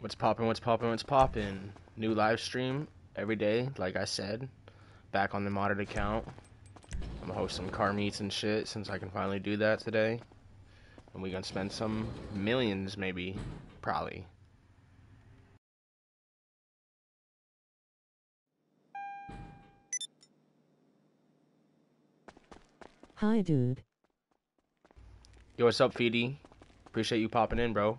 What's poppin'? What's poppin'? What's poppin'? New live stream every day, like I said. Back on the modded account. I'm gonna host some car meets and shit since I can finally do that today. And we gonna spend some millions, maybe, probably. Hi, dude. Yo, what's up, Feedy? Appreciate you popping in, bro.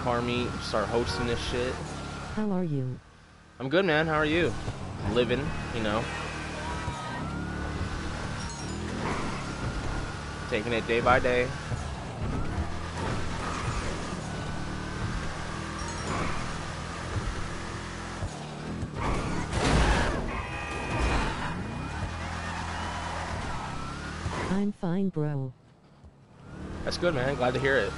Car meet, start hosting this shit. How are you? I'm good, man. How are you? Living, you know. Taking it day by day. I'm fine, bro. That's good, man. Glad to hear it.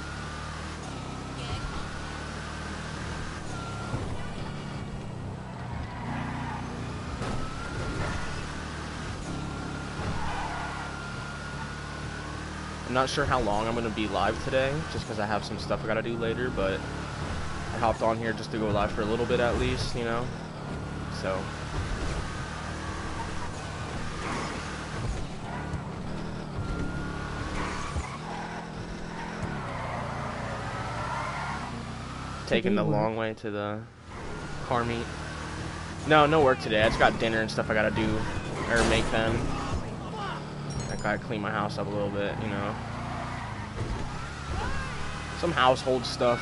I'm not sure how long I'm going to be live today, just because I have some stuff I got to do later, but I hopped on here just to go live for a little bit at least, you know? So, taking the long way to the car meet. No, no work today. I just got dinner and stuff I gotta do, or make them. Gotta clean my house up a little bit, you know. Some household stuff.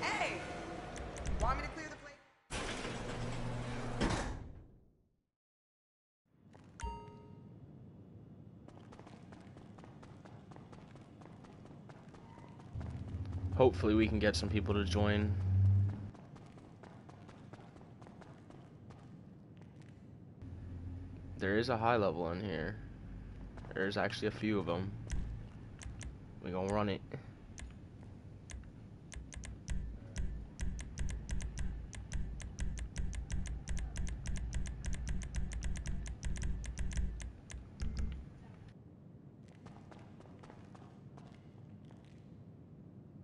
Hey! Want me to clear the plate? Hopefully we can get some people to join. There is a high level in here. There's actually a few of them. We gonna run it.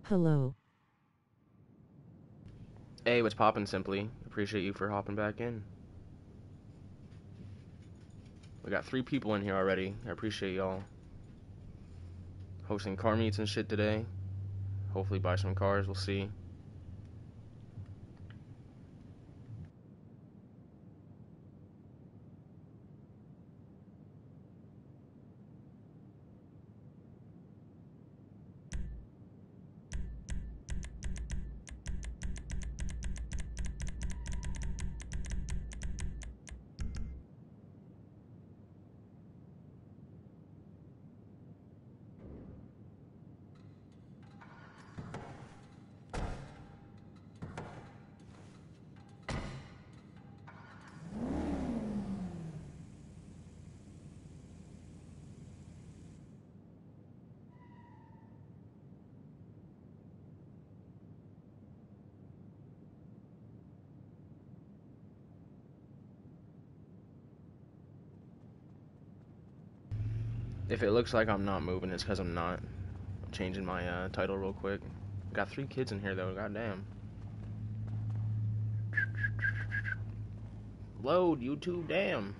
Hello. Hey, what's poppin' simply? Appreciate you for hopping back in. We got three people in here already. I appreciate y'all. Hosting car meets and shit today. Hopefully buy some cars, we'll see. If it looks like I'm not moving, it's because I'm not. I'm changing my uh, title real quick. Got three kids in here though, goddamn. Load, YouTube, damn.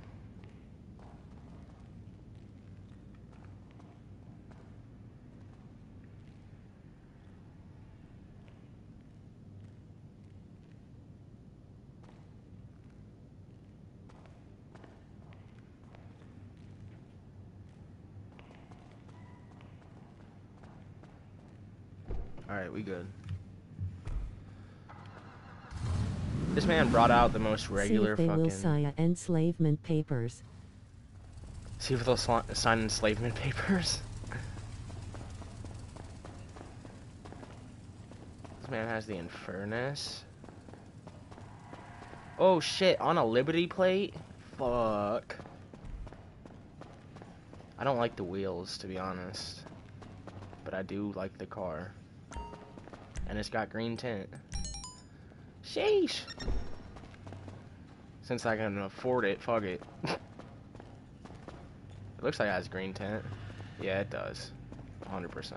Good. This man brought out the most See regular if they will sign enslavement papers. See if they'll sign enslavement papers. this man has the Infernus. Oh shit, on a Liberty plate? Fuck. I don't like the wheels, to be honest. But I do like the car. And it's got green tint. Sheesh! Since I can afford it, fuck it. It looks like it has green tint. Yeah, it does. 100%.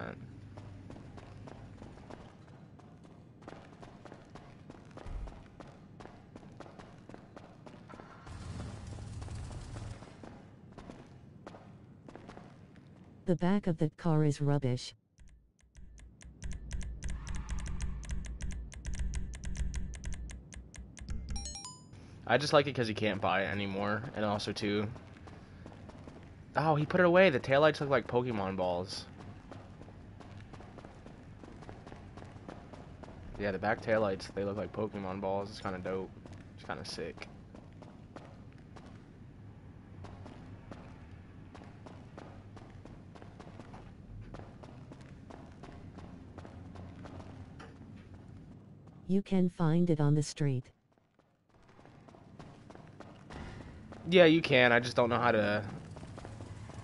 The back of that car is rubbish. I just like it because you can't buy it anymore. And also, too. Oh, he put it away. The taillights look like Pokemon balls. Yeah, the back taillights, they look like Pokemon balls. It's kind of dope. It's kind of sick. You can find it on the street. Yeah, you can. I just don't know how to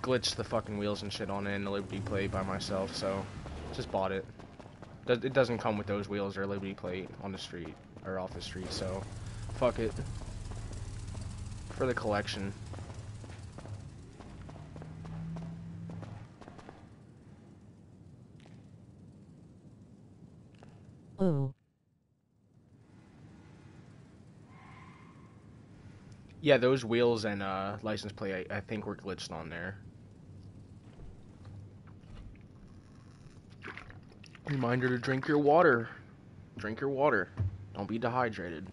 glitch the fucking wheels and shit on it in the Liberty plate by myself, so just bought it. It doesn't come with those wheels or Liberty plate on the street or off the street, so fuck it. For the collection. Oh, Yeah, those wheels and uh, license plate, I, I think were glitched on there. Reminder to drink your water. Drink your water. Don't be dehydrated.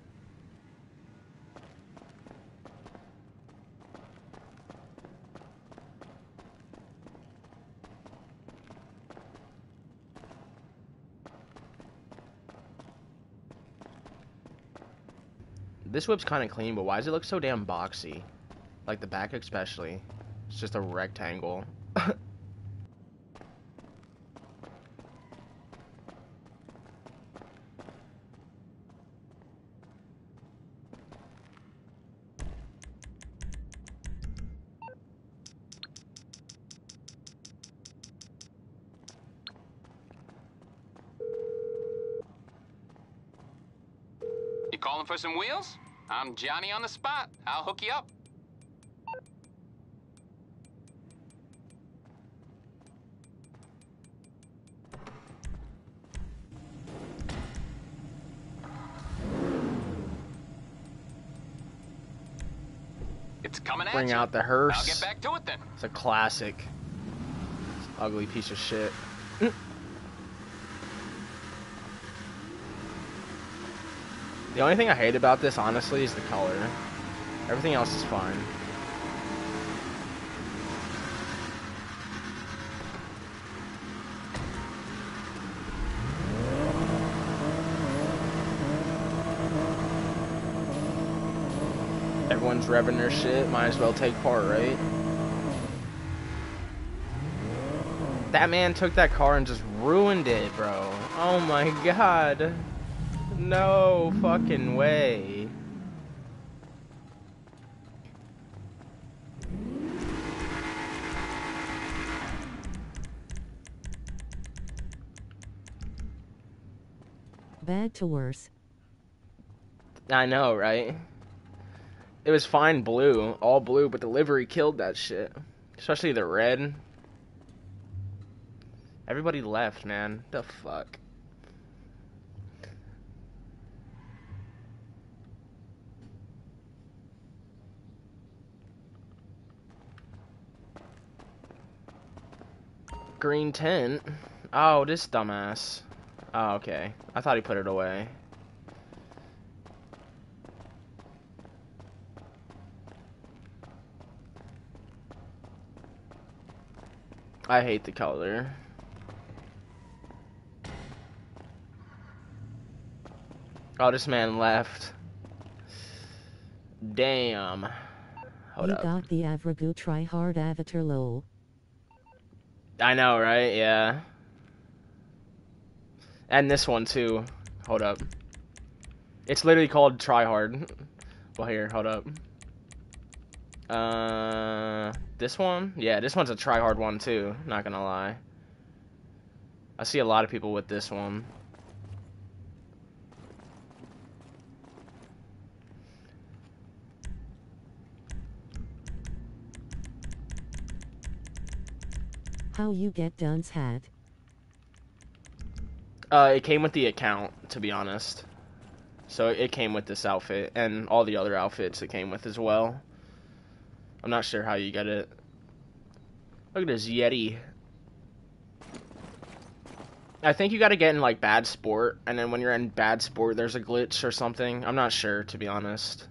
This whip's kind of clean, but why does it look so damn boxy? Like the back especially. It's just a rectangle. You calling for some wheels? I'm Johnny on the spot. I'll hook you up. It's coming Bring you. out the hearse. I'll get back to it then. It's a classic. Ugly piece of shit. The only thing I hate about this, honestly, is the color. Everything else is fine. Everyone's revving their shit, might as well take part, right? That man took that car and just ruined it, bro. Oh my god. No fucking way. bad to worse. I know, right? It was fine blue, all blue, but the livery killed that shit. Especially the red. Everybody left, man. The fuck? Green tint? Oh, this dumbass. Oh, okay. I thought he put it away. I hate the color. Oh, this man left. Damn. Hold you up. got the Avragu try hard avatar lol. I know, right? Yeah. And this one too. Hold up. It's literally called Try Hard. Well, here, hold up. Uh, this one? Yeah, this one's a try hard one too. Not gonna lie. I see a lot of people with this one. How you get Dun's hat? Uh, it came with the account, to be honest. So it came with this outfit and all the other outfits it came with as well. I'm not sure how you get it. Look at this Yeti. I think you gotta get in like bad sport, and then when you're in bad sport, there's a glitch or something. I'm not sure, to be honest.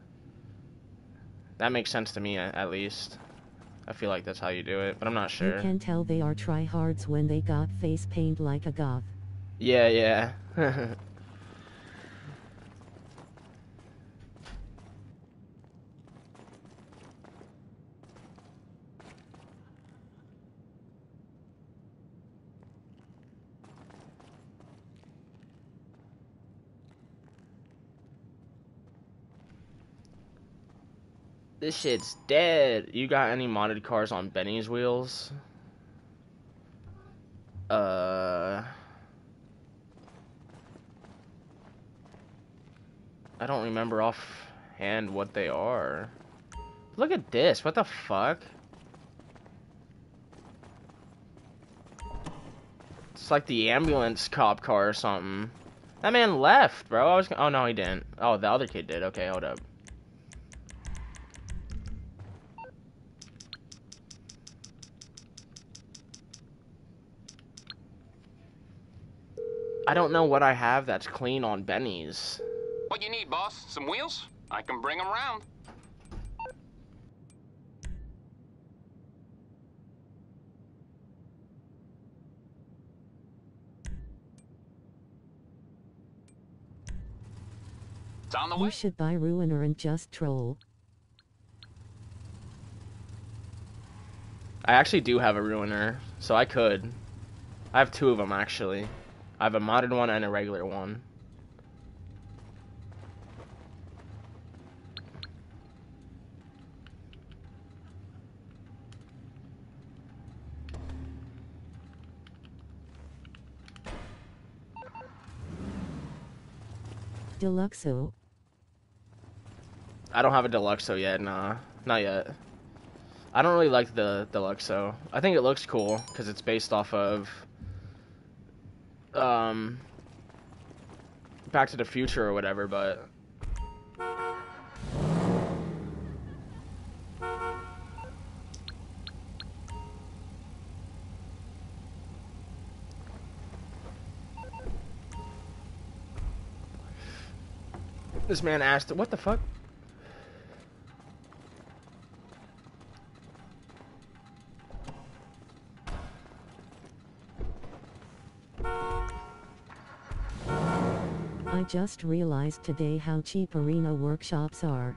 That makes sense to me, at, at least. I feel like that's how you do it, but I'm not sure. You can tell they are tryhards when they got face paint like a goth. Yeah, yeah. this shit's dead. You got any modded cars on Benny's wheels? Uh. I don't remember offhand what they are. Look at this. What the fuck? It's like the ambulance cop car or something. That man left, bro. I was. Oh no, he didn't. Oh, the other kid did. Okay, hold up. I don't know what I have that's clean on Benny's. What you need, boss? Some wheels? I can bring them round. It's on the You way. should buy Ruiner and just troll. I actually do have a ruiner, so I could. I have two of them actually. I have a modded one and a regular one. Deluxo. I don't have a Deluxo yet, nah. Not yet. I don't really like the Deluxo. I think it looks cool because it's based off of um Back to the Future or whatever, but This man asked, "What the fuck?" Just realized today how cheap arena workshops are.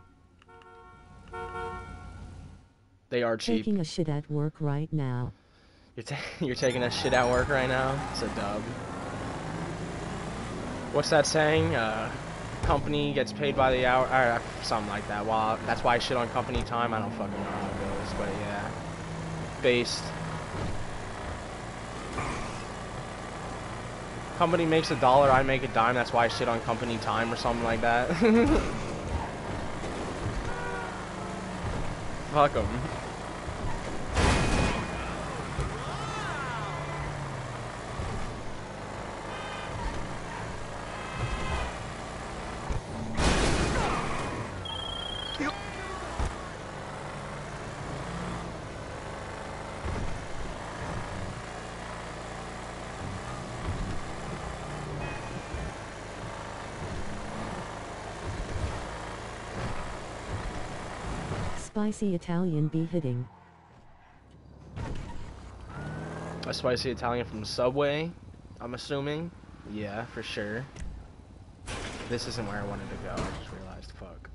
They are cheap. Taking a shit at work right now. You're, ta- you're taking a shit at work right now? It's a dub. What's that saying? Uh, company gets paid by the hour, or something like that. Well, that's why I shit on company time. I don't fucking know how it goes, but yeah. Based. Company makes a dollar, I make a dime. That's why I shit on company time or something like that. Fuck them. Spicy Italian be hitting. A spicy Italian from the Subway, I'm assuming. Yeah, for sure. This isn't where I wanted to go. I just realized. Fuck.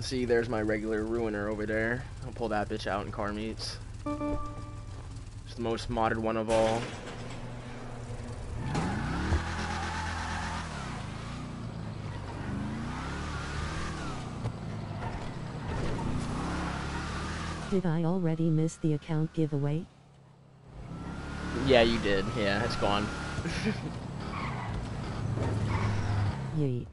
See, there's my regular ruiner over there. I'll pull that bitch out in car meets. It's the most modded one of all. Did I already miss the account giveaway? Yeah, you did. Yeah, it's gone. Yeet.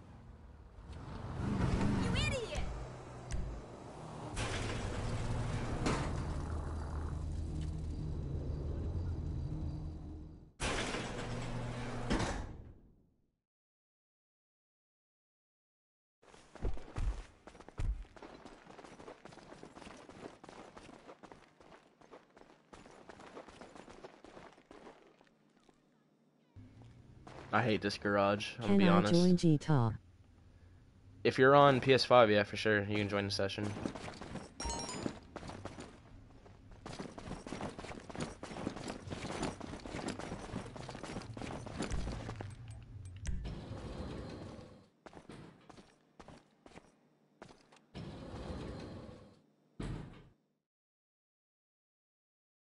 Hate this garage. I'm Can gonna be I honest. join G-Talk? If you're on PS5, yeah, for sure, you can join the session.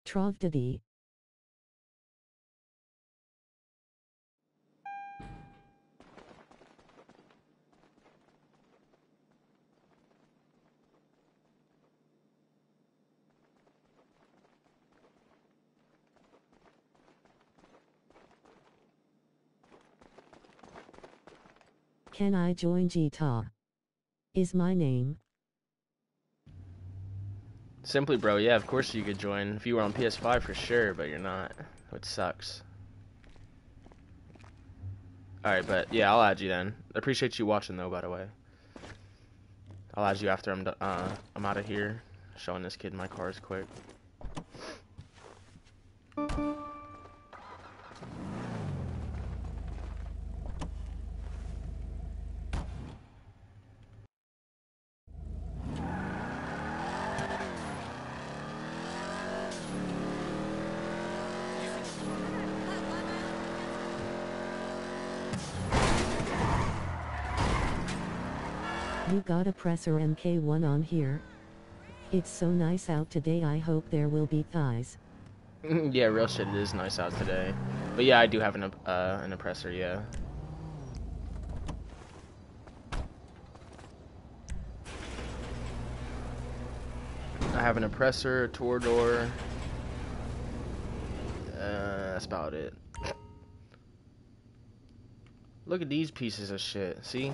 Trovdadi. Can I join G-Talk? Is my name? Simply, bro, yeah, of course you could join. If you were on PS5, for sure, but you're not, which sucks. Alright, but yeah, I'll add you then. Appreciate you watching, though, by the way. I'll add you after I'm, uh, I'm out of here. Showing this kid my cars quick. Presser MK1 on here? It's so nice out today I hope there will be thighs. yeah, real shit, it is nice out today. But yeah, I do have an, uh, an oppressor, yeah. I have an oppressor, a Toreador. Uh, that's about it. Look at these pieces of shit. See?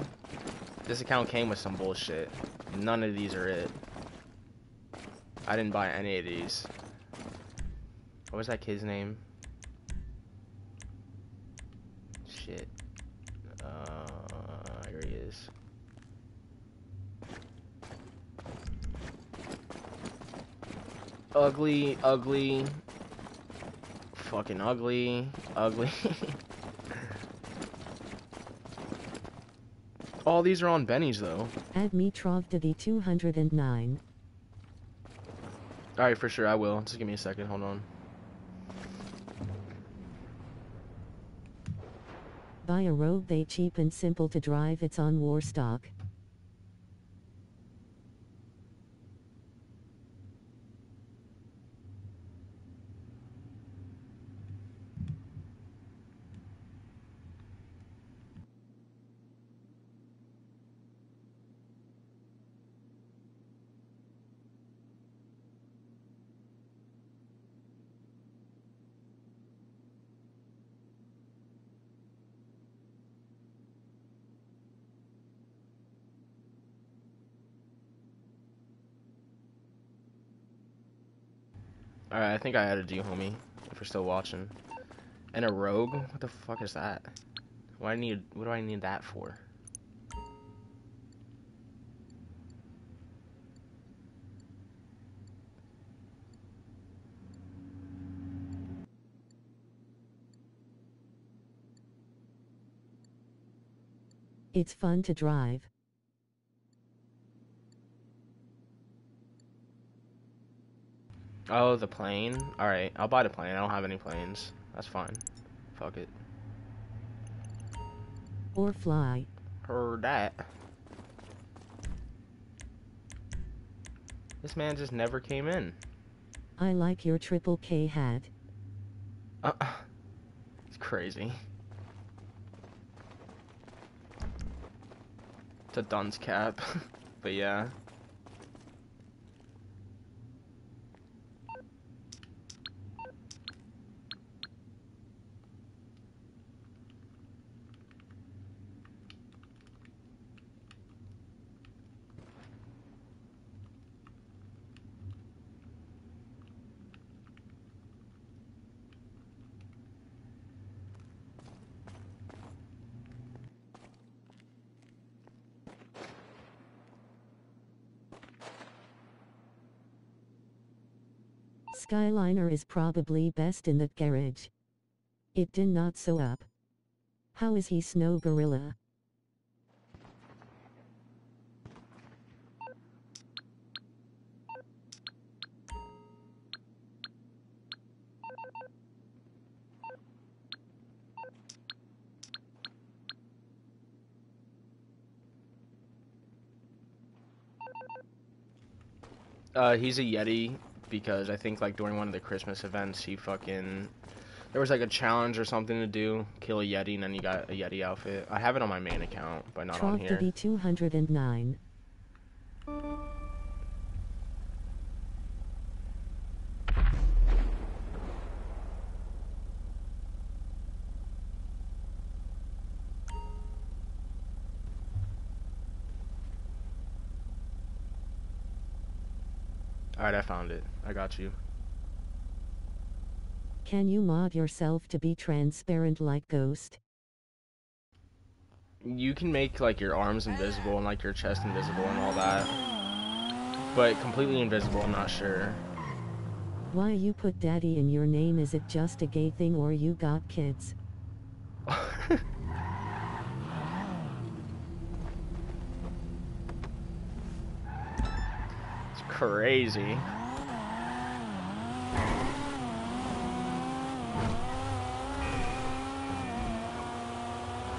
This account came with some bullshit. None of these are it. I didn't buy any of these. What was that kid's name? Shit. Uh, here he is. Ugly, ugly. Fucking ugly, ugly. All these are on Benny's though. Add me Trovdadi 209. Alright, for sure, I will. Just give me a second, hold on. Buy a rogue they cheap and simple to drive it's on Warstock. Alright, I think I added you, homie. If you're still watching. And a rogue? What the fuck is that? Why need? What do I need that for? It's fun to drive. Oh, the plane? Alright, I'll buy the plane. I don't have any planes. That's fine. Fuck it. Or fly. Heard that. This man just never came in. I like your triple K hat. Uh, it's crazy. It's a dunce cap. but yeah. Is probably best in that garage. It did not sew up. How is he Snow Gorilla? Uh, he's a Yeti because I think like during one of the Christmas events, he fucking there was like a challenge or something to do, kill a Yeti, and then you got a Yeti outfit. I have it on my main account, but not on Trog to here. be 209. Alright, I found it. I got you. Can you mod yourself to be transparent like Ghost? You can make like your arms invisible and like your chest invisible and all that. But completely invisible, I'm not sure. Why you put daddy in your name is it just a gay thing or you got kids? It's crazy.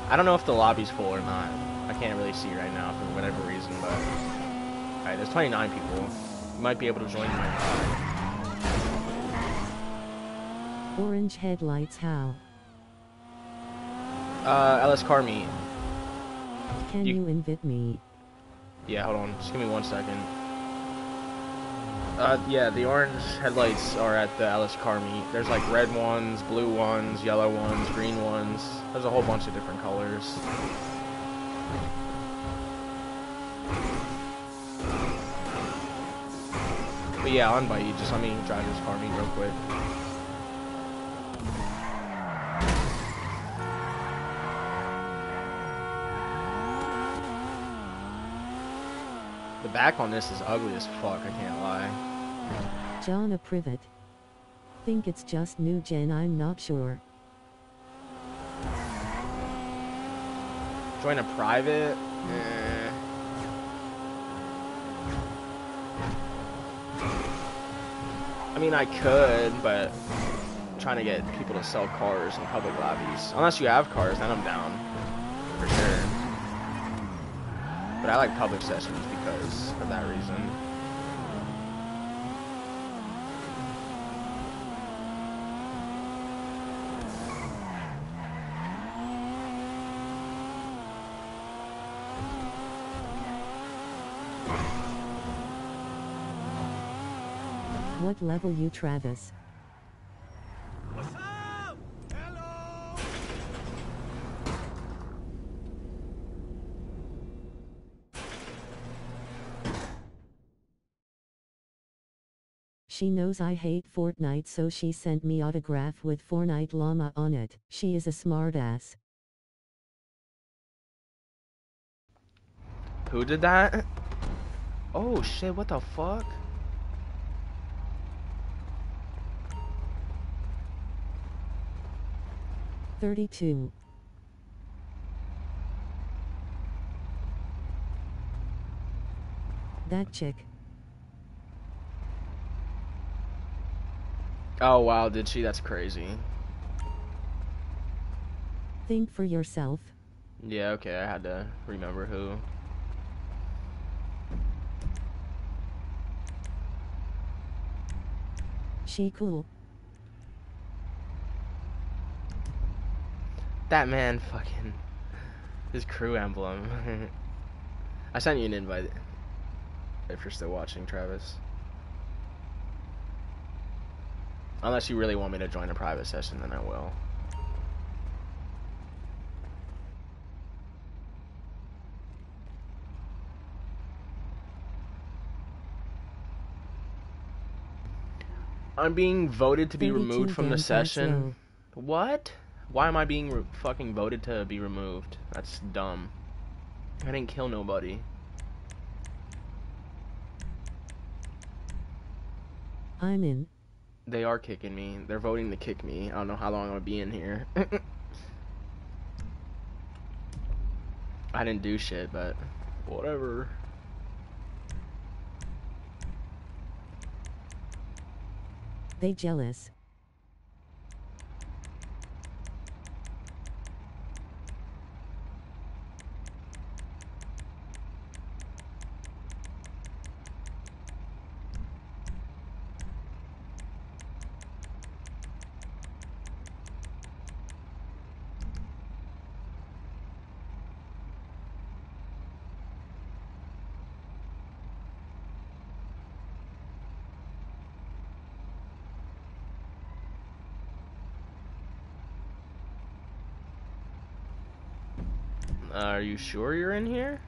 I don't know if the lobby's full or not. I can't really see right now for whatever reason, but... Alright, there's 29 people. You might be able to join my Orange headlights how? Uh, LS car meet. Can You- you invite me? Yeah, hold on. Just give me one second. Uh, yeah, the orange headlights are at the LS car meet. There's like red ones, blue ones, yellow ones, green ones. There's a whole bunch of different colors. But yeah, I'll invite you. Just let me drive this car meet real quick. The back on this is ugly as fuck, I can't lie. John a privet. Think it's just new gen I'm not sure. Join a private? Eh. I mean, I could, but I'm trying to get people to sell cars in public lobbies. Unless you have cars, then I'm down. For sure. But I like public sessions because of that reason. What level you Travis? She knows I hate Fortnite so she sent me autograph with Fortnite llama on it. She is a smartass. Who did that? Oh shit, what the fuck? Thirty-two. That chick. Oh wow, did she? That's crazy. Think for yourself. Yeah, okay, I had to remember who. She cool. That man fucking his crew emblem. I sent you an invite if you're still watching, Travis. Unless you really want me to join a private session, then I will. I'm being voted to be removed from the session. What? Why am I being fucking voted to be removed? That's dumb. I didn't kill nobody. I'm in. They are kicking me. They're voting to kick me. I don't know how long I'm gonna be in here. I didn't do shit, but whatever. They jealous. Are you sure you're in here?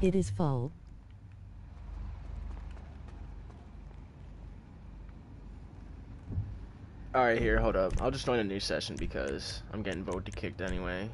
It is fall. Alright, here, hold up. I'll just join a new session because I'm getting voted to kicked anyway.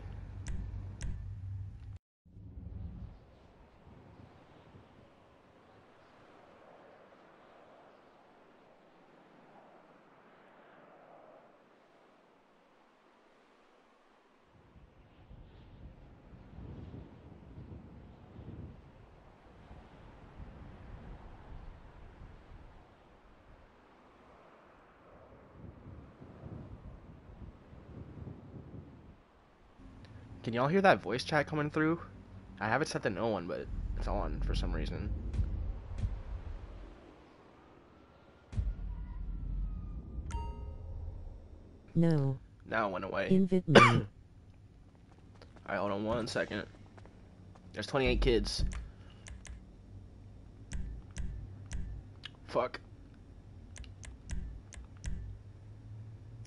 Can y'all hear that voice chat coming through? I have it set to no one, but it's on for some reason. No. Now it went away. Invite me. Alright, hold on one second. There's 28 kids. Fuck.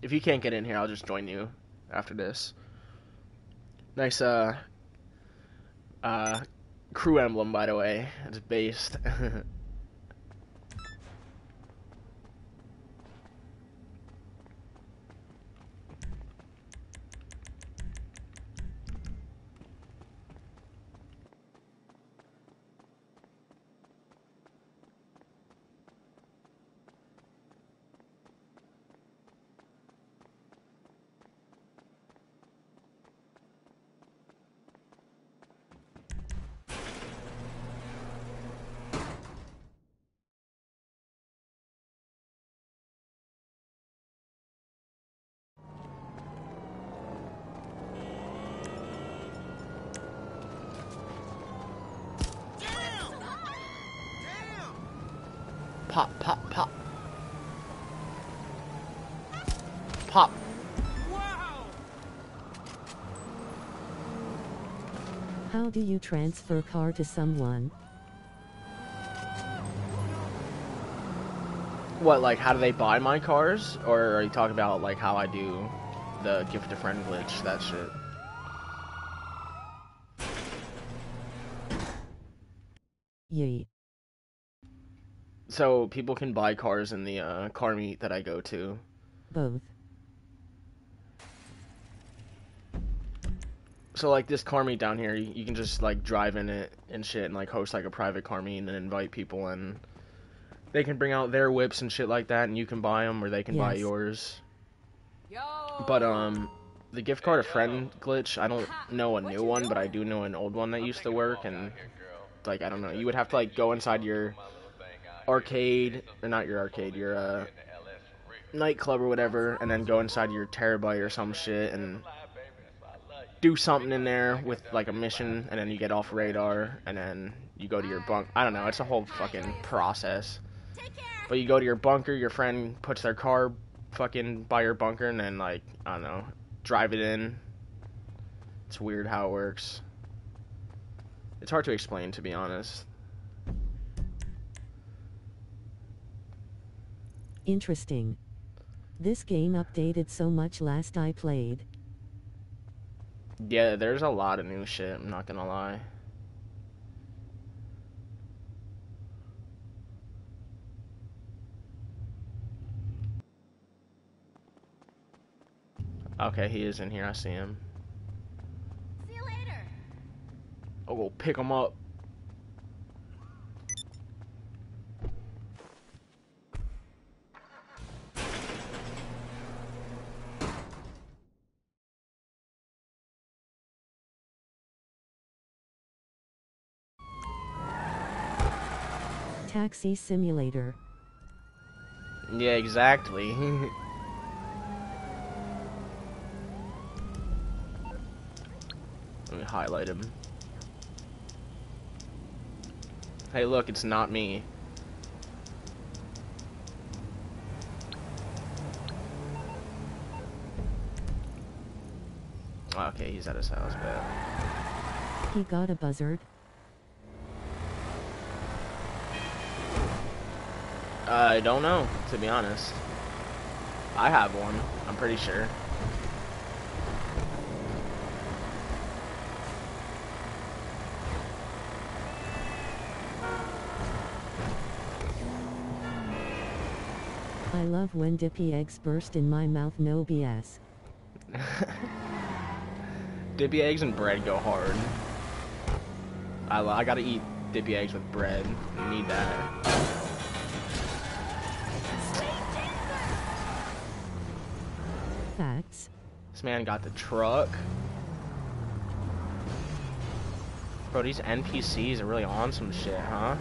If you can't get in here, I'll just join you after this. Nice, uh, uh, crew emblem, by the way. It's based. Pop, pop, pop. Pop. How do you transfer car to someone? What, like, how do they buy my cars? Or are you talking about, like, how I do the gift a friend glitch, that shit? Yee. So, people can buy cars in the uh, car meet that I go to. Both. So, like, this car meet down here, you, you can just, like, drive in it and shit and, like, host, like, a private car meet and then invite people and they can bring out their whips and shit like that and you can buy them or they can buy Yes. yours. But, um, the gift card a friend glitch, I don't know a new one, but I do know an old one that used to work and, like, I don't know, you would have to, like, go inside your arcade, or not your arcade, your, uh, nightclub or whatever, and then go inside your Terrorbyte or some shit and do something in there with like a mission, and then you get off radar, and then you go to your bunk. I don't know, it's a whole fucking process. But you go to your bunker, your friend puts their car fucking by your bunker, and then like I don't know, drive it in. It's weird how it works. It's hard to explain, to be honest. Interesting. This game updated so much last I played. Yeah, there's a lot of new shit. I'm not gonna lie. Okay, he is in here. I see him. See you later. I'll go pick him up. Taxi Simulator. Yeah, exactly. Let me highlight him. Hey, look, it's not me. Okay, he's at his house, but He got a buzzard. I don't know, to be honest. I have one, I'm pretty sure. I love when dippy eggs burst in my mouth, no BS. Dippy eggs and bread go hard. I, I gotta eat dippy eggs with bread. I need that. This man got the truck. Bro, these NPCs are really on some shit, huh?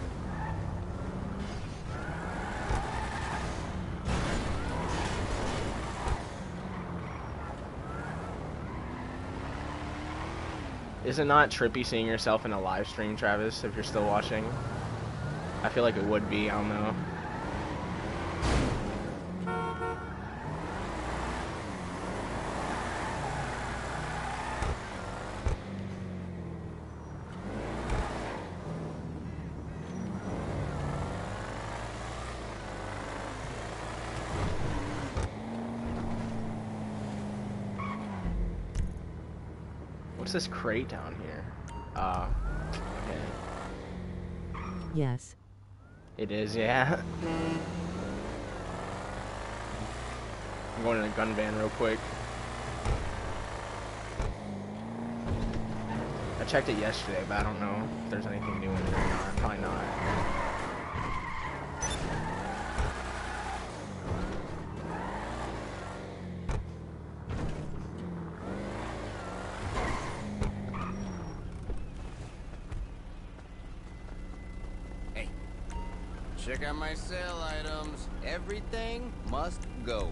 Is it not trippy seeing yourself in a live stream, Travis, if you're still watching? I feel like it would be, I don't know. This crate down here? Uh, okay. Yes. It is, yeah. I'm going in a gun van real quick. I checked it yesterday, but I don't know if there's anything new in there or not. Probably not. Hey, check out my sale items. Everything must go.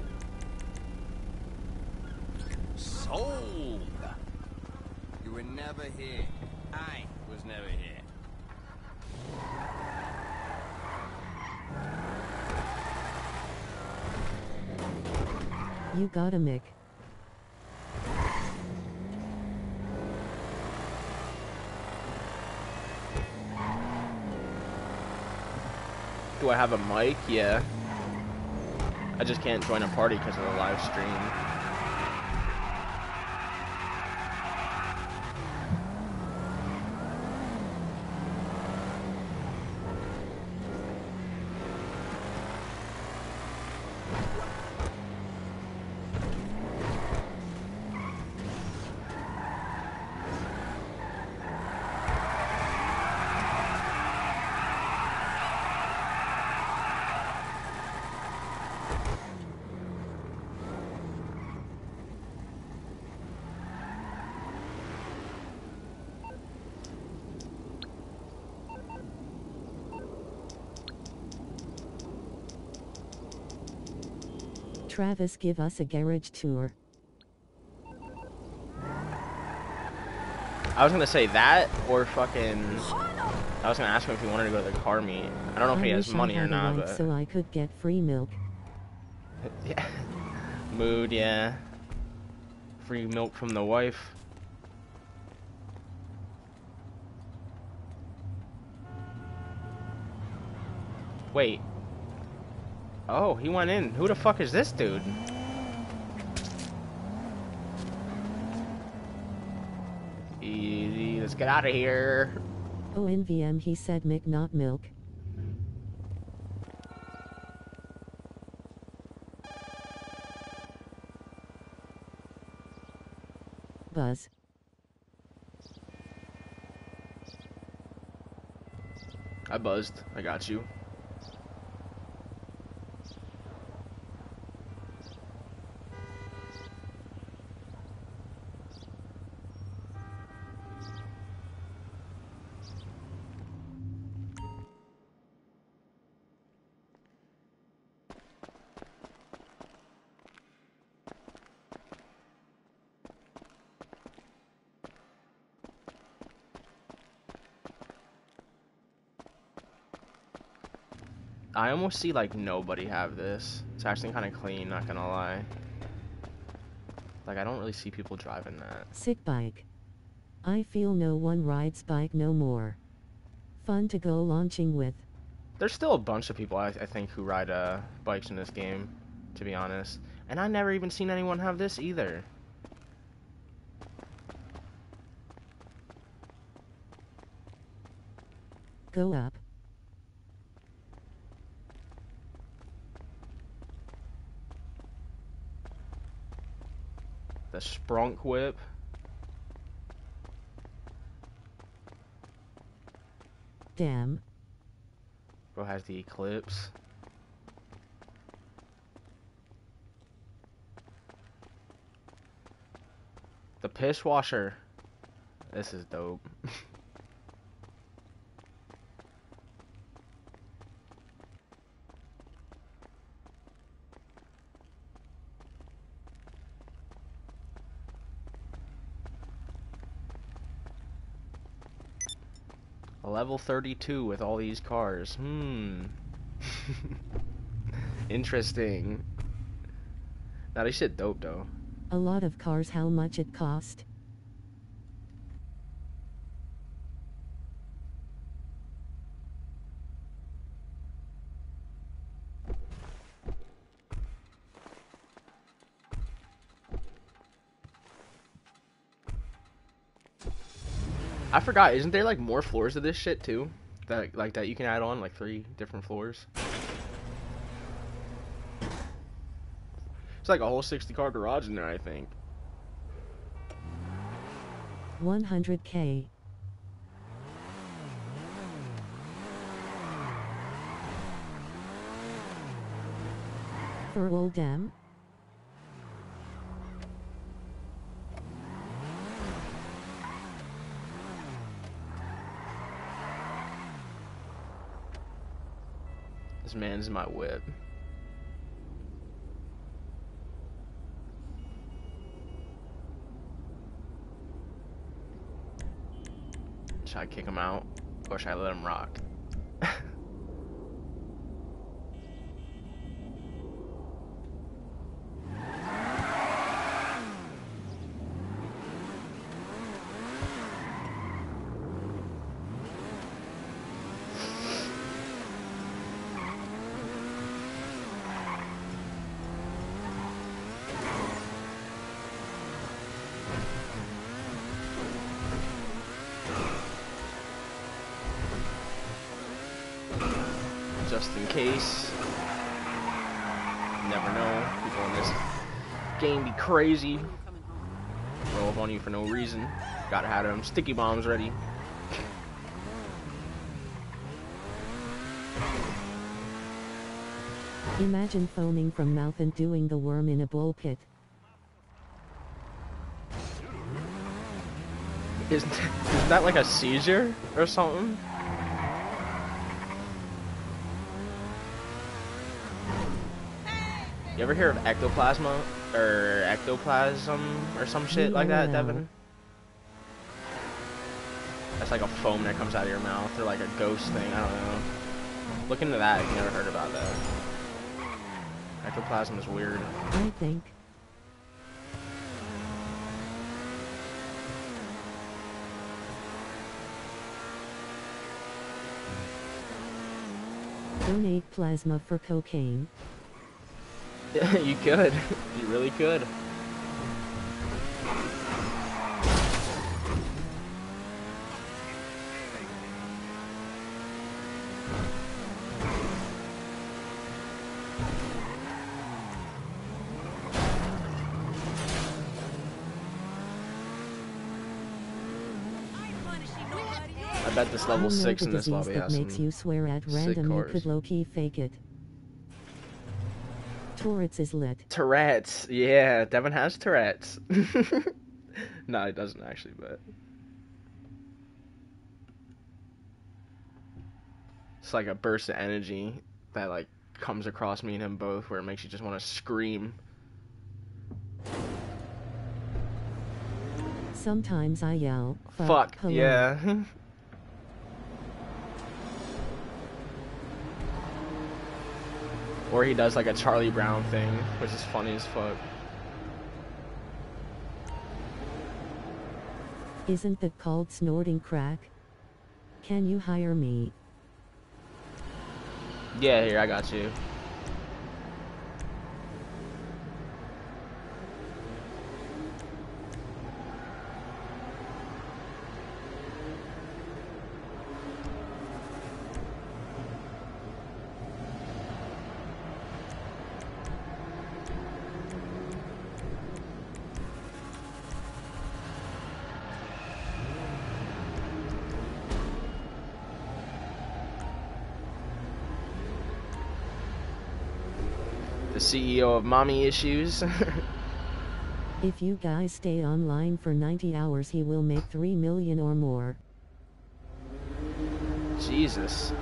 Sold. You were never here. I was never here. You got a Mick. Do I have a mic? Yeah. I just can't join a party because of the live stream. Travis give us a garage tour. I was gonna say that or fucking. I was gonna ask him if he wanted to go to the car meet. I don't know if I he has money or not, but so I could get free milk. yeah. Mood, yeah. Free milk from the wife. Wait. Oh, he went in. Who the fuck is this dude? Easy, let's get out of here. Oh NVM he said Mick not milk. Buzz. I buzzed. I got you. I almost see like nobody have this. It's actually kind of clean, not gonna lie. Like I don't really see people driving that. Sick bike. I feel no one rides bike no more. Fun to go launching with. There's still a bunch of people I, I think who ride uh, bikes in this game, to be honest. And I never even seen anyone have this either. Go up. Sprunk Whip. Damn. Bro has the Eclipse. The Pisswasser. This is dope. A level 32 with all these cars. Hmm. Interesting. Now this shit dope though. A lot of cars how much it cost? I forgot, isn't there like more floors of this shit too? That like that you can add on like three different floors. It's like a whole 60 car garage in there, I think. 100k. For old dam? This man's my whip. Should I kick him out? Or should I let him rock? just in case. Never know. People in this game be crazy. Roll up on you for no reason. Gotta have them sticky bombs ready. Imagine foaming from mouth and doing the worm in a bull pit. Isn't, isn't that like a seizure or something? You ever hear of ectoplasma or ectoplasm or some shit like that, hmm. Devin? That's like a foam that comes out of your mouth or like a ghost thing. I don't know. Look into that if you never heard about that. Ectoplasm is weird. I think. Donate plasma for cocaine. you could. You really could. I bet this level six in this disease lobby that has makes some you swear at sick random. You could low-key fake it. Tourette's is lit. Tourette's. Yeah, Devin has Tourette's. no, he doesn't actually, but it's like a burst of energy that like comes across me and him both, where it makes you just want to scream. Sometimes I yell. Fuck. Fuck. Yeah. or he does like a Charlie Brown thing, which is funny as fuck. Isn't that called snorting crack? Can you hire me? Yeah, here I got you. CEO of Mommy Issues. If you guys stay online for 90 hours, he will make 3 million or more. Jesus.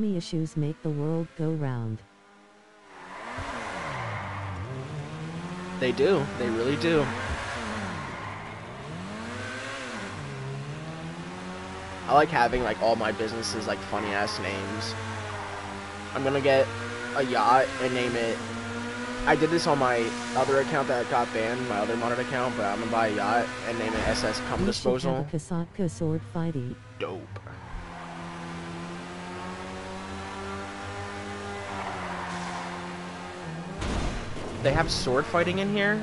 Mommy issues make the world go round. They do. They really do. I like having like all my businesses like funny ass names. I'm gonna get a yacht and name it. I did this on my other account that got banned, my other modded account, but I'm gonna buy a yacht and name it SS Cum should Disposal. have a Kosatka sword fighty. Dope. They have sword fighting in here?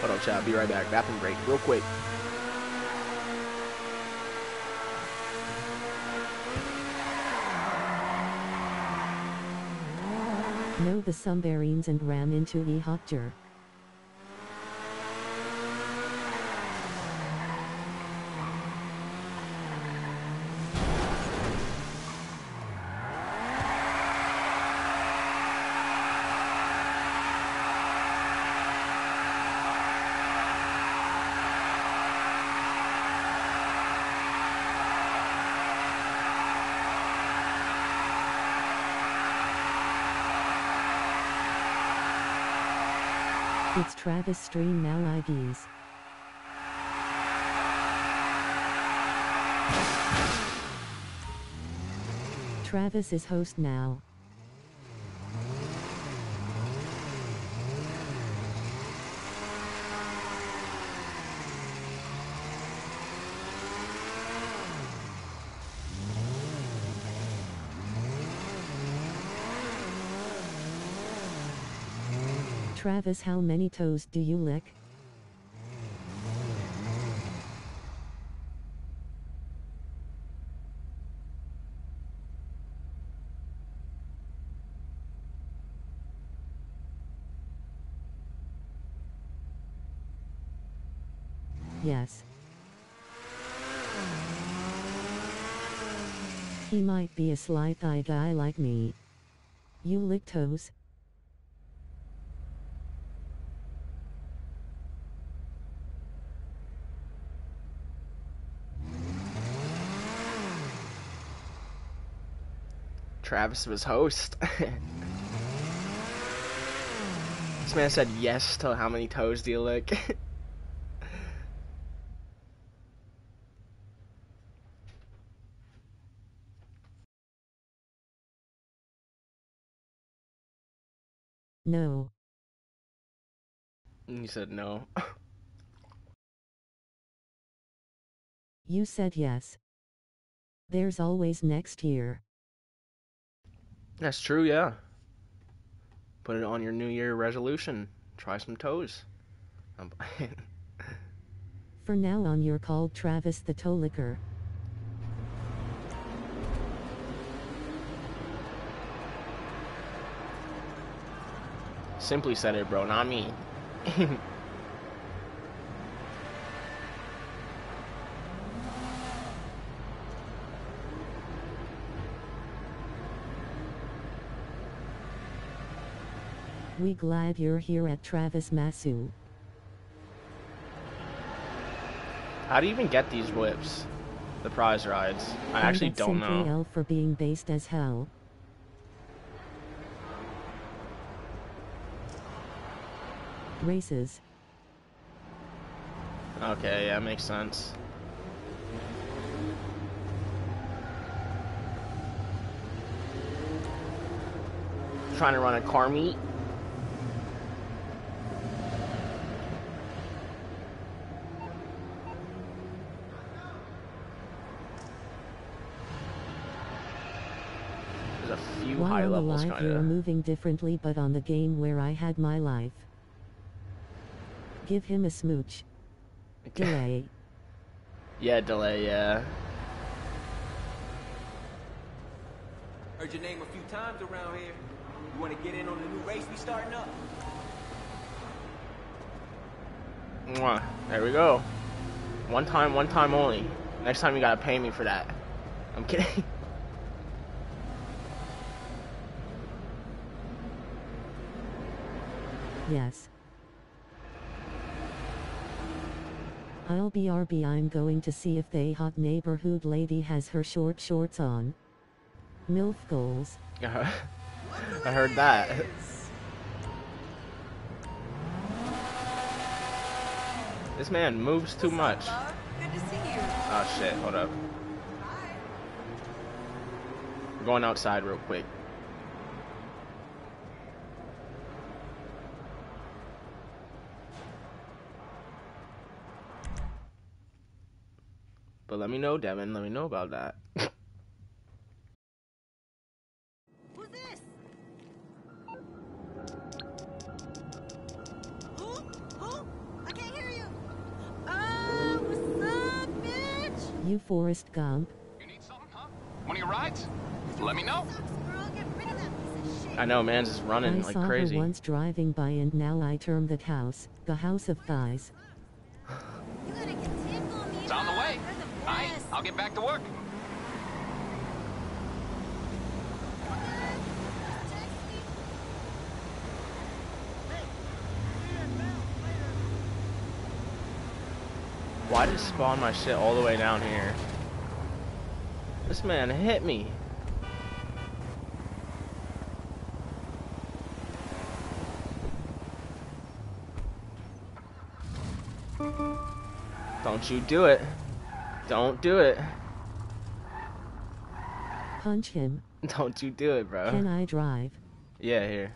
Hold on, chat? Be right back. Bathroom break, real quick. Know the submarines and ram into E Hotjar. It's Travis Stream now IDs. Travis is host now. Travis, how many toes do you lick? Yes. He might be a sly thigh guy like me. You lick toes? Travis was host. this man said yes to how many toes do you lick? No. and he said no. You said yes. There's always next year. That's true, yeah. Put it on your New Year resolution. Try some toes. For now on you're called Travis the Toe Licker. Simply said it, bro, not me. We glad you're here at Travis Masu. How do you even get these whips? The prize rides. I And actually don't know. L for being based as hell. Races. Okay, yeah, makes sense. Trying to run a car meet. There's While high on the levels, live kind you're moving differently but on the game where I had my life. Give him a smooch. Delay. Yeah, delay, yeah. Heard your name a few times around here. You want to get in on the new race we starting up? Mwah. There we go. One time, one time only. Next time you gotta pay me for that. I'm kidding. Yes. I'll be RB I'm going to see if they hot neighborhood lady has her short shorts on. MILF goals. I heard that. This man moves too much. Good to see you. Oh shit, hold up. We're going outside real quick. But let me know, Devin. Let me know about that. Who's this? Who? Who? I can't hear you, Ah, what's up, bitch? Forrest Gump. You need something, huh? One of your rides? Let me know. I know, man, just running I like saw. Her once driving by, and now I term that house the house of thighs. I'll get back to work. Why did spawn my shit all the way down here? This man hit me. Don't you do it. Don't do it. Punch him. Don't you do it, bro. Can I drive? Yeah, here.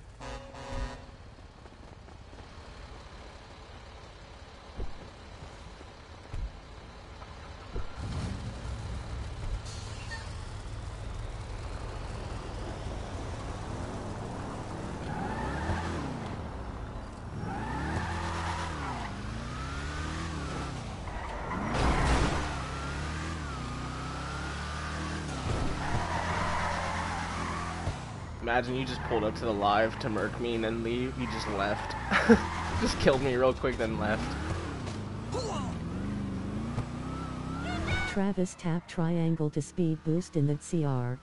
Imagine you just pulled up to the live to murk me and then leave. You just left. just killed me real quick, then left. Travis tap triangle to speed boost in the CR.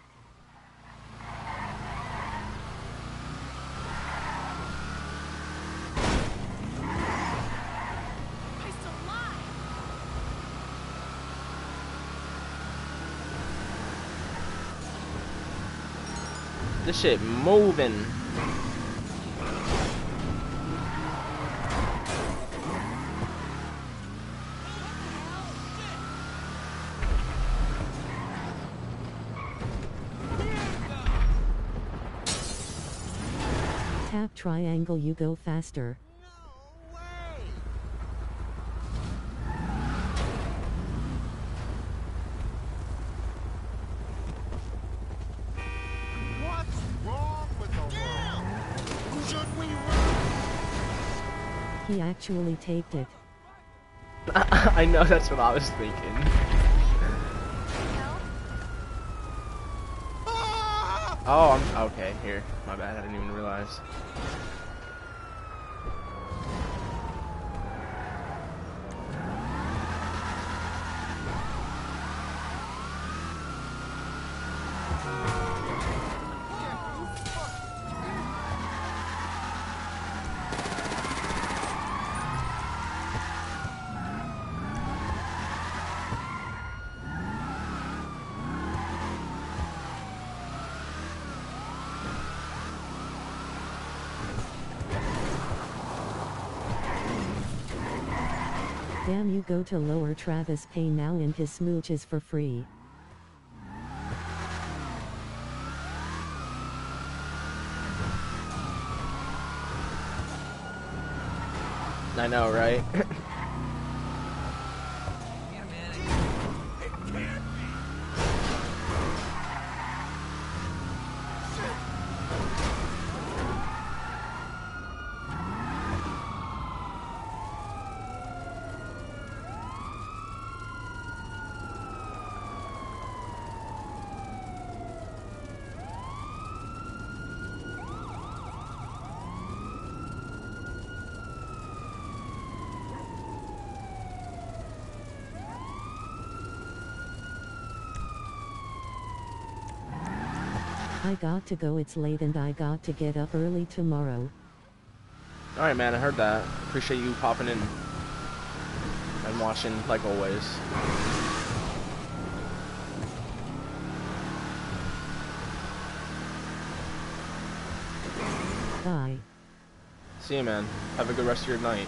This shit moving. Tap triangle you go faster. He actually taped it. I know that's what I was thinking. Oh, I'm okay. Here, my bad. I didn't even realize. Go to lower Travis Payne now and his smooches for free. I know, right? I got to go it's late and I got to get up early tomorrow. All right, man. I heard that. Appreciate you popping in and watching, like always. Bye. See you, man. Have a good rest of your night.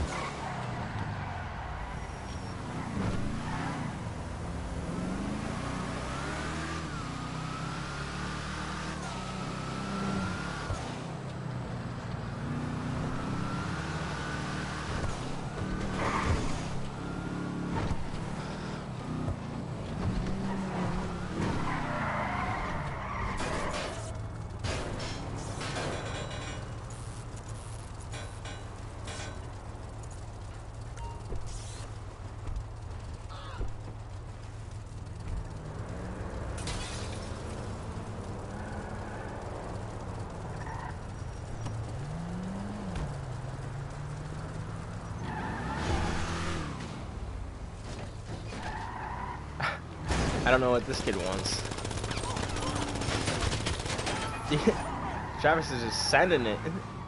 I don't know what this kid wants. Travis is just sending it.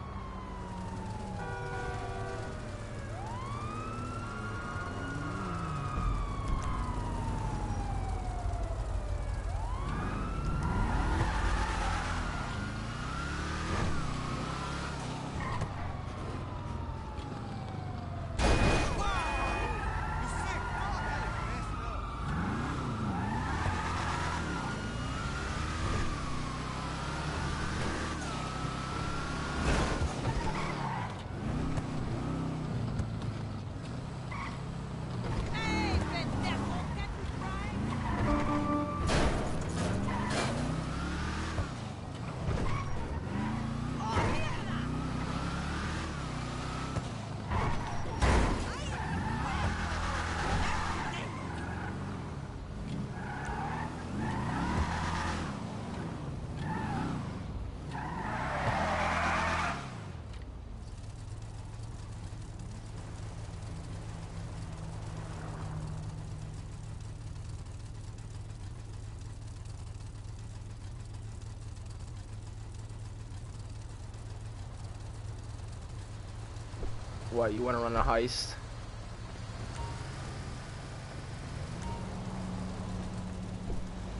What, you want to run a heist?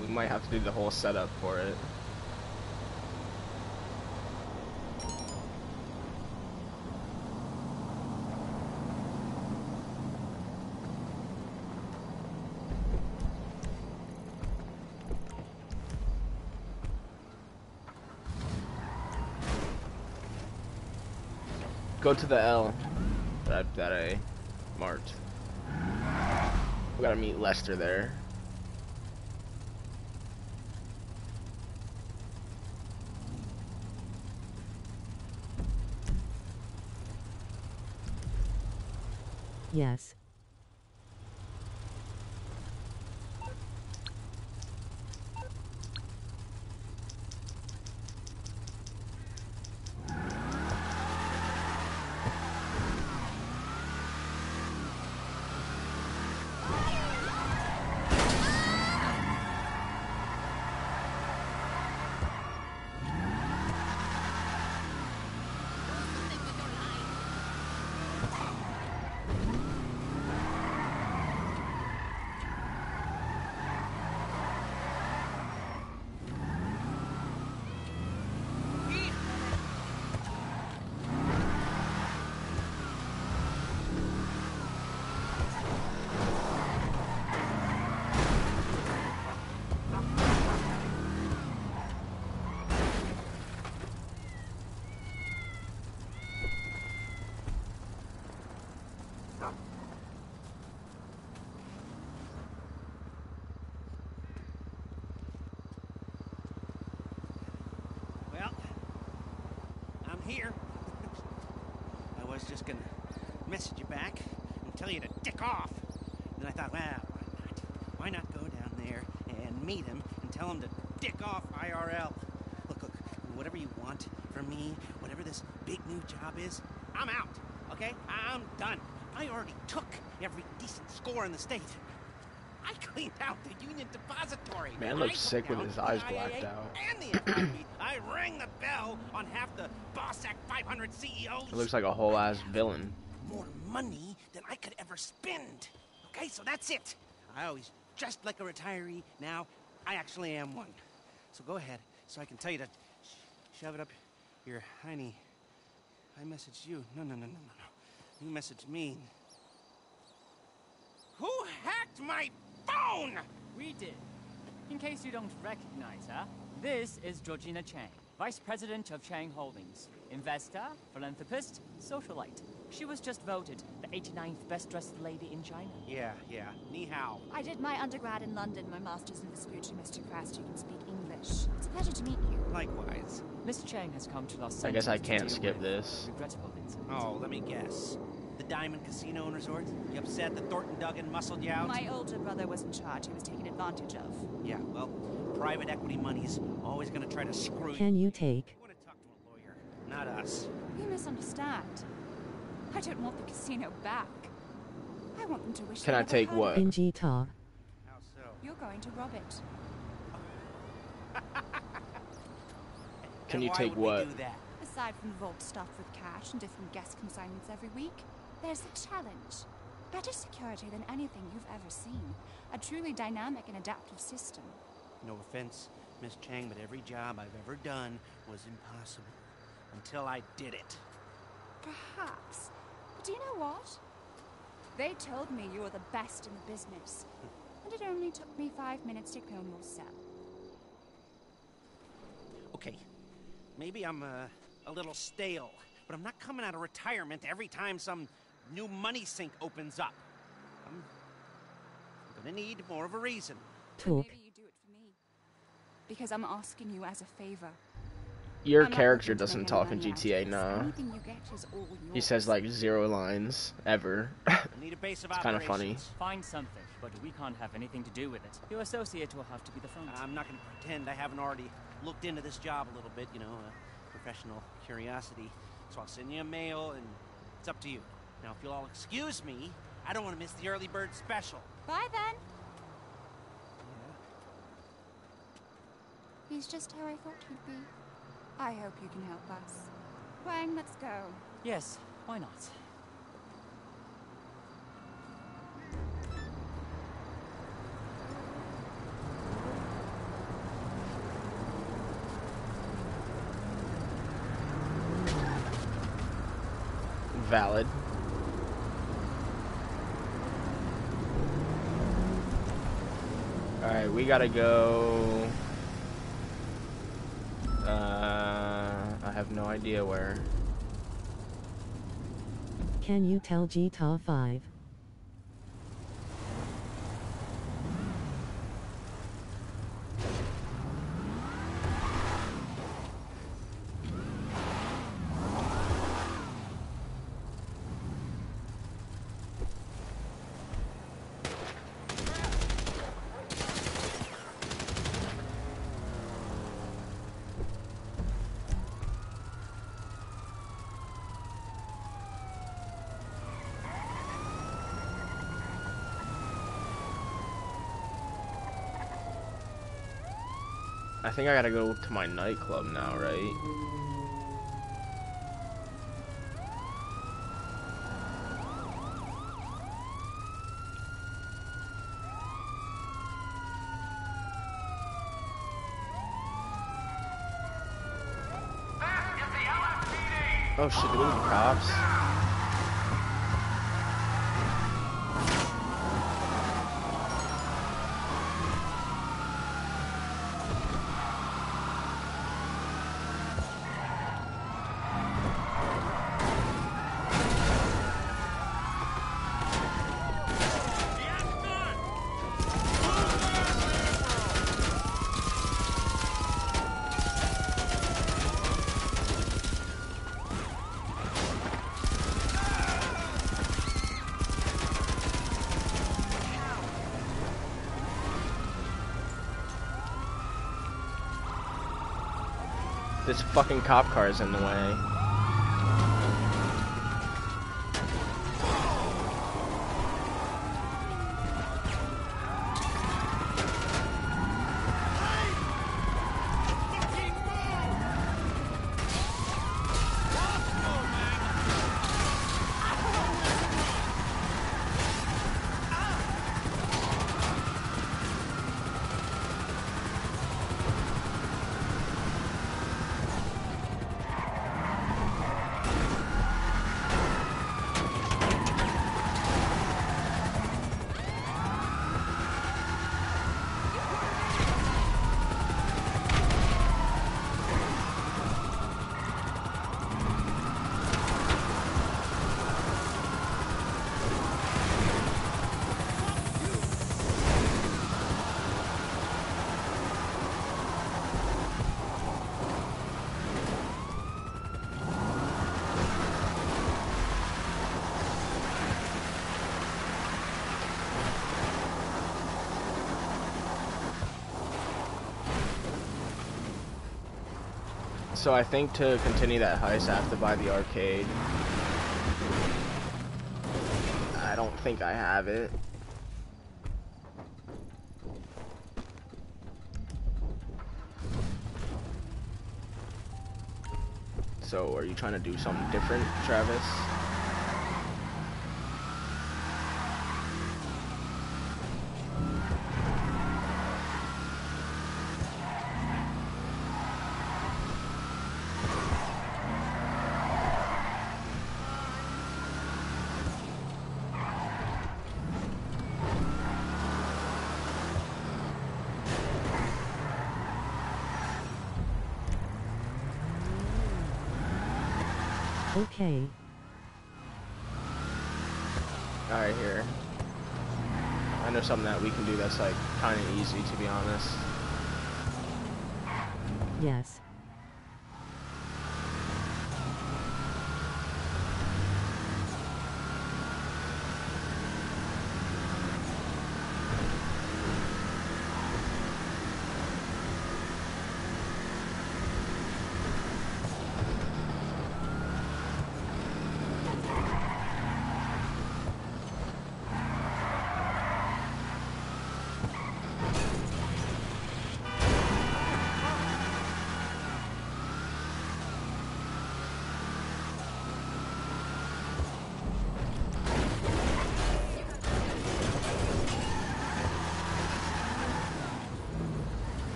We might have to do the whole setup for it. Go to the L that, I marked. We gotta meet Lester there. Yes. Well, I'm here. I was just gonna message you back and tell you to dick off. Then I thought, well, why not? Why not go down there and meet him and tell him to dick off IRL? Look, look, whatever you want from me, whatever this big new job is, I'm out. Okay? I'm done. I already took every decent score in the state. I cleaned out the Union Depository. Man looks sick with his eyes blacked out. And the FIB. I rang the bell on half the Bossack 500 CEOs. It looks like a whole ass villain. more money than I could ever spend. Okay, so that's it. I always dressed like a retiree. Now I actually am one. So go ahead, so I can tell you to sh- shove it up your hiney. I messaged you. No, no, no, no, no, no. You messaged me. Who hacked my phone? We did. In case you don't recognize her, this is Georgina Cheng, Vice President of Cheng Holdings. Investor, philanthropist, socialite. She was just voted the 89th best dressed lady in China. Yeah, yeah. Ni hao. I did my undergrad in London, my master's in Vespucci, Mr. Crest. You can speak English. It's a pleasure to meet you. Likewise. Miss Cheng has come to Los Angeles. I guess I can't skip this. Regrettable incident. Oh, let me guess. The Diamond Casino and Resort? You upset that Thornton Duggan muscled you out? My older brother was in charge. He was taken advantage of. Yeah, well, private equity money's always gonna try to screw you. Can you take? want to talk to a lawyer, not us. You misunderstand. I don't want the casino back. I want them to wish Can they I never take had what? it. Inji Ta. How so? You're going to rob it. Can And you why take would we what? do that? Aside from the vault stuffed with cash and different guest consignments every week, there's the challenge. Better security than anything you've ever seen. A truly dynamic and adaptive system. No offense, Miss Cheng, but every job I've ever done was impossible until I did it. Perhaps. But do you know what? They told me you were the best in the business. And it only took me five minutes to clone your cell. Okay, maybe I'm uh, a little stale, but I'm not coming out of retirement every time some new money sink opens up. I'm gonna need more of a reason. Talk. Maybe you do it for me. Because I'm asking you as a favor. Your I'm character doesn't talk in money out of GTA, this. nah. Anything you get is all He says like zero lines ever. I need a base of It's kinda funny. operations. Find something, but we can't have anything to do with it. Your associate will have to be the front. I'm not gonna pretend I haven't already looked into this job a little bit, you know, uh, professional curiosity. So I'll send you a mail, and it's up to you. Now, if you'll all excuse me, I don't want to miss the early bird special. Bye then. He's just how I thought he'd be. I hope you can help us. Wang, let's go. Yes, why not? Valid. Alright, we gotta go. Have no idea where. Can you tell GTA 5? Think I gotta go to my nightclub now, right? Oh shit, look at the cops. Fucking cop car is in the way. so I think to continue that heist, I have to buy the arcade. I don't think I have it. So, are you trying to do something different, Travis? Okay. Alright, here. I know something that we can do that's like kind of easy, to be honest. Yes.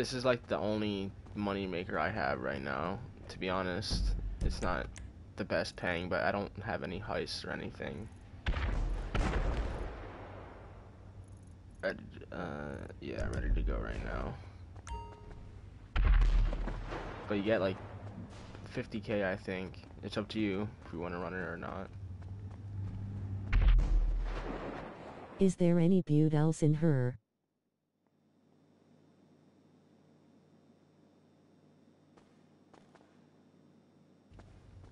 This is like the only money maker I have right now, to be honest. It's not the best paying, but I don't have any heists or anything. Ready, uh, yeah, ready to go right now. But you get like 50k, I think. It's up to you if you want to run it or not. Is there any beaut else in her?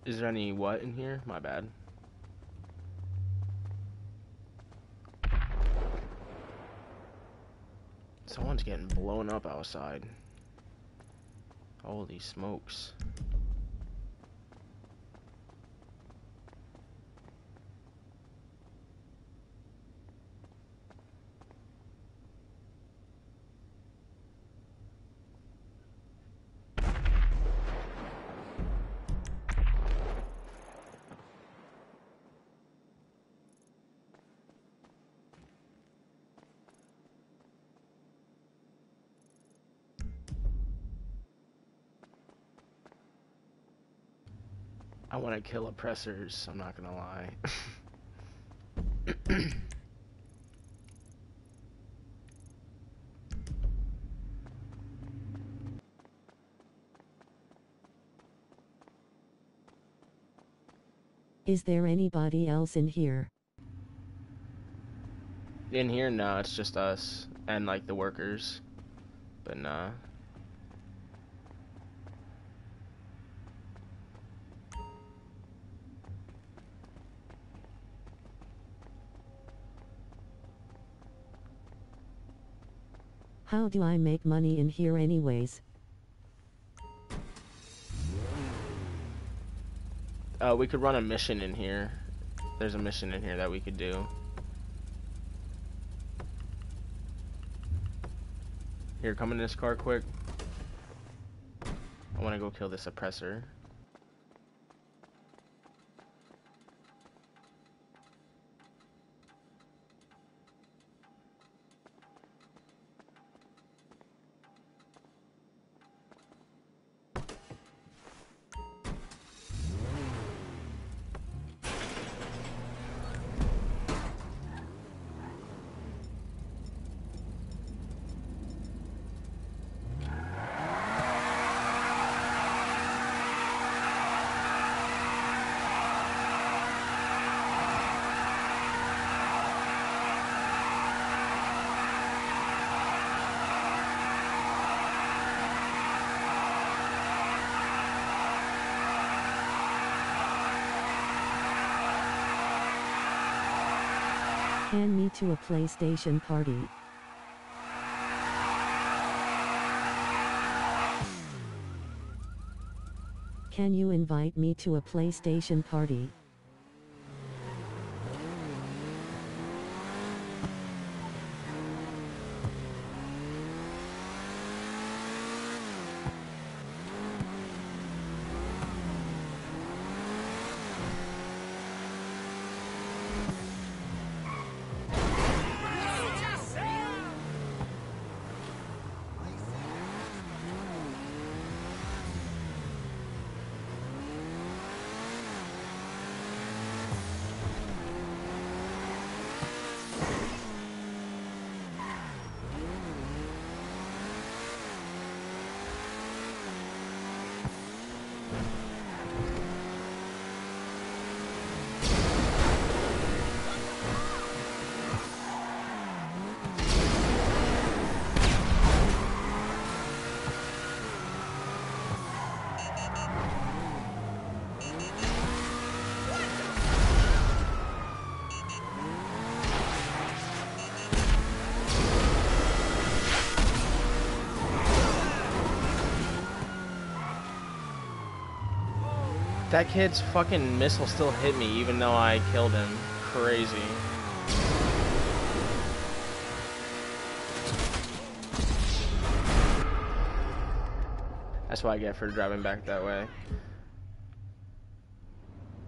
Is there any what in here? My bad. Someone's getting blown up outside. Holy smokes. I want to kill oppressors, I'm not gonna lie. Is there anybody else in here? in here, no, it's just us and like the workers. But nah. How do I make money in here anyways? Uh, we could run a mission in here. There's a mission in here that we could do. Here, come in this car quick. I want to go kill this oppressor. To a PlayStation party. Can you invite me to a PlayStation party? That kid's fucking missile still hit me even though I killed him. Crazy. That's what I get for driving back that way.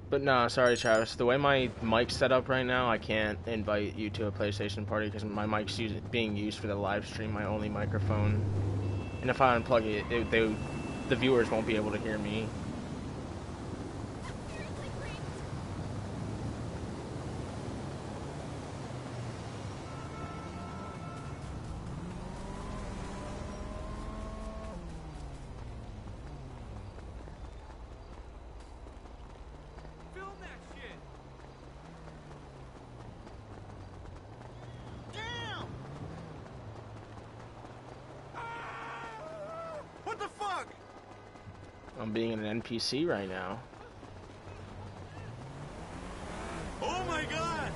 But no, sorry Travis. The way my mic's set up right now, I can't invite you to a PlayStation party because my mic's use, being used for the live stream, my only microphone. And if I unplug it, it they, the viewers won't be able to hear me. Film that shit. Damn! What the fuck? I'm NPC right now. Oh my god!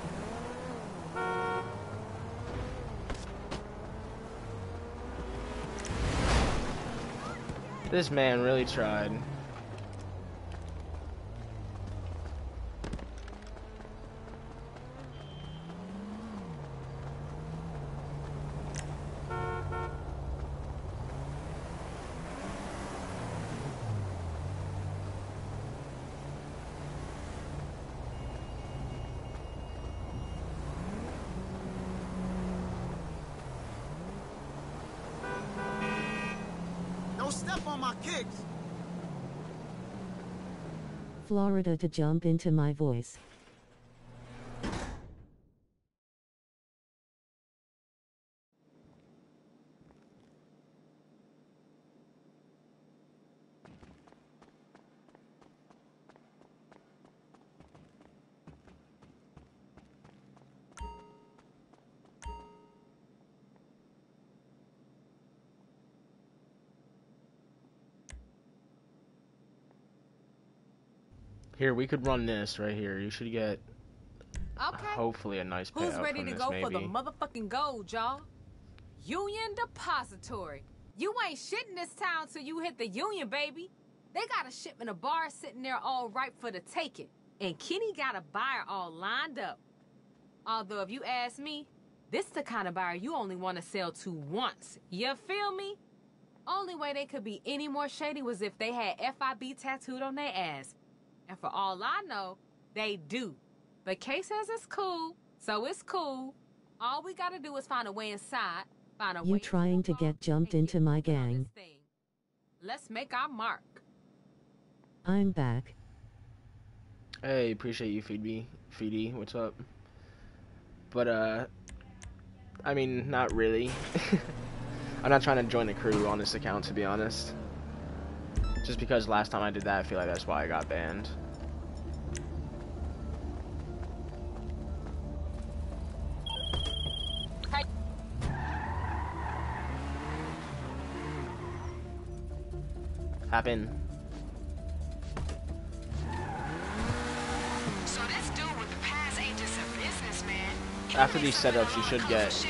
This man really tried. Don't step on my kicks! Florida to jump into my voice. Here, we could run this right here. You should get Okay. hopefully a nice payout Who's ready to this, go maybe. for the motherfucking gold, y'all? Union Depository. You ain't shit in this town till you hit the Union, baby. They got a shipment of bars sitting there all ripe for the taking. And Kenny got a buyer all lined up. Although, if you ask me, this the kind of buyer you only want to sell to once. You feel me? Only way they could be any more shady was if they had FIB tattooed on their ass. And for all I know, they do. But Kay says it's cool, so it's cool. All we gotta do is find a way inside, find a You way. trying to get jumped into my gang. Let's make our mark. I'm back. Hey, appreciate you, Feedy. Feedy, what's up? But, uh, I mean, not really. I'm not trying to join the crew on this account, to be honest. Just because last time I did that, I feel like that's why I got banned. happen. So the After these setups, you should get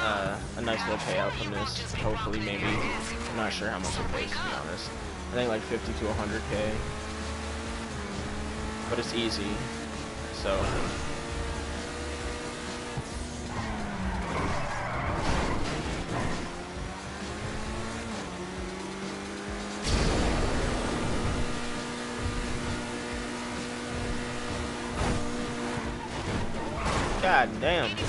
uh, a nice little payout from this. Hopefully, maybe. I'm not sure how much it pays, to be honest. I think like 50 to 100k. But it's easy, so. God damn.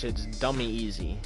shit's dummy easy.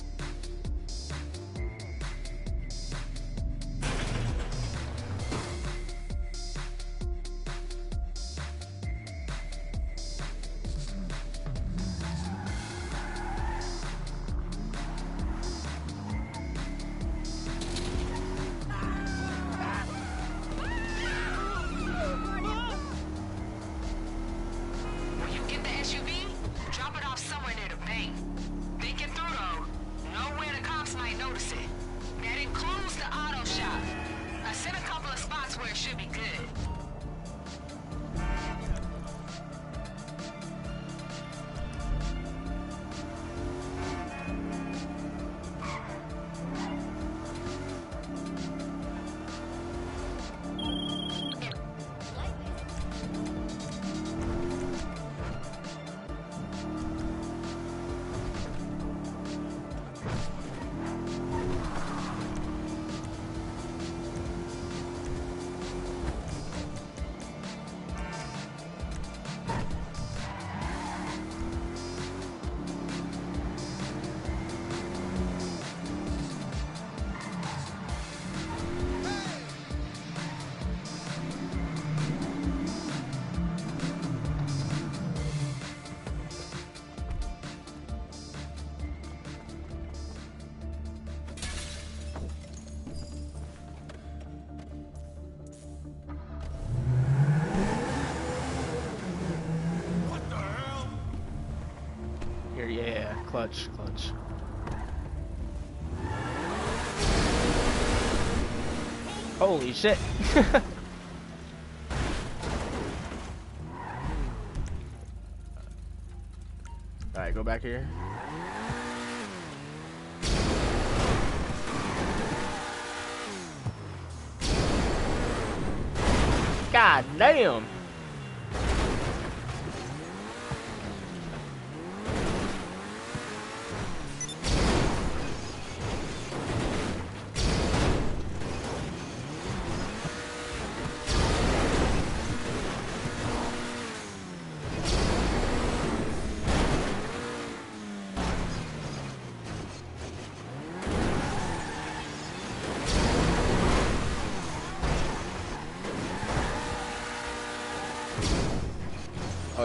clutch, clutch. Holy shit. Alright, go back here. God damn!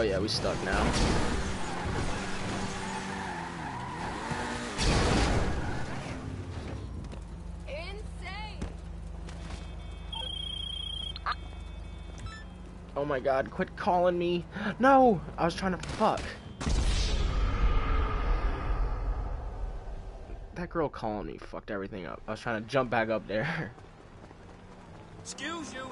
Oh yeah, we stuck now. Oh my god, quit calling me. No! I was trying to fuck. That girl calling me fucked everything up. I was trying to jump back up there. Excuse you,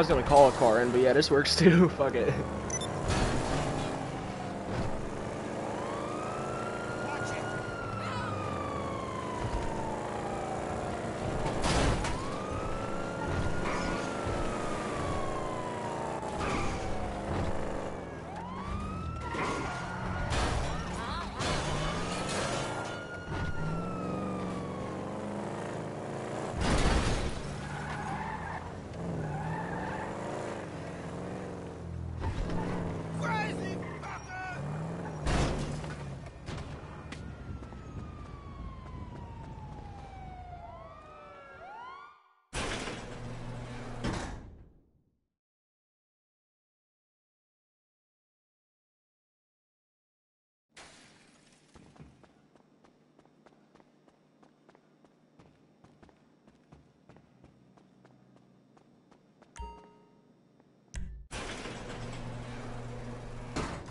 I was gonna call a car in, but yeah, this works too. Fuck it.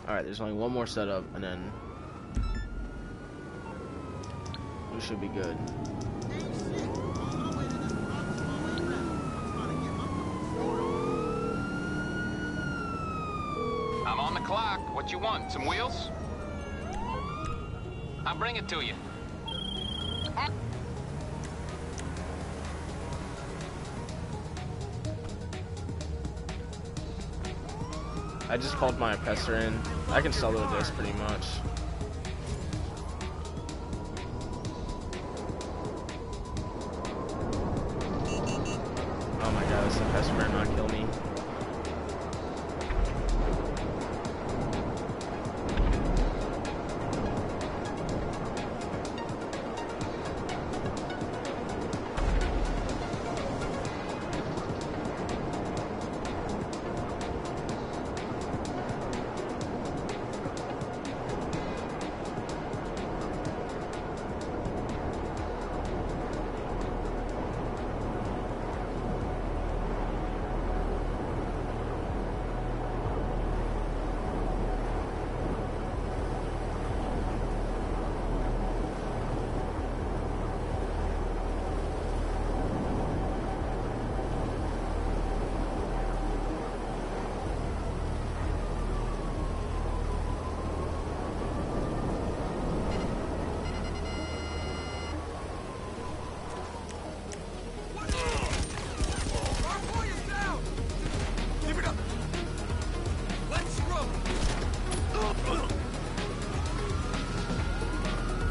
Alright, there's only one more setup, and then we should be good. I'm on the clock. What you want? Some wheels? I'll bring it to you. I just called my oppressor in. I can solo this pretty much.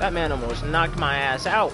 That man almost knocked my ass out.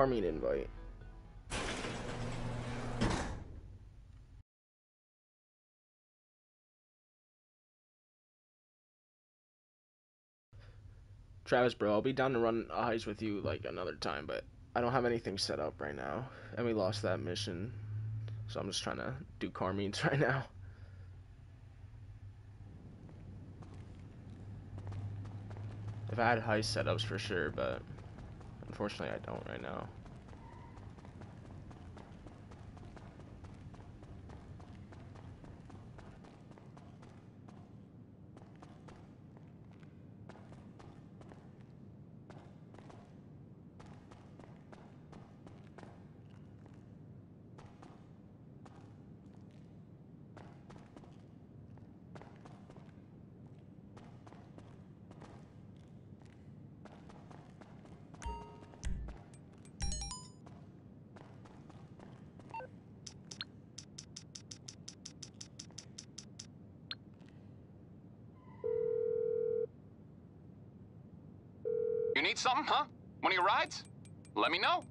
Carmine invite. Travis, bro, I'll be down to run heist with you like another time, but I don't have anything set up right now, and we lost that mission, so I'm just trying to do car meets right now. If I had heist setups for sure, but unfortunately I don't right now. You need something, huh? One of your rides? Let me know.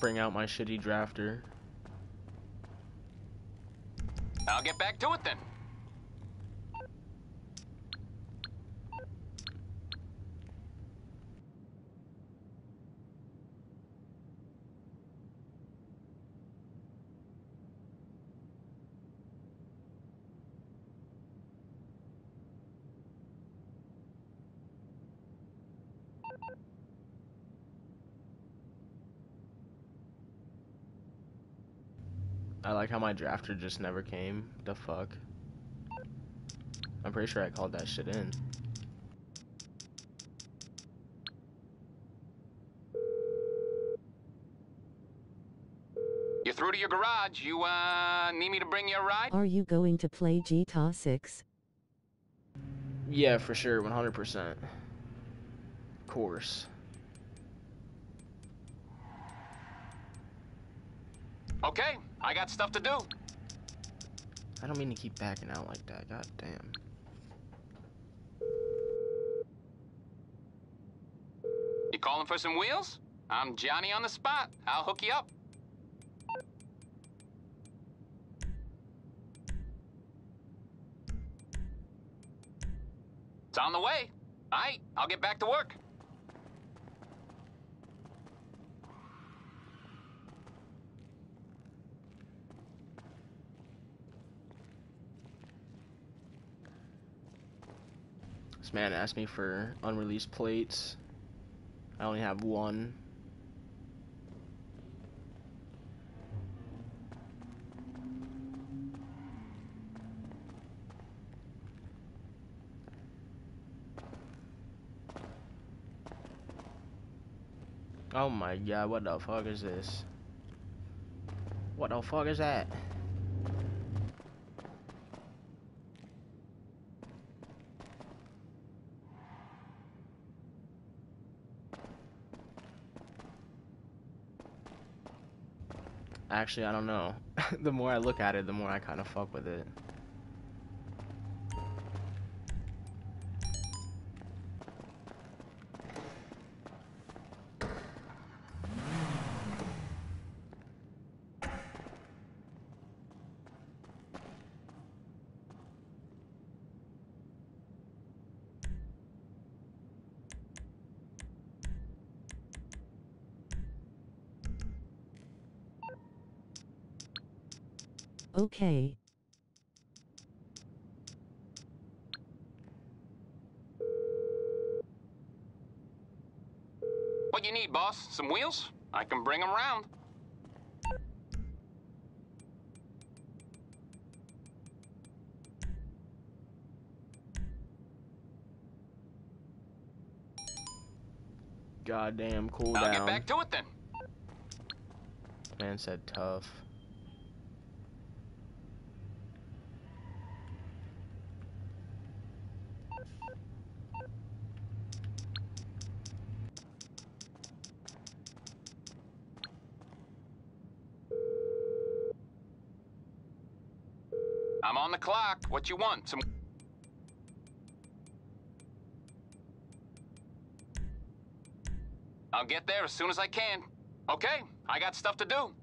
Bring out my shitty drafter. I'll get back to it then. Drafter just never came. The fuck? I'm pretty sure I called that shit in. You're through to your garage. You, uh, need me to bring you a ride? Are you going to play GTA 6? Yeah, for sure, 100%. Of Course. Okay, I got stuff to do. I don't mean to keep backing out like that. God damn. You calling for some wheels? I'm Johnny on the spot. I'll hook you up. It's on the way. All right, I'll get back to work. Man asked me for unreleased plates. I only have one. Oh my god, what the fuck is this? What the fuck is that? Actually, I don't know. the more I look at it, the more I kind of fuck with it. Okay. What you need, boss? Some wheels? I can bring them round. Goddamn cool I'll get back to it then. Man said tough. I'm on the clock. What you want? Some. I'll get there as soon as I can. Okay, I got stuff to do.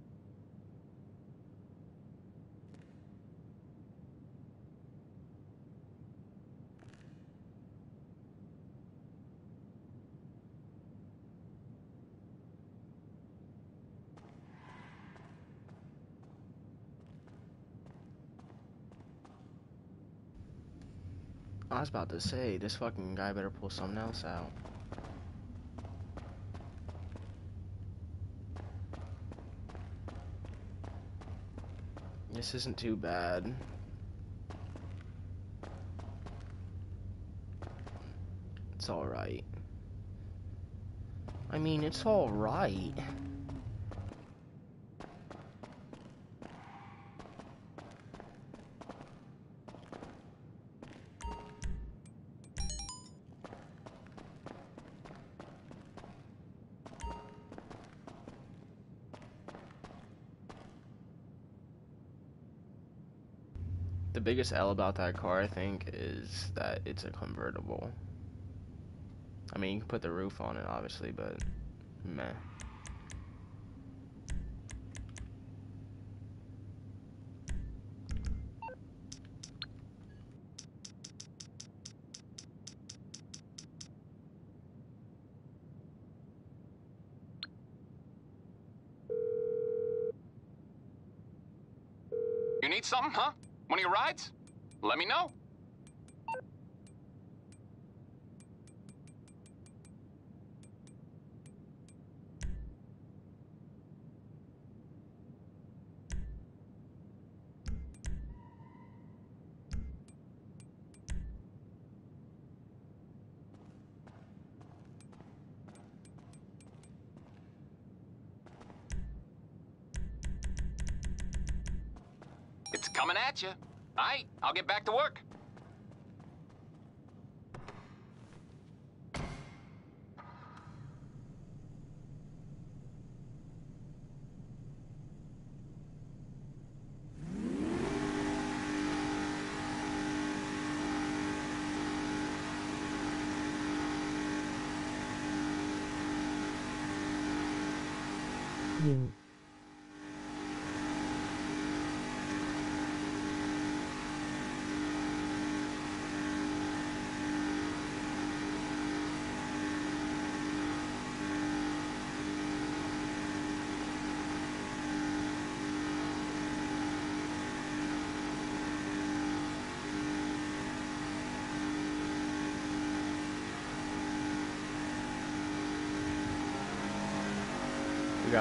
Was about to say, this fucking guy better pull something else out. This isn't too bad. It's alright. I mean, it's alright. Biggest L about that car, I think, is that it's a convertible. I mean, you can put the roof on it, obviously, but meh. You need something, huh? One of your rides? Let me know. It's coming at you. All right, I'll get back to work.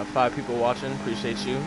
Got five people watching. Appreciate you.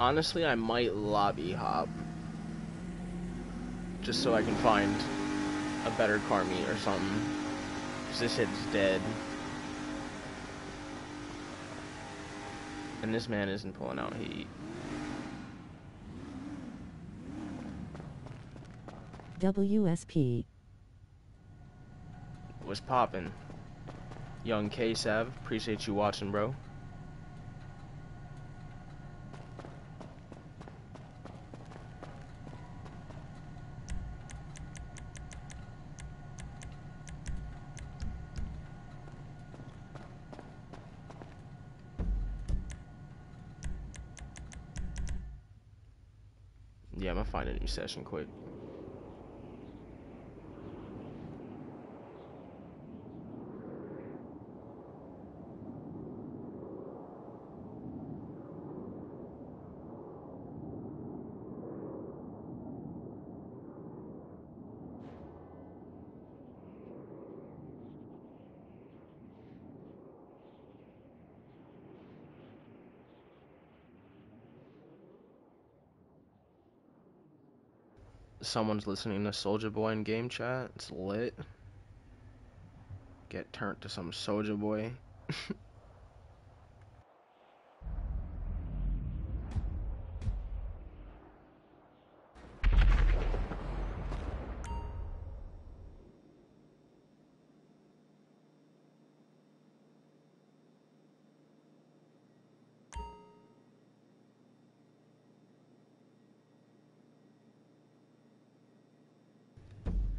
Honestly, I might lobby hop. Just so I can find a better car meet or something. Cause this hit's dead. And this man isn't pulling out heat. WSP. What's poppin'? Young K Sav, appreciate you watching, bro. Session quick. Someone's listening to Soldier Boy in game chat. It's lit. Get turned to some Soldier Boy.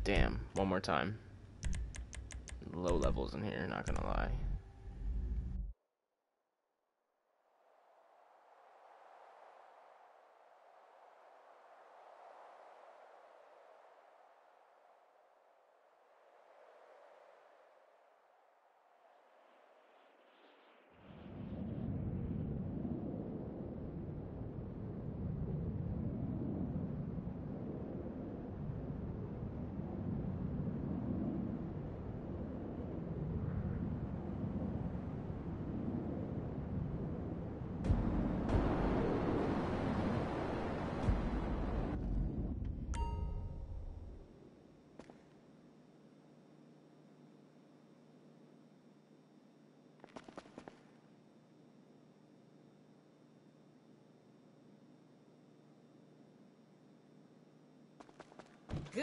Damn, one time. Low levels in here, not gonna lie.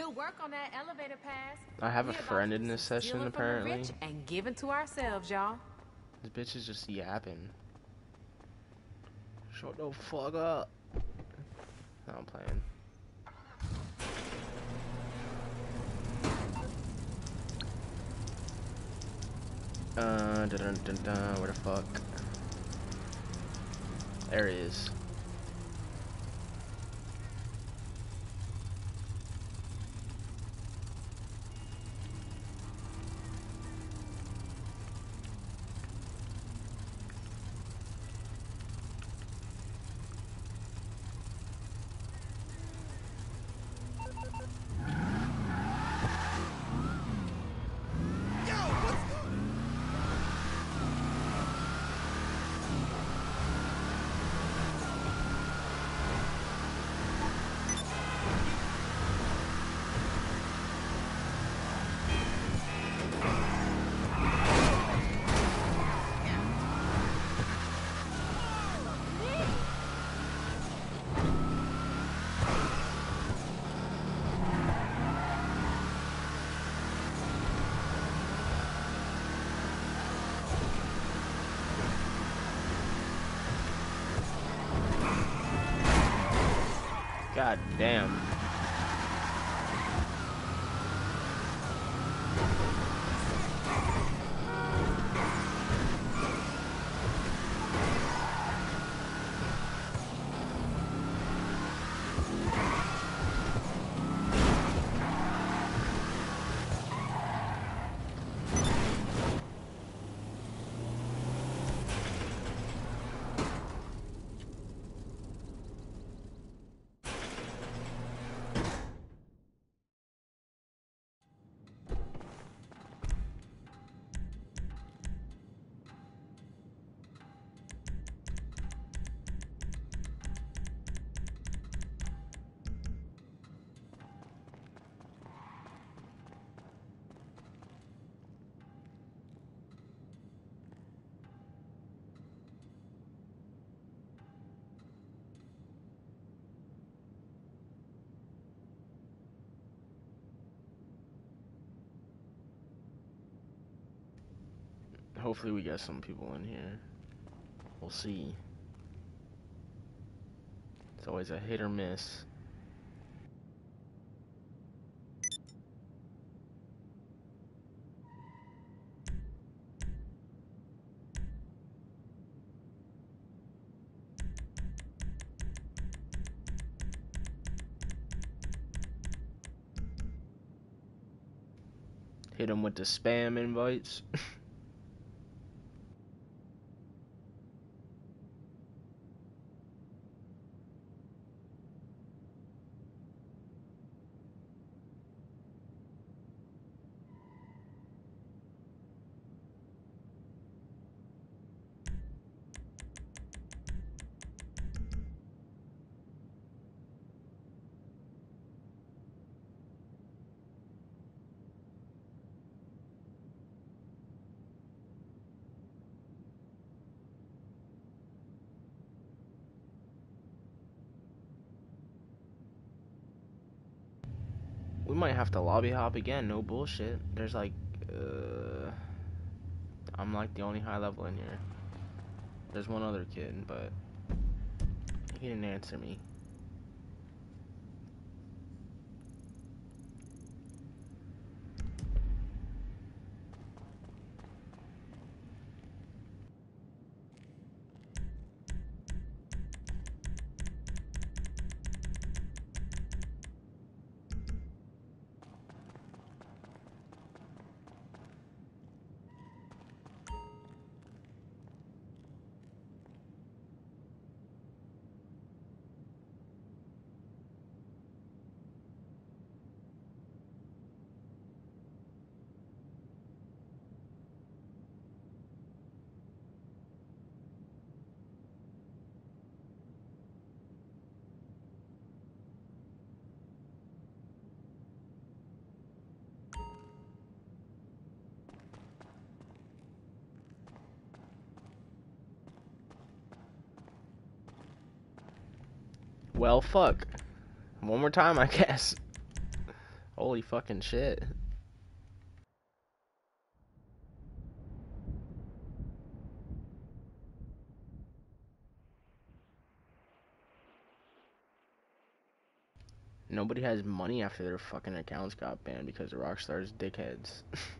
Good work on that elevator pass. I have a We about friend in this session, stealing from the apparently. And giving to ourselves, y'all. This bitch is just yapping. Shut the fuck up. No, I'm playing. Uh, dun, dun, dun, dun, where the fuck? There he is. Hopefully we get some people in here. We'll see. It's always a hit or miss. Hit them with the spam invites. have to lobby hop again. No bullshit. There's like, uh, I'm like the only high level in here. There's one other kid, but he didn't answer me. Well, fuck. One more time, I guess. Holy fucking shit. Nobody has money after their fucking accounts got banned because of Rockstar's dickheads.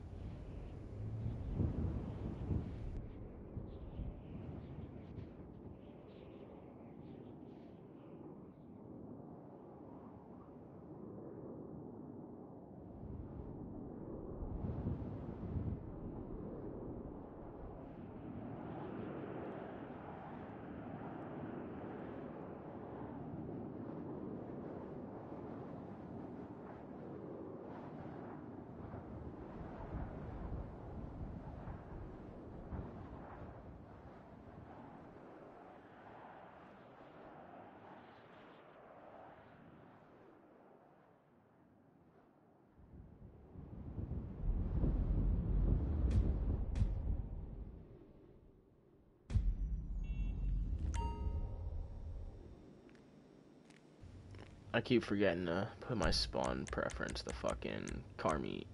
I keep forgetting to put my spawn preference to fucking car meet.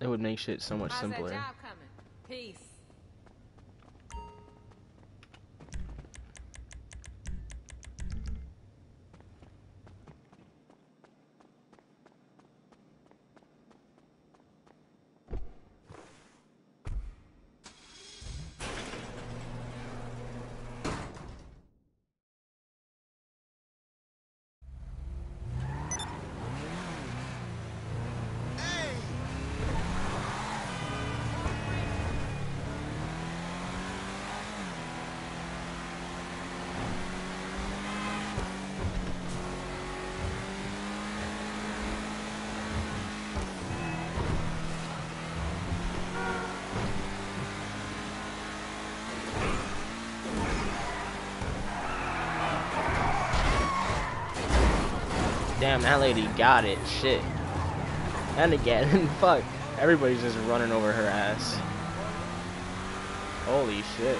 It would make shit so much How's simpler. that job coming? Peace. Damn, that lady got it. Shit. And again, fuck. Everybody's just running over her ass. Holy shit.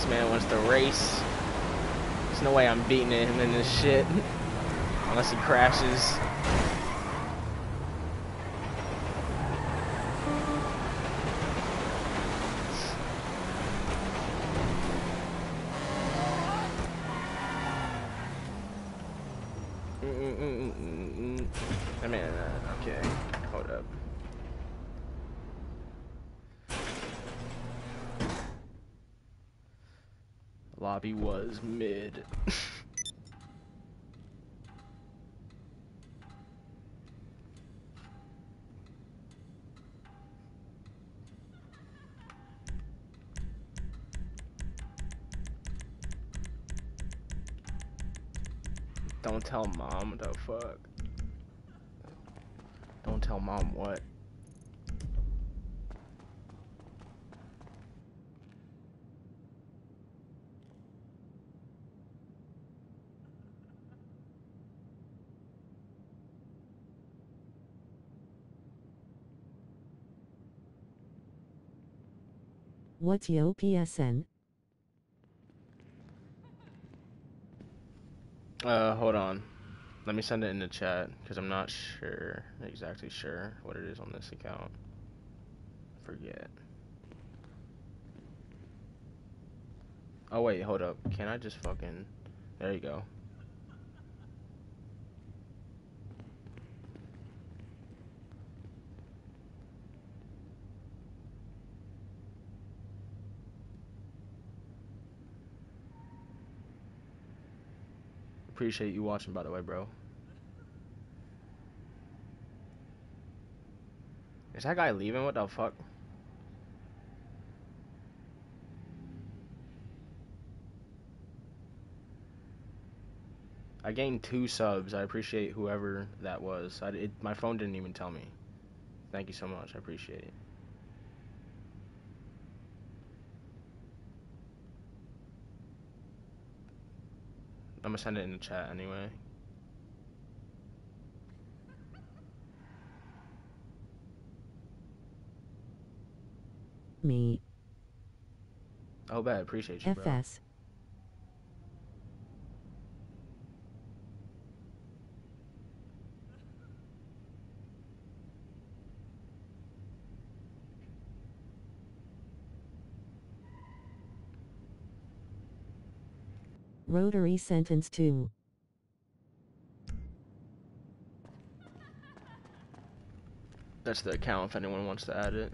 This man wants to race. There's no way I'm beating him in this shit. Unless he crashes. Tell mom the fuck. Don't tell mom what. What's yo PSN? Uh, hold on. Let me send it in the chat because I'm not sure, exactly sure what it is on this account. Forget. Oh wait, hold up. Can I just fucking? There you go. Appreciate you watching, by the way, bro. Is that guy leaving? What the fuck? I gained two subs. I appreciate whoever that was. I, it, my phone didn't even tell me. Thank you so much. I appreciate it. I'm gonna send it in the chat anyway. Me. Oh, bad. Appreciate you, bro. FS. Rotary sentence 2. That's the account if anyone wants to add it.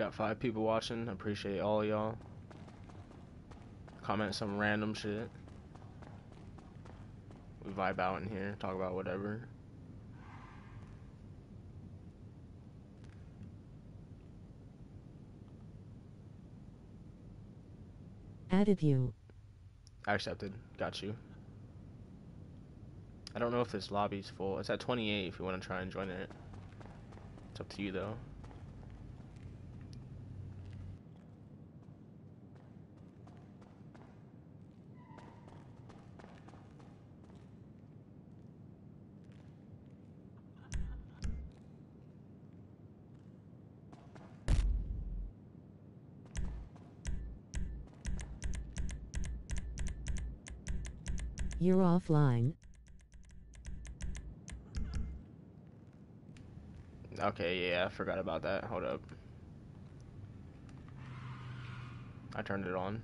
Got five people watching. Appreciate all y'all. Comment some random shit. We vibe out in here, talk about whatever. Added you. I accepted. Got you. I don't know if this lobby's full. It's at 28 if you want to try and join it. It's up to you though. You're offline. Okay, yeah, I forgot about that. Hold up. I turned it on.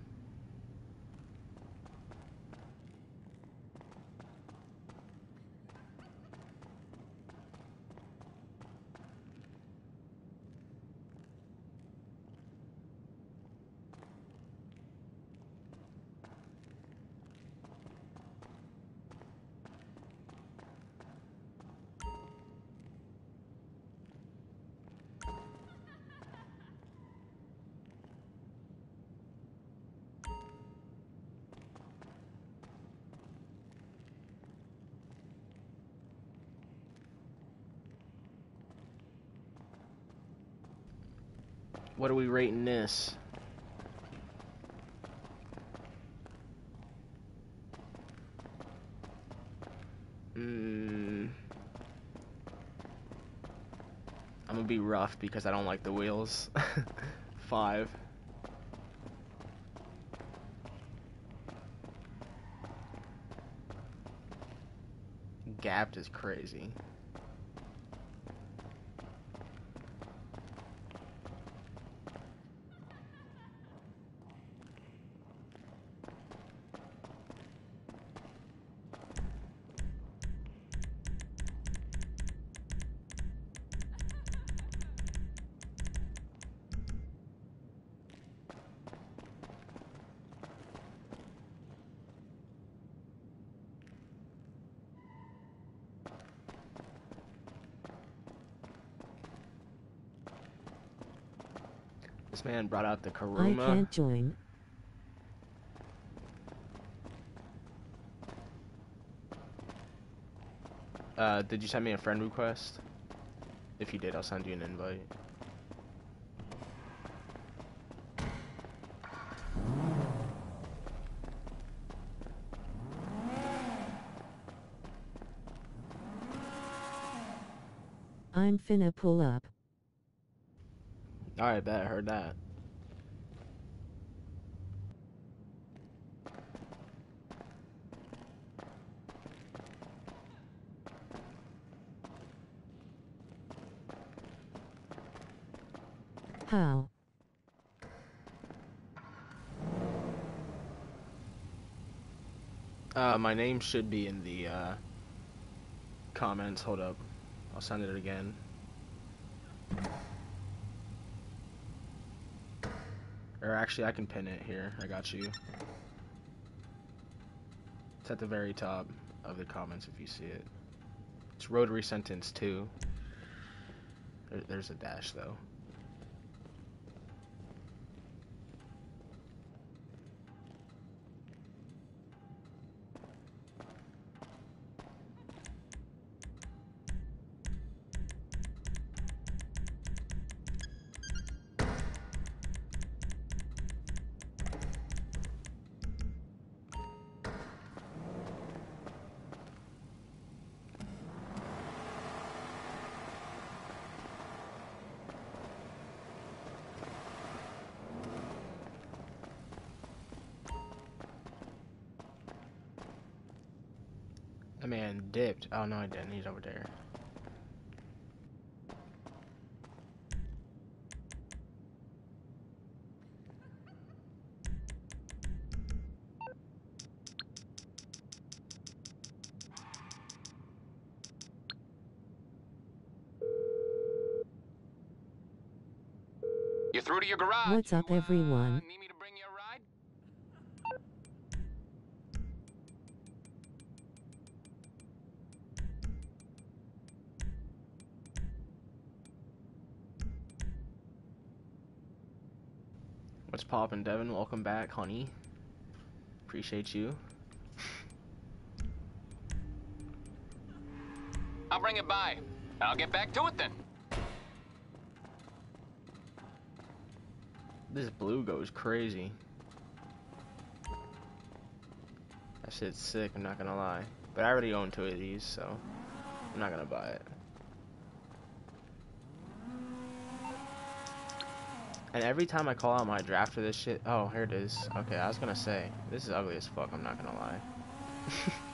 What are we rating this? Mm. I'm gonna be rough because I don't like the wheels. Five. Gapped is crazy. Man brought out the I can't join. Uh, did you send me a friend request? If you did, I'll send you an invite. I'm finna pull up. Alright, bet, I heard that. How? Uh, my name should be in the, uh, comments. Hold up. I'll send it again. Or actually, I can pin it here. I got you. It's at the very top of the comments if you see it. It's rotary sentence 2. There, there's a dash though. Man. Oh no, I didn't. He's over there. You through to your garage? What's up, everyone? Need me to bring you a ride? What's poppin', Devin? Welcome back, honey. Appreciate you. I'll bring it by. I'll get back to it then. This blue goes crazy. That shit's sick, I'm not gonna lie. But I already own two of these, so I'm not gonna buy it. And every time I call out my draft for this shit, oh, here it is. Okay, I was gonna say, this is ugly as fuck, I'm not gonna lie.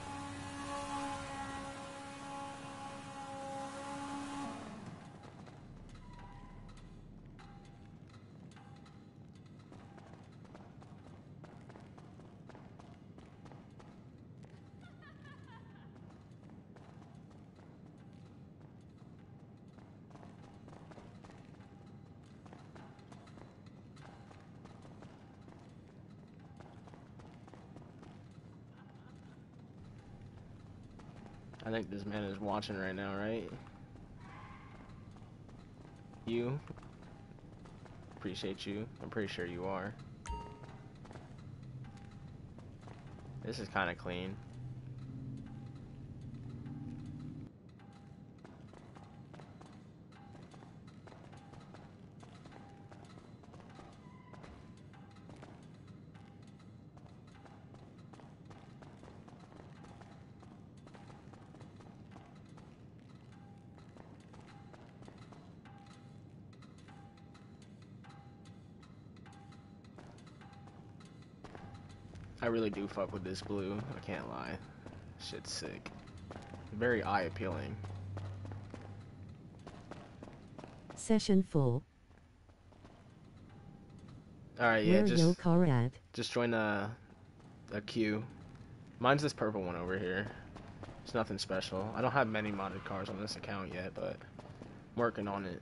watching right now, right? You? Appreciate you. I'm pretty sure you are. This is kind of clean. Do fuck with this blue. I can't lie. Shit's sick. Very eye appealing. Session full. All right, yeah, Where just your car at? just join a a queue. Mine's this purple one over here. It's nothing special. I don't have many modded cars on this account yet, but I'm working on it.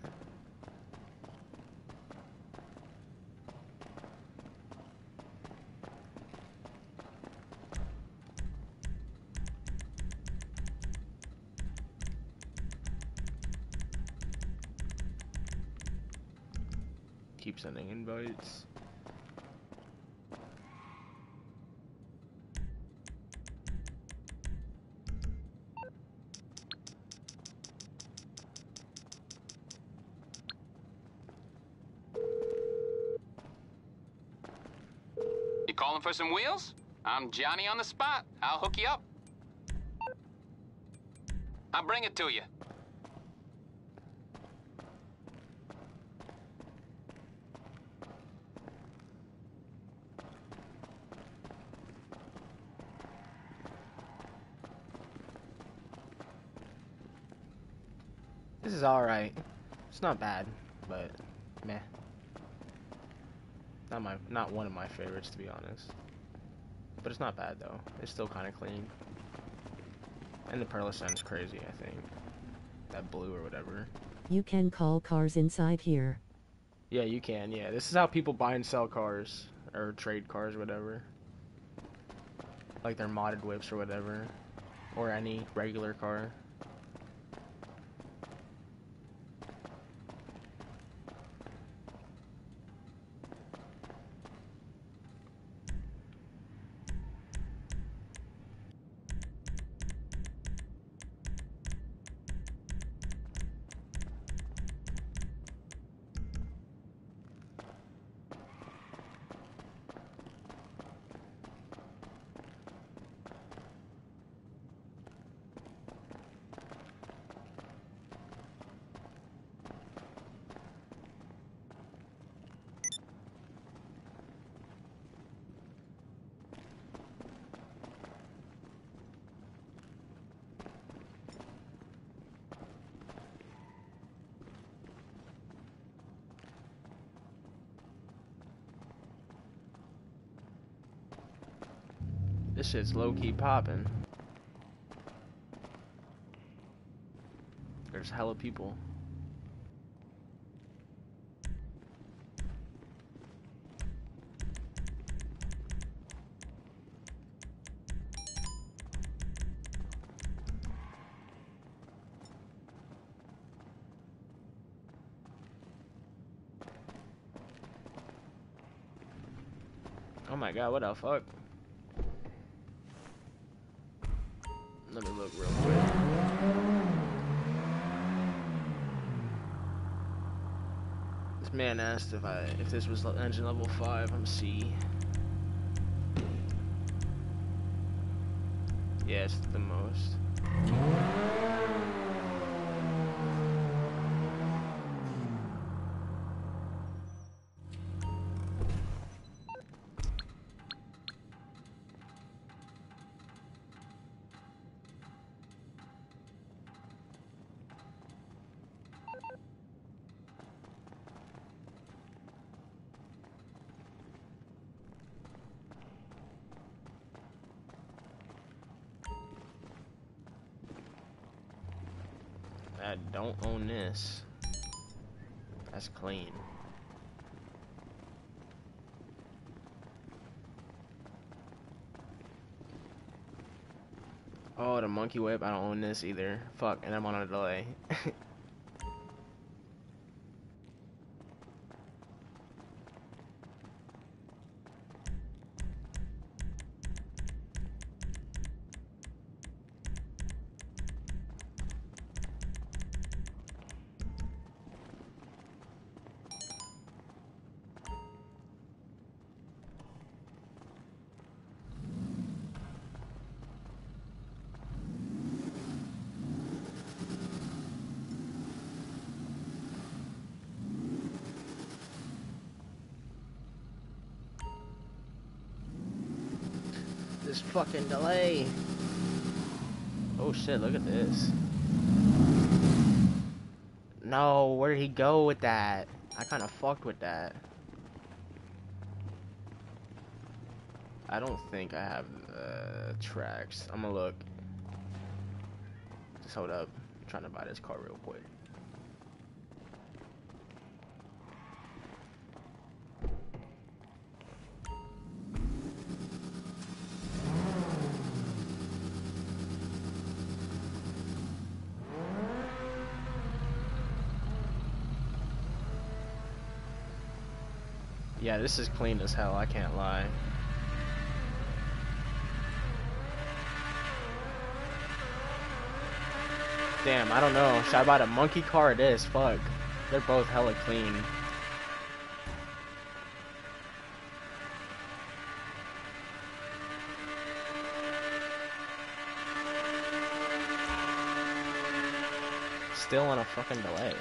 Keep sending invites. You calling for some wheels? I'm Johnny on the spot. I'll hook you up. I'll bring it to you. This is alright. It's not bad, but meh. Not one of my favorites to be honest. But it's not bad though. It's still kinda clean. And the Pearlescent's crazy, I think. That blue or whatever. You can call cars inside here. Yeah, you can, yeah. This is how people buy and sell cars. Or trade cars or whatever. Like their modded whips or whatever. Or any regular car. This shit's low key popping. There's hella people. Oh my god, what the fuck? Man asked if I if this was engine level five. I'm C. It's the most. That's clean. Oh, the monkey whip. I don't own this either. Fuck, and I'm on a delay. fucking delay. Oh shit, look at this. No, where did he go with that? I kind of fucked with that. I don't think I have uh, tracks. I'm gonna look. Just hold up. I'm trying to buy this car real quick. This is clean as hell, I can't lie. Damn, I don't know. Should I buy the monkey car or this? Fuck. They're both hella clean. Still on a fucking delay.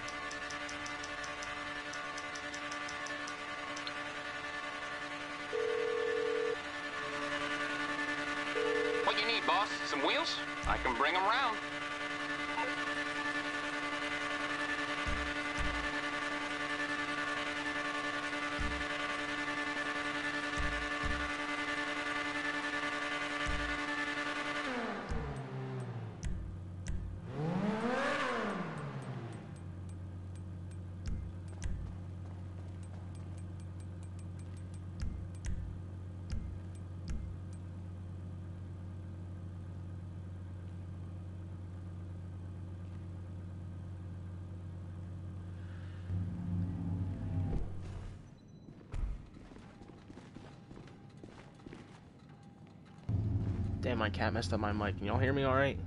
My cat messed up my mic. Can y'all hear me alright?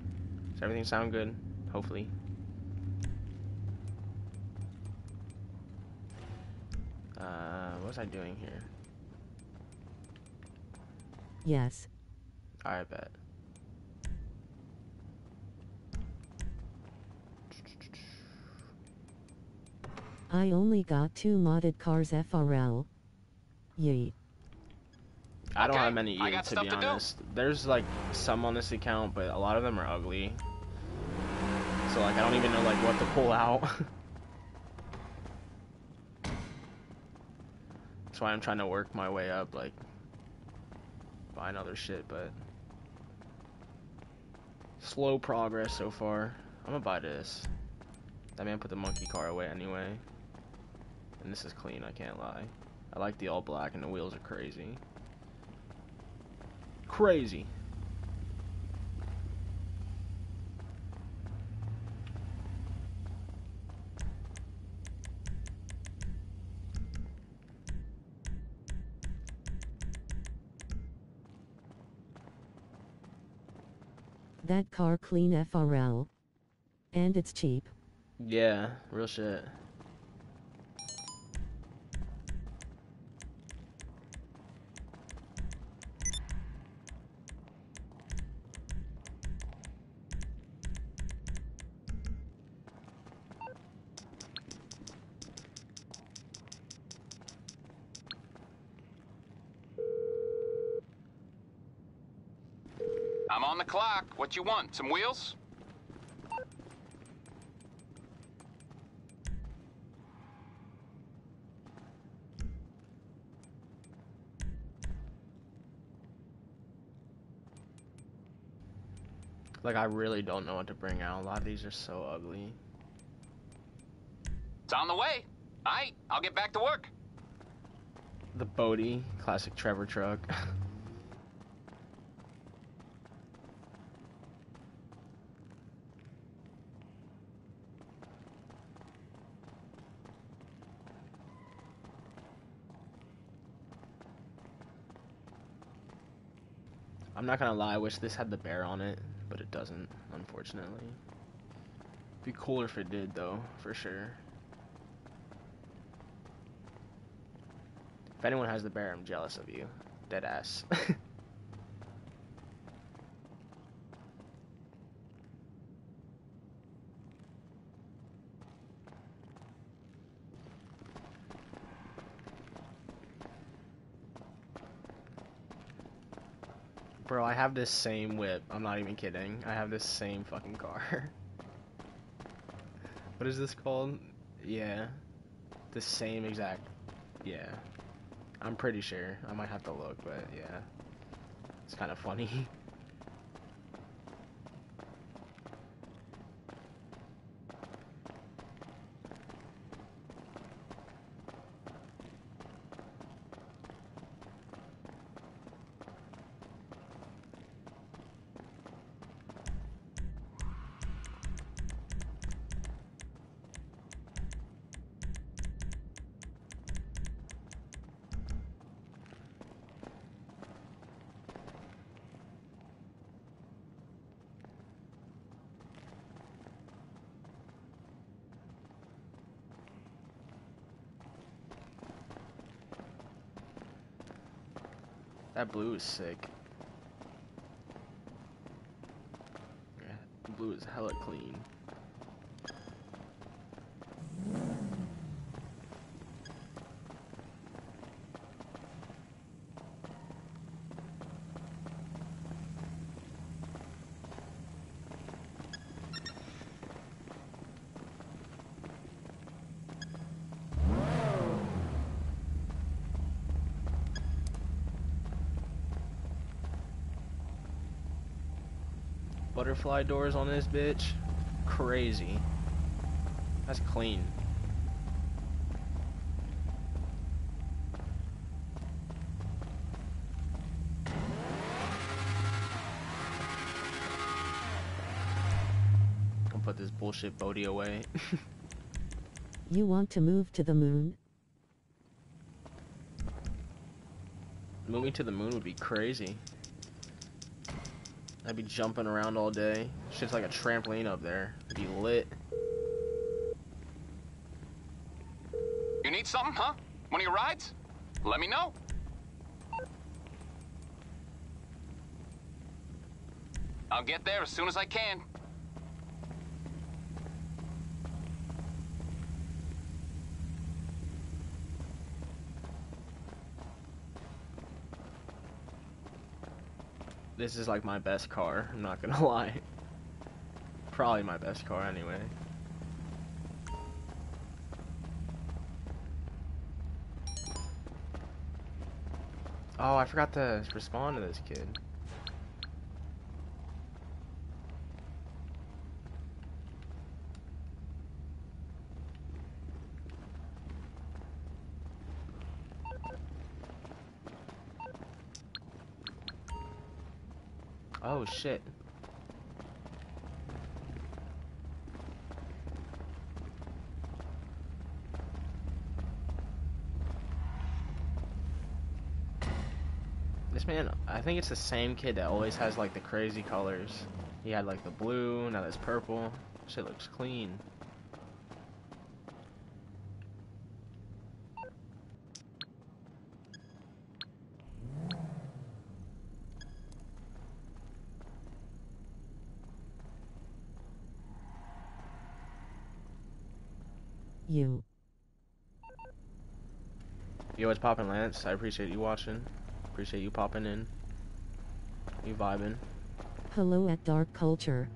Does everything sound good? Hopefully. Uh, what was I doing here? Yes. I bet. I only got two modded cars FRL. Yeet. I don't Okay, have many either, to be to honest. There's like some on this account, but a lot of them are ugly. So like I don't even know like what to pull out. That's why I'm trying to work my way up, like buying other shit, but slow progress so far. I'm gonna buy this. That man put the monkey car away anyway. And this is clean, I can't lie. I like the all black and the wheels are crazy. Crazy. That car clean FRL. And it's cheap. Yeah, real shit. What you want? Some wheels? Like I really don't know what to bring out. A lot of these are so ugly. It's on the way. Aight, I'll get back to work. The Bodhi, classic Trevor truck. I'm not gonna lie, I wish this had the bear on it, but it doesn't, unfortunately. Be cooler if it did, though, for sure. If anyone has the bear, I'm jealous of you. Dead ass. Bro, I have this same whip. I'm not even kidding. I have this same fucking car. what is this called? Yeah. The same exact. Yeah. I'm pretty sure. I might have to look, but yeah. It's kind of funny. That blue is sick. Blue is hella clean. Butterfly doors on this bitch. Crazy. That's clean. I'll put this bullshit Bodhi away. You want to move to the moon? Moving to the moon would be crazy. I'd be jumping around all day. Shit's like a trampoline up there. It'd be lit. You need something, huh? One of your rides? Let me know. I'll get there as soon as I can. This is like my best car, I'm not gonna lie. Probably my best car anyway. Oh, I forgot to respond to this kid. Oh shit. This man, I think it's the same kid that always has like the crazy colors. He had like the blue, now there's purple. Shit looks clean. You. Yo, what's poppin', Lance? I appreciate you watching. Appreciate you popping in. You vibing. Hello at Dark Culture.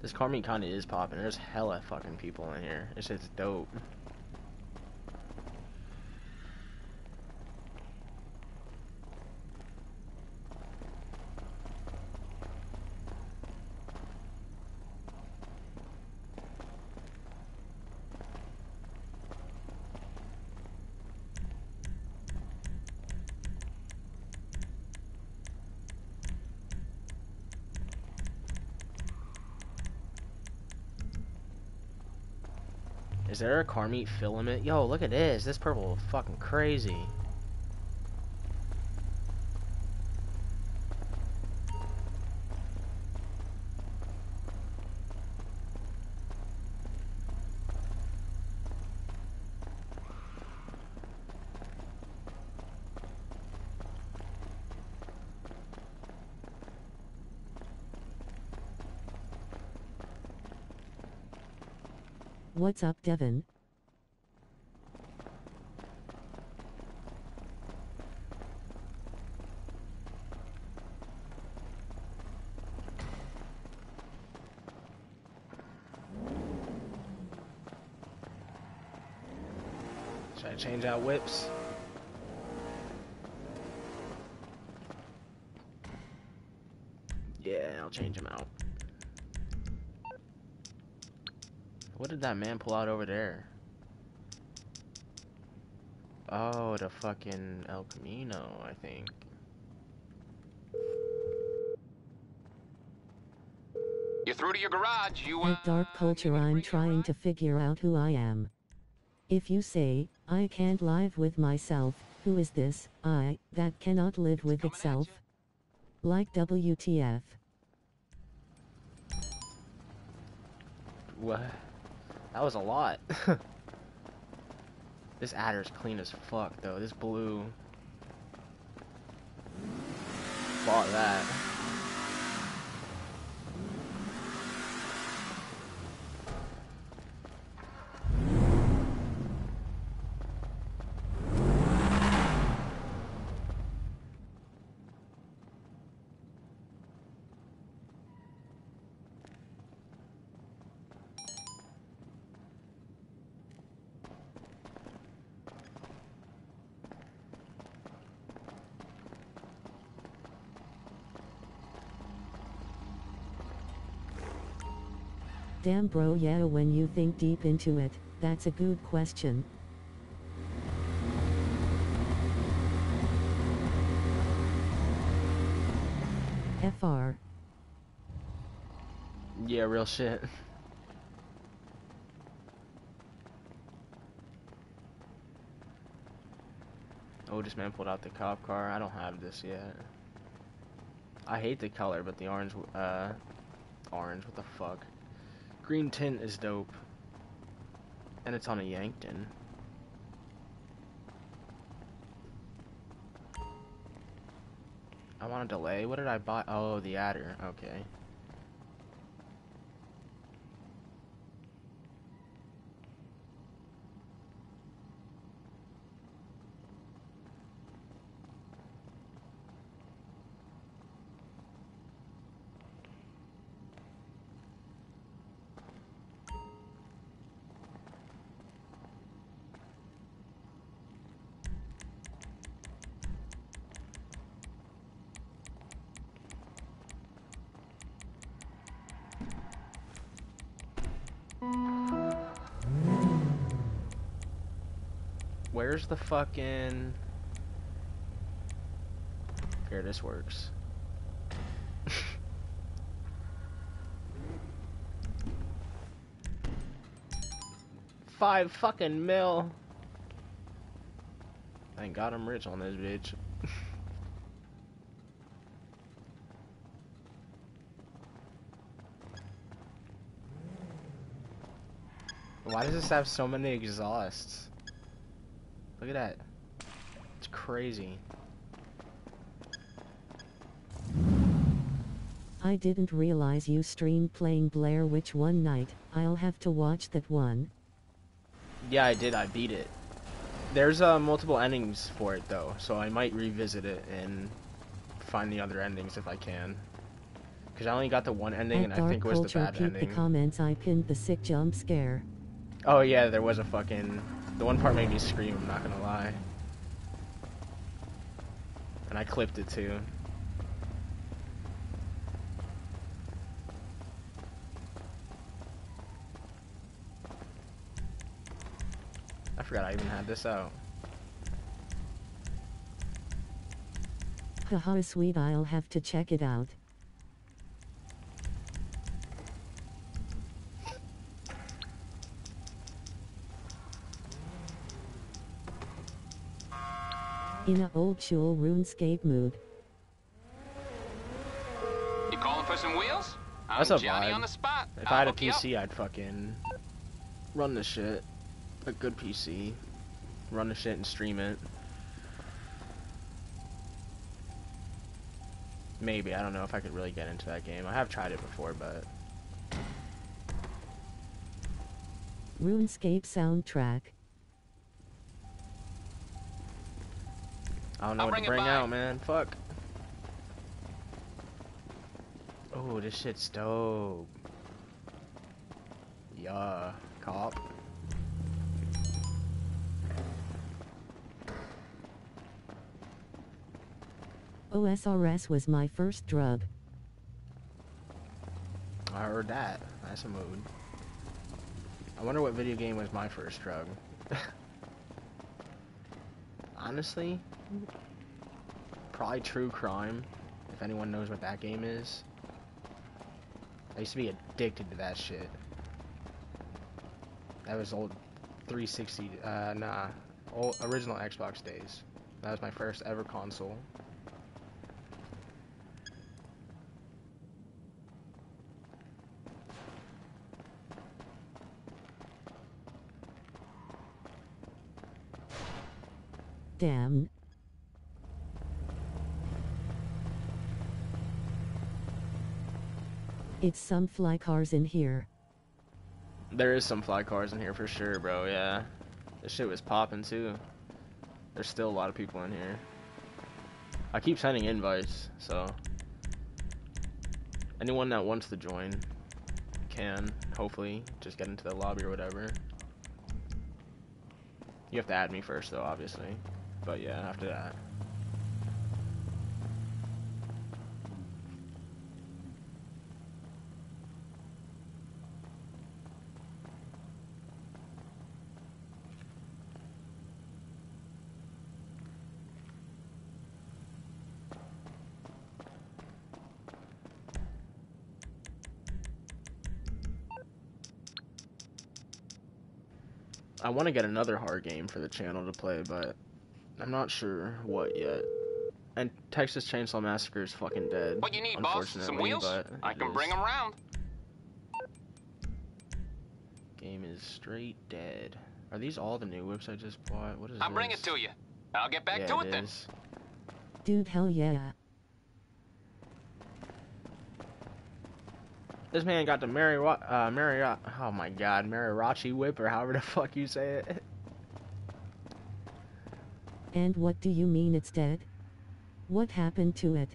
This car meet kinda is popping. There's hella fucking people in here. It's just dope. There a filament? Yo, look at this. This purple is fucking crazy. What's up, Devin? Should I change out whips? Yeah, I'll change them out. What did that man pull out over there? Oh, the fucking El Camino, I think. You're through to your garage. You, uh, At Dark Culture, I'm trying to figure out who I am. If you say, I can't live with myself, who is this, I, that cannot live with itself? Like WTF. What? That was a lot. this adder's clean as fuck, though. This blue. Bought that. Damn bro yeah when you think deep into it, that's a good question. FR. Yeah, real shit. Oh, this man pulled out the cop car. I don't have this yet. I hate the color, but the orange, uh, orange, what the fuck? Green tint is dope. And it's on a Yankton. I want a delay. What did I buy? Oh, the adder. Okay. Where's the fucking... Here, this works. Five fucking mil. Thank God I'm rich on this bitch. Why does this have so many exhausts? Look at that. It's crazy. I didn't realize you streamed playing Blair Witch one night, I'll have to watch that one. Yeah, I did. I beat it. There's uh, multiple endings for it though, so I might revisit it and find the other endings if I can. Because I only got the one ending, At and I think it was the bad ending. the comments I pinned the sick jump scare. Oh yeah, there was a fucking. The one part made me scream. I'm not gonna lie. And I clipped it too. I forgot I even had this out. Haha sweet I'll have to check it out. In a old school RuneScape mood. You calling for some wheels? I'm That's a Johnny vibe. on the spot. If I'll I had a hook you up. PC, I'd fucking run the shit. A good PC. Run the shit and stream it. Maybe, I don't know if I could really get into that game. I have tried it before, but RuneScape soundtrack. I don't know I'll what bring to it bring out, man. Fuck. Oh, this shit's dope. Yeah, cop. OSRS was my first drug. I heard that. That's a mood. I wonder what video game was my first drug. Honestly, probably True Crime. If anyone knows what that game is. I used to be addicted to that shit. That was old 360, uh, nah, old, original Xbox days. That was my first ever console. Damn. It's some fly cars in here. There is some fly cars in here for sure, bro. Yeah, this shit was popping too. There's still a lot of people in here. I keep sending invites, so anyone that wants to join can hopefully just get into the lobby or whatever. You have to add me first, though, obviously. But yeah, after that. I want to get another hard game for the channel to play, but I'm not sure what yet. And Texas Chainsaw Massacre is fucking dead. What you need, boss? Some wheels? I it can bring is- 'em round. Game is straight dead. Are these all the new whips I just bought? What is this? I'll this? bring it to you. I'll get back Yeah, to it, it then. is. Dude, hell yeah. This man got the Mary, Wa- uh, Mary, oh my god, Mariachi whip or however the fuck you say it. And what do you mean it's dead? What happened to it?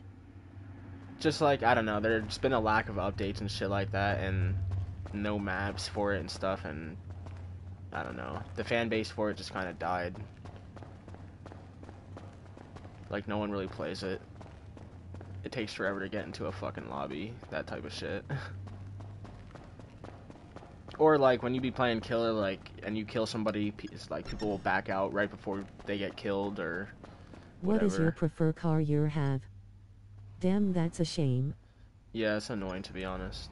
Just like I don't know, there's been a lack of updates and shit like that, and no maps for it and stuff, and I don't know, the fan base for it just kind of died. Like no one really plays it. It takes forever to get into a fucking lobby, that type of shit. or like when you be playing killer, like and you kill somebody, it's like people will back out right before they get killed or whatever. What is your prefer car you have? Damn, that's a shame. Yeah, it's annoying to be honest.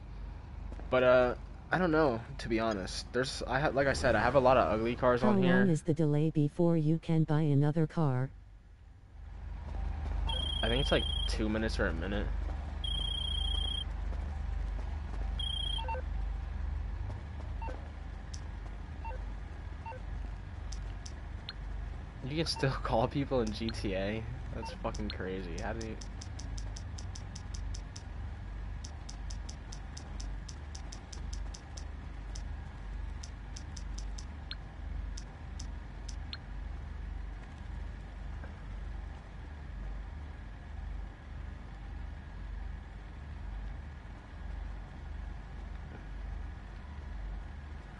But uh, I don't know to be honest. There's I have like I said, I have a lot of ugly cars How on here. how long is the delay before you can buy another car? I think it's like two minutes or a minute. You can still call people in GTA. That's fucking crazy. How do you?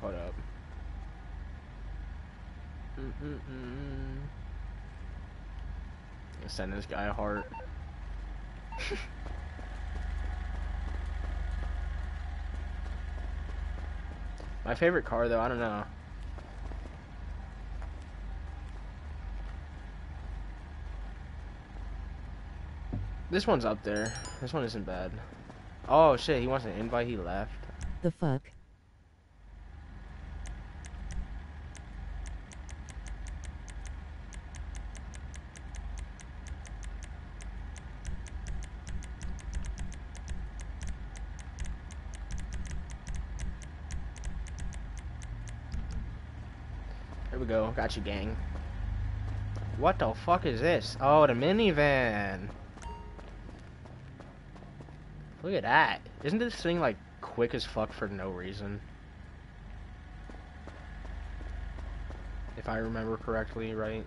Hold up. Mm-mm-mm. Send this guy a heart. My favorite car, though, I don't know. This one's up there. This one isn't bad. Oh shit, he wants an invite, he left. The fuck? Here we go. Got you, gang. What the fuck is this? Oh, the minivan. Look at that. Isn't this thing like quick as fuck for no reason? If I remember correctly, right?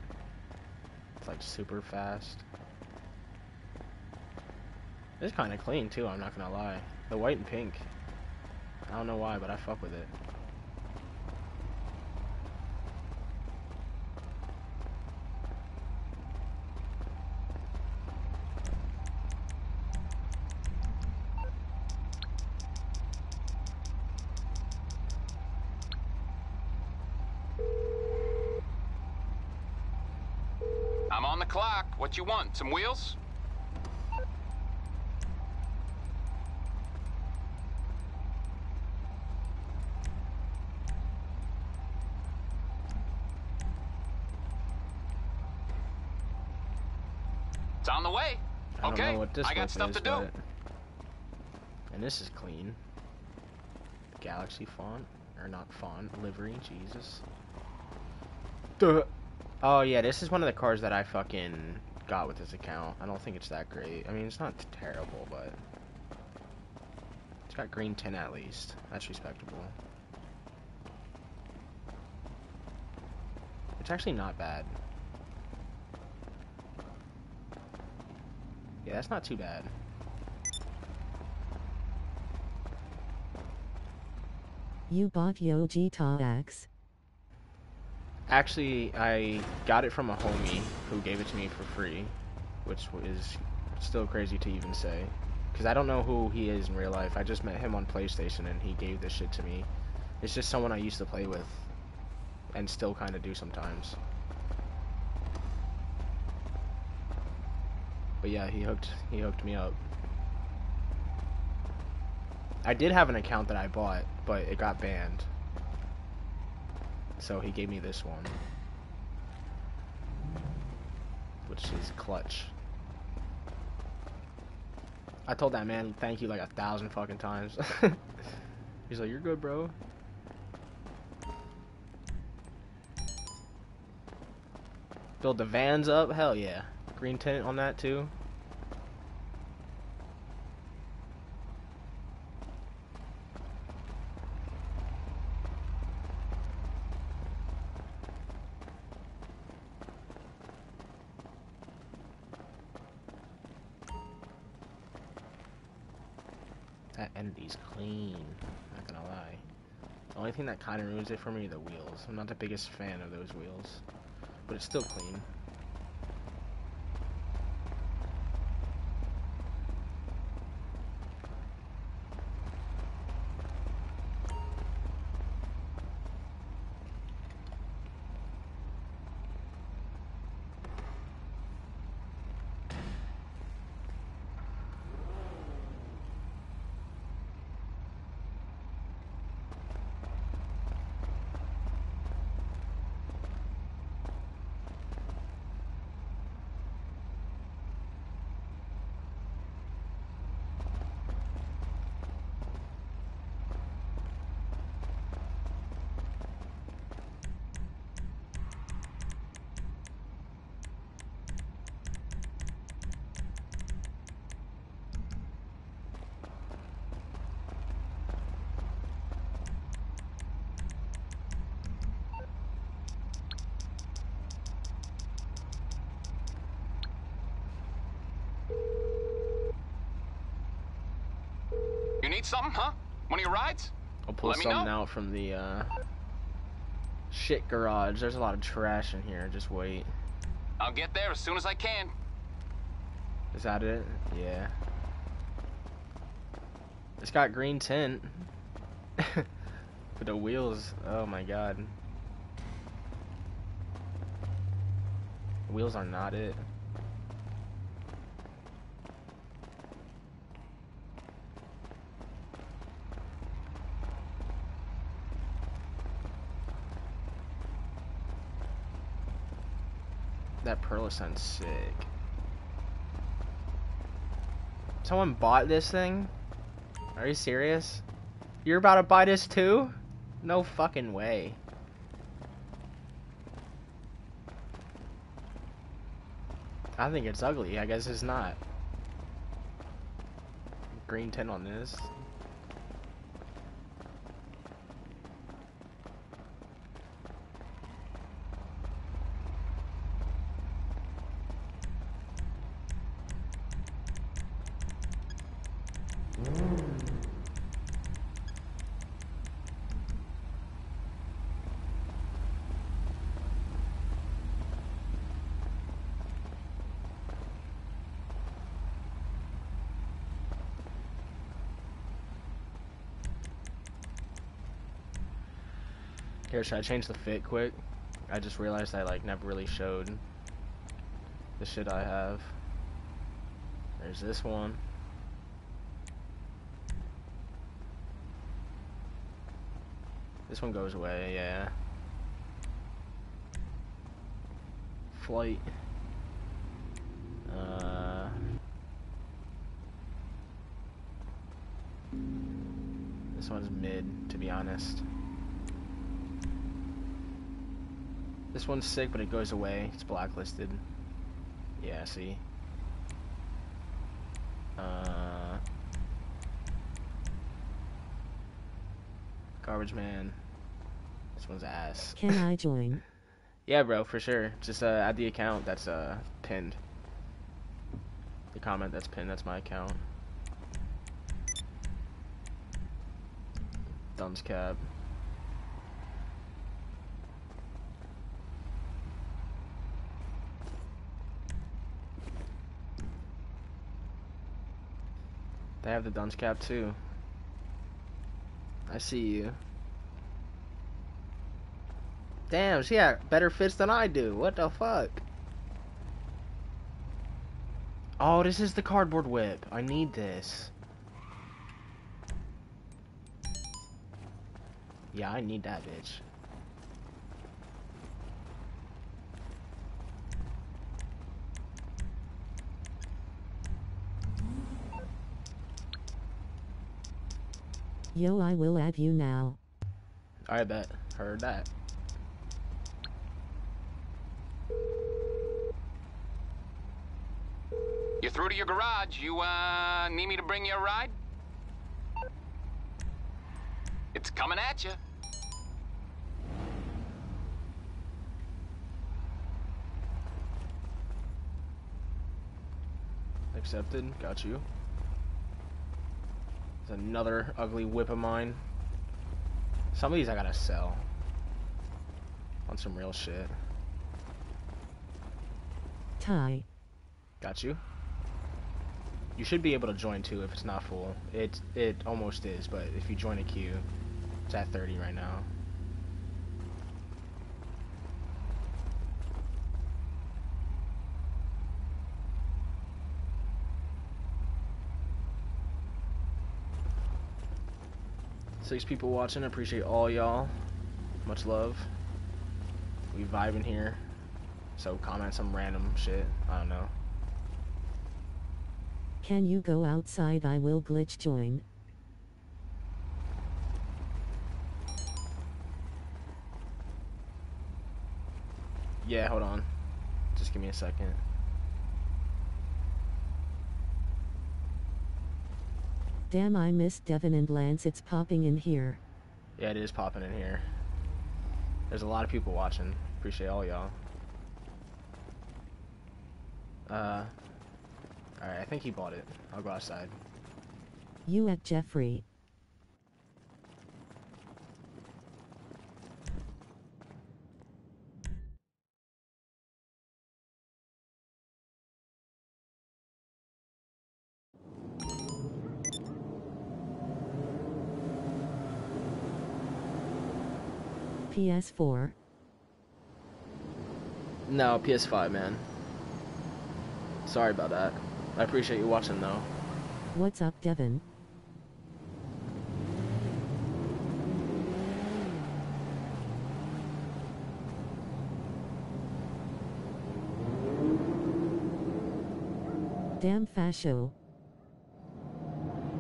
It's like super fast. It's kind of clean too, I'm not gonna lie. The white and pink. I don't know why, but I fuck with it. I'm on the clock. What you want? Some wheels? It's on the way. I don't okay, know what this I got stuff is, to do. And this is clean. Galaxy font. Or not font, livery, Jesus. Duh. Oh yeah, this is one of the cars that I fucking got with this account. I don't think it's that great. I mean, it's not terrible, but... It's got green tint at least. That's respectable. It's actually not bad. Yeah, that's not too bad. You bought Yogita X. Actually, I got it from a homie who gave it to me for free, which is still crazy to even say. Because I don't know who he is in real life. I just met him on PlayStation and he gave this shit to me. It's just someone I used to play with and still kind of do sometimes. But yeah, he hooked he hooked me up. I did have an account that I bought, but it got banned. So he gave me this one. Which is clutch. I told that man thank you like a thousand fucking times. He's like, you're good, bro. Build the vans up? Hell yeah. Green tint on that too. Kind of ruins it for me the wheels. I'm not the biggest fan of those wheels, but it's still clean. You need something, huh? One of your rides? I'll pull Let something out from the uh, shit garage. There's a lot of trash in here. Just wait. I'll get there as soon as I can. Is that it? Yeah. It's got green tint. but the wheels, oh my god. The wheels are not it. That Pearlescent's sick. Someone bought this thing? Are you serious? You're about to buy this too? No fucking way. I think it's ugly. I guess it's not. Green tint on this. Here, should I change the fit quick? I just realized I like never really showed the shit I have. There's this one. This one goes away, yeah. Flight. Uh, this one's mid, to be honest. This one's sick, but it goes away. It's blacklisted. Yeah, see? Uh, garbage man. This one's ass. Can I join? Yeah, bro, for sure. Just uh, add the account that's uh, pinned. The comment that's pinned, that's my account. Thumbs cap. They have the dunce cap too. I see you. Damn, she had better fits than I do. What the fuck? Oh, this is the cardboard whip. I need this. Yeah, I need that bitch. Yo, I will add you now. I bet. Heard that. You're through to your garage. You, uh, need me to bring you a ride? It's coming at you. Accepted. Got you. Another ugly whip of mine. Some of these I gotta sell. On some real shit. Ty. Got you. You should be able to join too if it's not full. It it almost is, but if you join a queue, it's at 30 right now. Six people watching. Appreciate all y'all. Much love. We vibing here. So comment some random shit. I don't know. Can you go outside? I will glitch join. Yeah, hold on. Just give me a second. Damn, I missed Devin and Lance. It's popping in here. Yeah, it is popping in here. There's a lot of people watching. Appreciate all y'all. Uh, alright, I think he bought it. I'll go outside. You at Jeffrey. PS4. No, PS5, man. Sorry about that. I appreciate you watching, though. What's up, Devin? Damn fascio.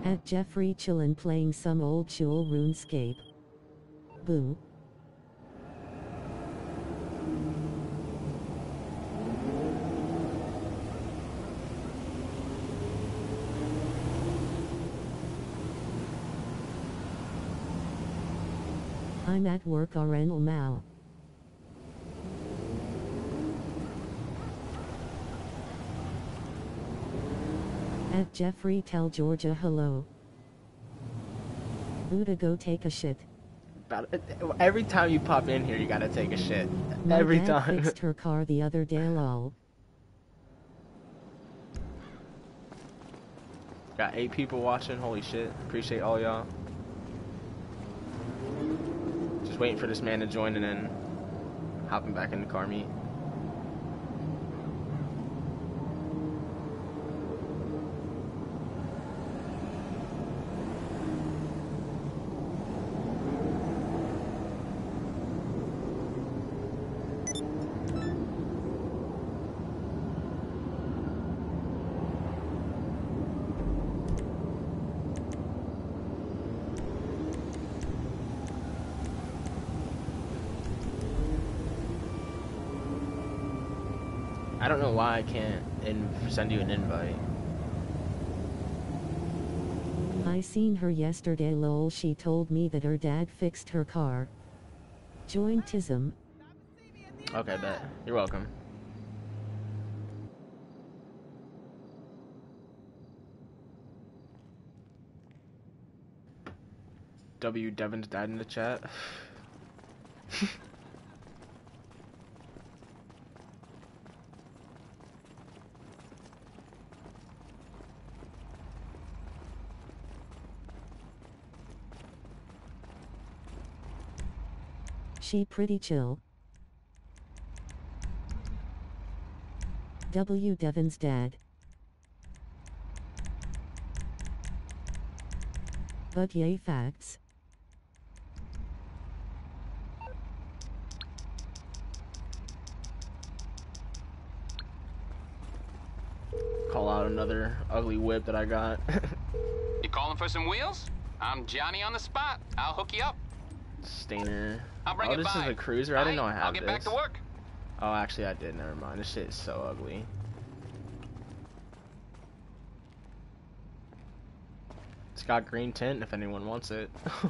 At Jeffrey chillin' playing some old school RuneScape. Boo. I'm at work Arenal now. At Jeffrey tell Georgia hello. Buddha go take a shit. About uh, every time you pop in here, you gotta take a shit. My every dad time. fixed her car the other day lol. Got eight people watching. Holy shit! Appreciate all y'all. Just waiting for this man to join and then hopping back in the car meet. I don't know why I can't in- send you an invite. I seen her yesterday lol she told me that her dad fixed her car. Join Tism. Okay, bet. You're welcome. W. Devon's dad in the chat. She pretty chill. W. Devon's dad. But yay facts. Call out another ugly whip that I got. You calling for some wheels? I'm Johnny on the spot. I'll hook you up. Stanier. I'll bring oh, it this by. is a cruiser. I didn't know I had I'll get this. back to work. Oh, actually, I did. Never mind. This shit is so ugly. It's got green tint if anyone wants it.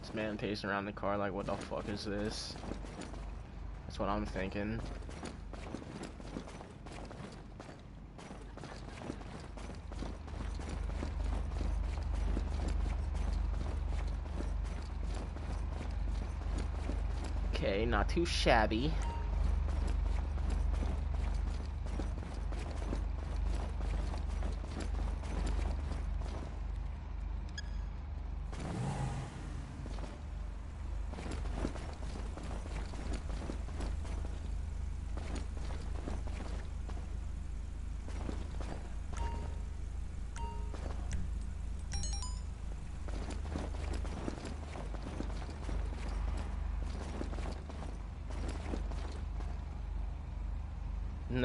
this man around the car like, what the fuck is this? That's what I'm thinking. Okay, not too shabby.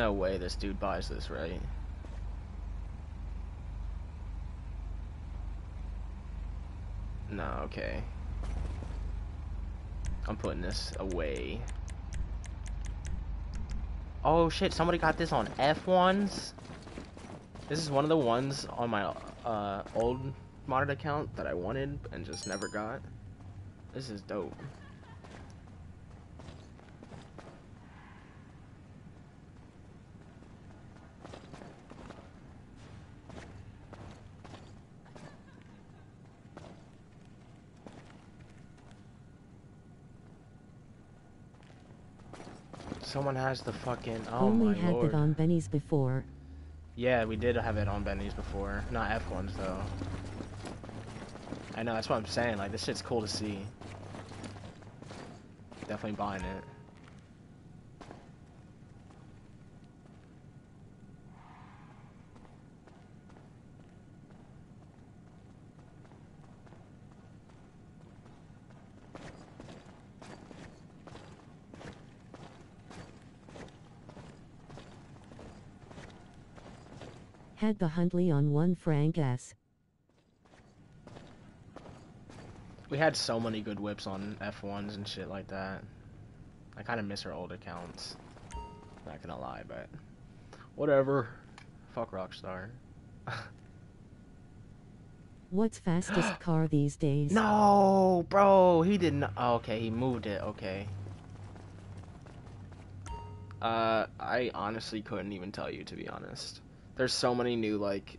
No way this dude buys this, right? No, okay. I'm putting this away. Oh shit, somebody got this on F1s? This is one of the ones on my uh, old modded account that I wanted and just never got. This is dope. Someone has the fucking oh Only my had lord. it on Benny's before. Yeah, we did have it on Benny's before. Not F1s though. I know, that's what I'm saying. Like, this shit's cool to see. Definitely buying it. Had the Huntley on one Frank S. We had so many good whips on F1s and shit like that. I kind of miss our old accounts. Not gonna lie, but whatever. Fuck Rockstar. What's fastest car these days? No, bro, he didn't. Oh, okay, he moved it. Okay. Uh, I honestly couldn't even tell you to be honest. There's so many new like,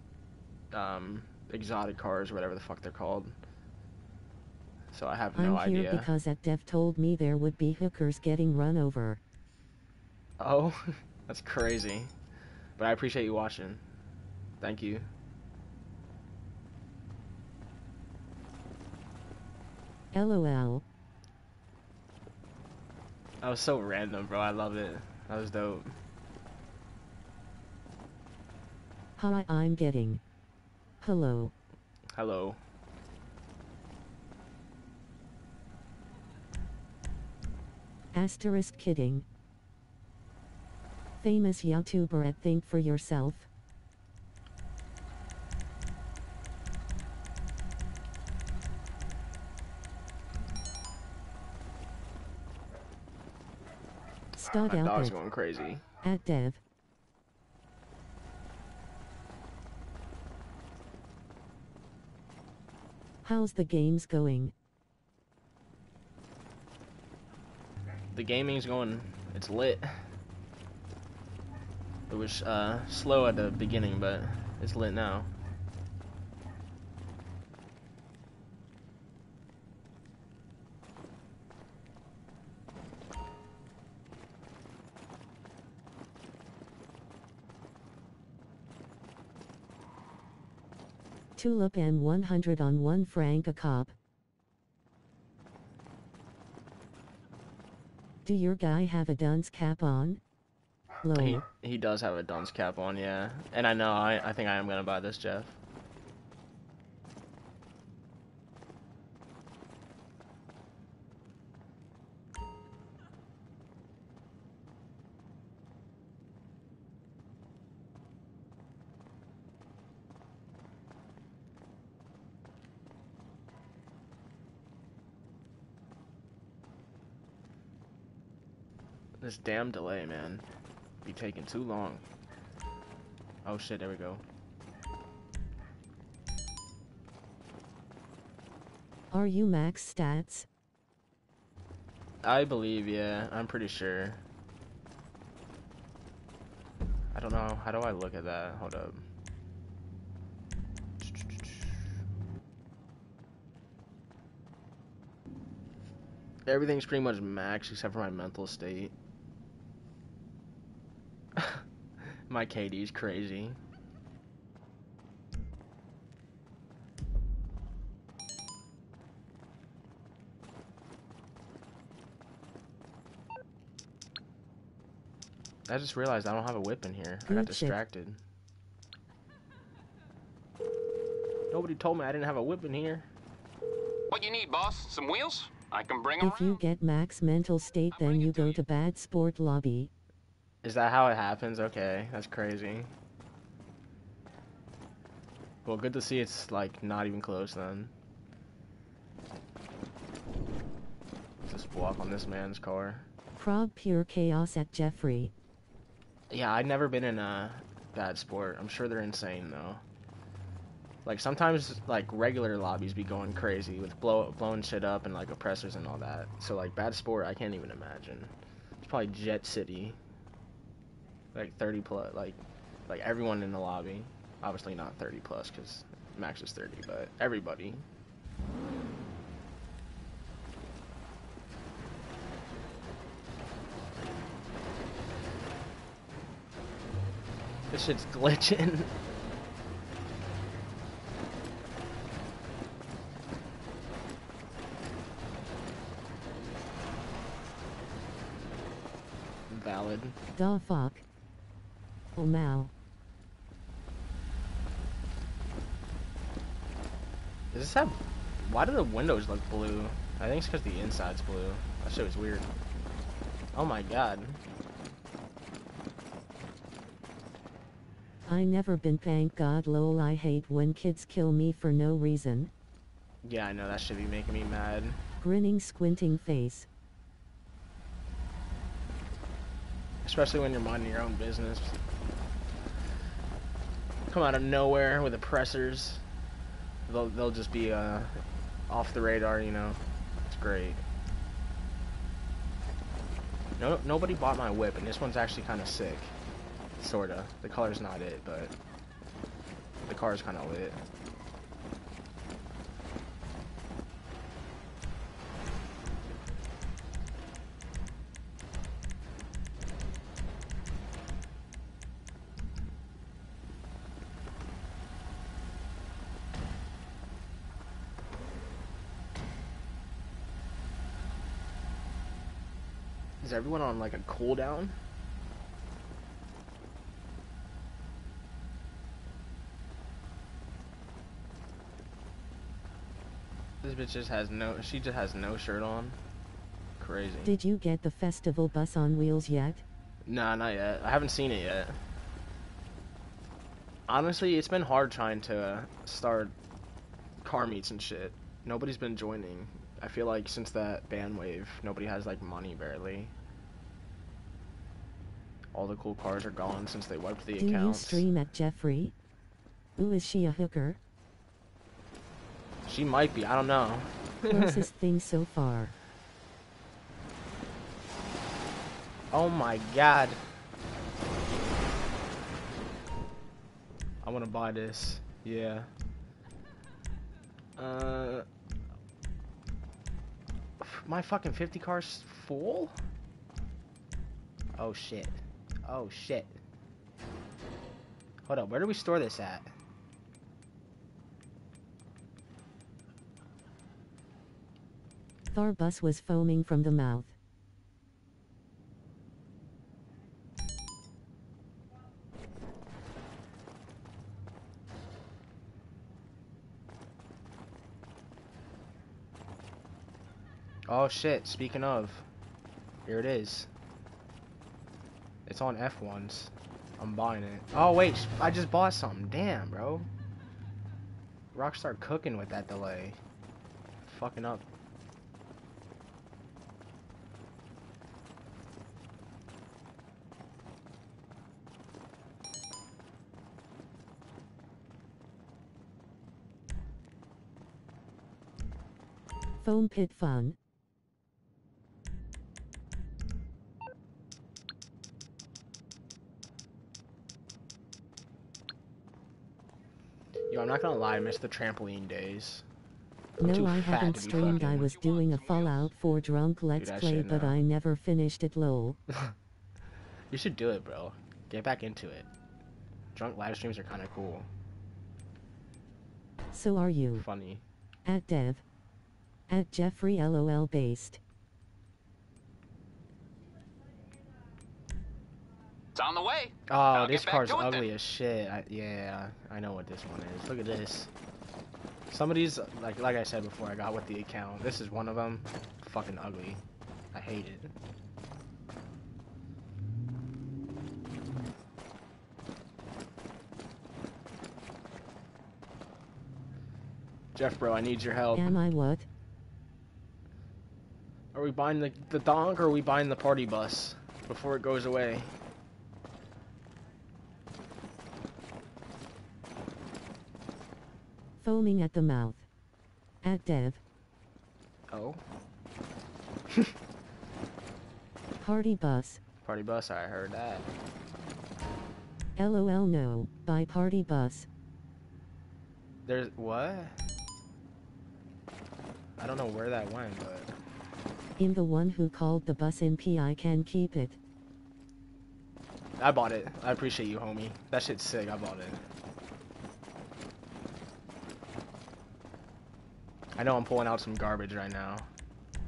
um, exotic cars, or whatever the fuck they're called. So I have no I'm here idea. because at Dev told me there would be hookers getting run over. Oh, that's crazy. But I appreciate you watching. Thank you. LOL. That was so random, bro. I love it. That was dope. Hi, I'm getting. Hello. Hello. Asterisk kidding. Famous YouTuber at Think for Yourself. My out dog's at, going crazy. at Dev. How's the games going? The gaming's going. It's lit. It was uh, slow at the beginning, but it's lit now. Tulip and 100 on 1 franc a cop. Do your guy have a dunce cap on? Lol. He he does have a dunce cap on, yeah. And I know I I think I am gonna buy this, Jeff. This damn delay, man. Be taking too long. Oh shit, there we go. Are you max stats? I believe, yeah. I'm pretty sure. I don't know. How do I look at that? Hold up. Everything's pretty much max except for my mental state. My KD's crazy. I just realized I don't have a whip in here. I got distracted. Nobody told me I didn't have a whip in here. What you need, boss? Some wheels? I can bring them If you get max mental state then you go to bad sport lobby. Is that how it happens? Okay, that's crazy. Well, good to see it's like not even close then. Just walk on this man's car. Prob pure chaos at Jeffrey. Yeah, I've never been in a bad sport. I'm sure they're insane though. Like sometimes like regular lobbies be going crazy with blow blowing shit up and like oppressors and all that. So like bad sport, I can't even imagine. It's probably Jet City. Like 30 plus, like like everyone in the lobby. Obviously not 30 plus because max is 30, but everybody. This shit's glitching. Valid. Da fuck. Oh Mao. Does this have? Why do the windows look blue? I think it's because the inside's blue. That shit was weird. Oh my god. I never been thank god lol I hate when kids kill me for no reason. Yeah, I know that should be making me mad. Grinning squinting face. Especially when you're minding your own business. Come out of nowhere with oppressors. they'll they'll just be uh off the radar, you know. It's great. No, nobody bought my whip, and this one's actually kind of sick. Sorta. The color's not it, but the car's kind of lit. Is everyone on like a cooldown? This bitch just has no. She just has no shirt on. Crazy. Did you get the festival bus on wheels yet? Nah, not yet. I haven't seen it yet. Honestly, it's been hard trying to uh, start car meets and shit. Nobody's been joining. I feel like since that ban wave, nobody has like money barely. All the cool cars are gone since they wiped the Do you stream at Jeffrey? Ooh, is she a hooker? She might be. I don't know. Closest thing so far. Oh my god. I want to buy this. Yeah. Uh. My fucking 50 car's full? Oh shit. Oh shit. Hold up, where do we store this at? Tharbus was foaming from the mouth. Oh shit, speaking of. Here it is. It's on F1s. I'm buying it. Oh wait, I just bought something. Damn, bro. Rockstar cooking with that delay. Fucking up. Foam pit fun. Yo, I'm not gonna lie, I miss the trampoline days. I'm No, I haven't streamed. I was doing a Fallout 4 drunk Let's that Play, but. I never finished it lol. You should do it, bro. Get back into it. Drunk live streams are kind of cool. So are you. Funny. At Dev. At Jeffrey LOL based. It's on the way. Oh, I'll this car's to it then. ugly as shit. I, yeah, I know what this one is. Look at this. Some of these, like like I said before, I got with the account. This is one of them. Fucking ugly. I hate it. Jeff, bro, I need your help. Am I what? Are we buying the the donk or are we buying the party bus before it goes away? Foaming at the mouth. At Dev. Oh, Party bus. party bus. I heard that. LOL no. By party bus. There's what? I don't know where that went, but In the one who called the bus MP I can keep it. I bought it. I appreciate you, homie. That shit's sick. I bought it. I know I'm pulling out some garbage right now.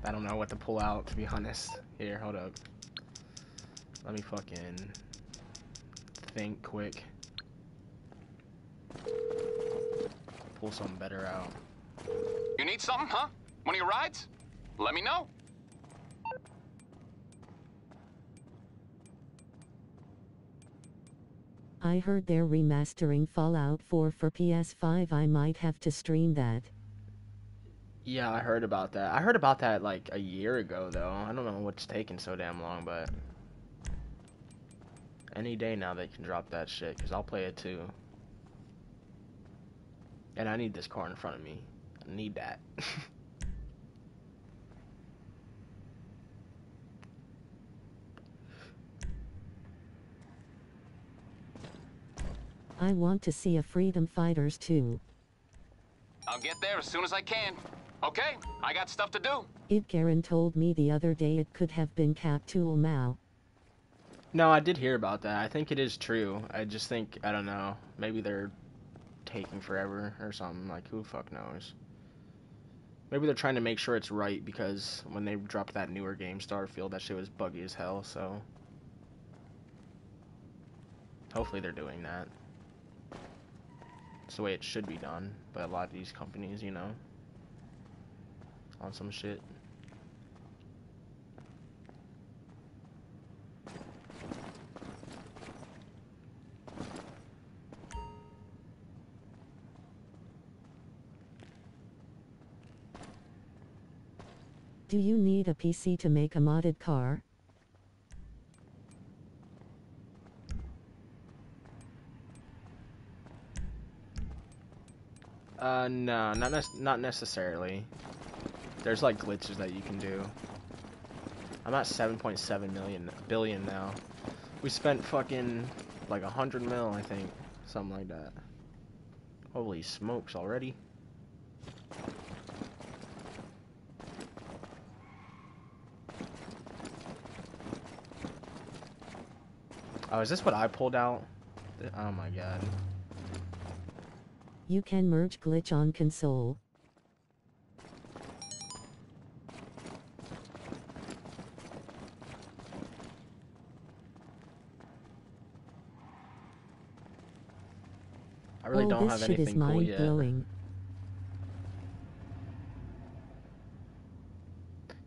I don't know what to pull out, to be honest. Here, hold up. Let me fucking think quick. Pull something better out. You need something, huh? One of your rides? Let me know. I heard they're remastering Fallout 4 for PS5. I might have to stream that. Yeah, I heard about that. I heard about that like a year ago, though. I don't know what's taking so damn long, but any day now they can drop that shit, because I'll play it too. And I need this car in front of me. I need that. I want to see a Freedom Fighters too. I'll get there as soon as I can. Okay, I got stuff to do. Idgaren told me the other day it could have been Captul Mao. no, I did hear about that. I think it is true. I just think I don't know. Maybe they're taking forever or something. Like who the fuck knows? Maybe they're trying to make sure it's right because when they dropped that newer game, Starfield, that shit was buggy as hell. So hopefully they're doing that. It's the way it should be done by a lot of these companies, you know, on some shit. Do you need a PC to make a modded car? Uh, no, not nec- not necessarily. There's like glitches that you can do. I'm at 7.7 million billion now. We spent fucking like a hundred mil, I think, something like that. Holy smokes, already. Oh, is this what I pulled out? Oh my god. You can merge glitch on console. I really don't this have shit is anything cool mind yet. blowing.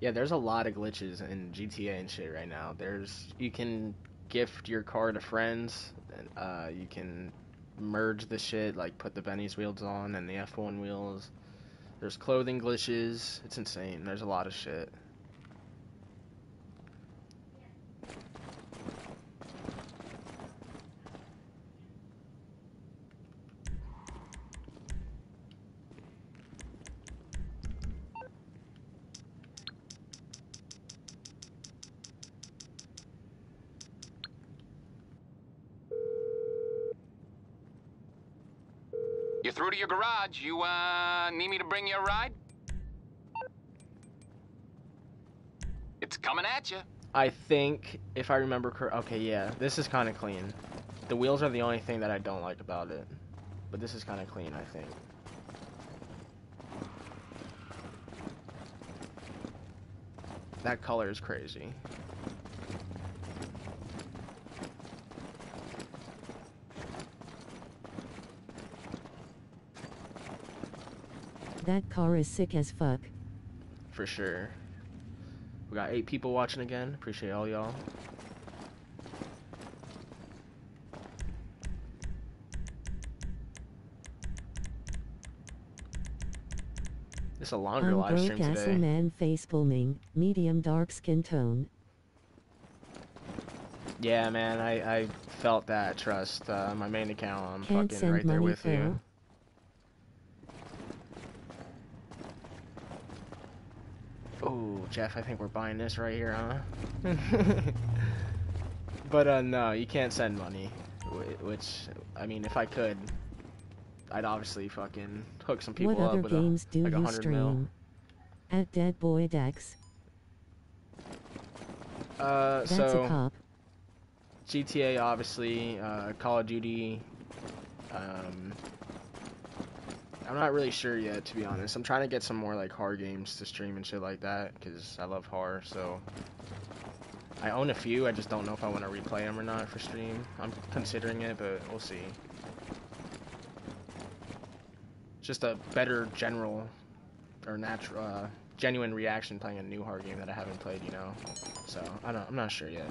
Yeah, there's a lot of glitches in GTA and shit right now. There's you can gift your car to friends, and uh, you can merge the shit, like put the Benny's wheels on and the F1 wheels. There's clothing glitches. It's insane. There's a lot of shit. You're through to your garage. You, uh, need me to bring you a ride? It's coming at you. I think, if I remember correct, okay, yeah, this is kind of clean. The wheels are the only thing that I don't like about it, but this is kind of clean, I think. That color is crazy. That car is sick as fuck. for sure. We got eight people watching again. Appreciate all y'all. It's a longer I'm live stream today. man face palming, medium dark skin tone. Yeah, man, I, I felt that. Trust uh, my main account. I'm Can't fucking right there with you. Oh, Jeff, I think we're buying this right here, huh? but uh, no, you can't send money. Which, I mean, if I could, I'd obviously fucking hook some people what up other with games a, do like a you hundred mil. stream? At DeadBoiDex. Uh, That's so a cop. GTA, obviously, uh, Call of Duty. Um, I'm not really sure yet, to be honest. I'm trying to get some more like horror games to stream and shit like that because I love horror. So I own a few. I just don't know if I want to replay them or not for stream. I'm considering it, but we'll see. Just a better general or natural, uh, genuine reaction playing a new horror game that I haven't played, you know. So I don't. I'm not sure yet.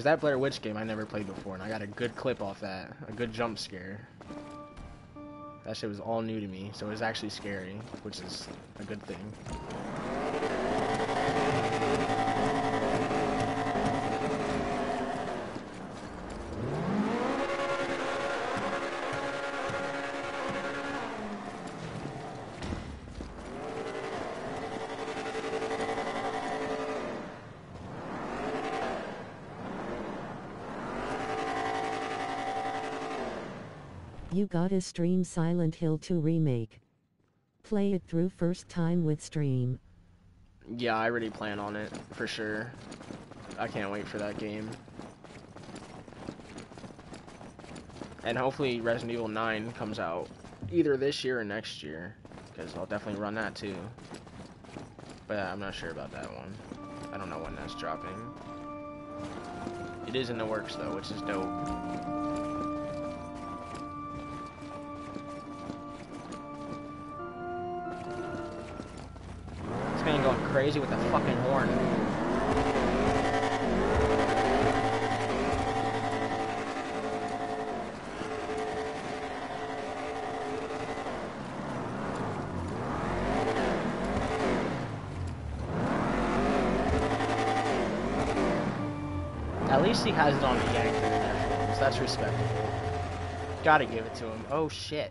Because that Blair Witch game I never played before, and I got a good clip off that. A good jump scare. That shit was all new to me, so it was actually scary, which is a good thing. Gotta stream Silent Hill 2 Remake. Play it through first time with stream. Yeah, I already plan on it for sure. I can't wait for that game. And hopefully Resident Evil 9 comes out either this year or next year, because I'll definitely run that too. But I'm not sure about that one. I don't know when that's dropping. It is in the works though, which is dope. Crazy with the fucking horn. At least he has it on the their films. That's respectable. Gotta give it to him. Oh shit.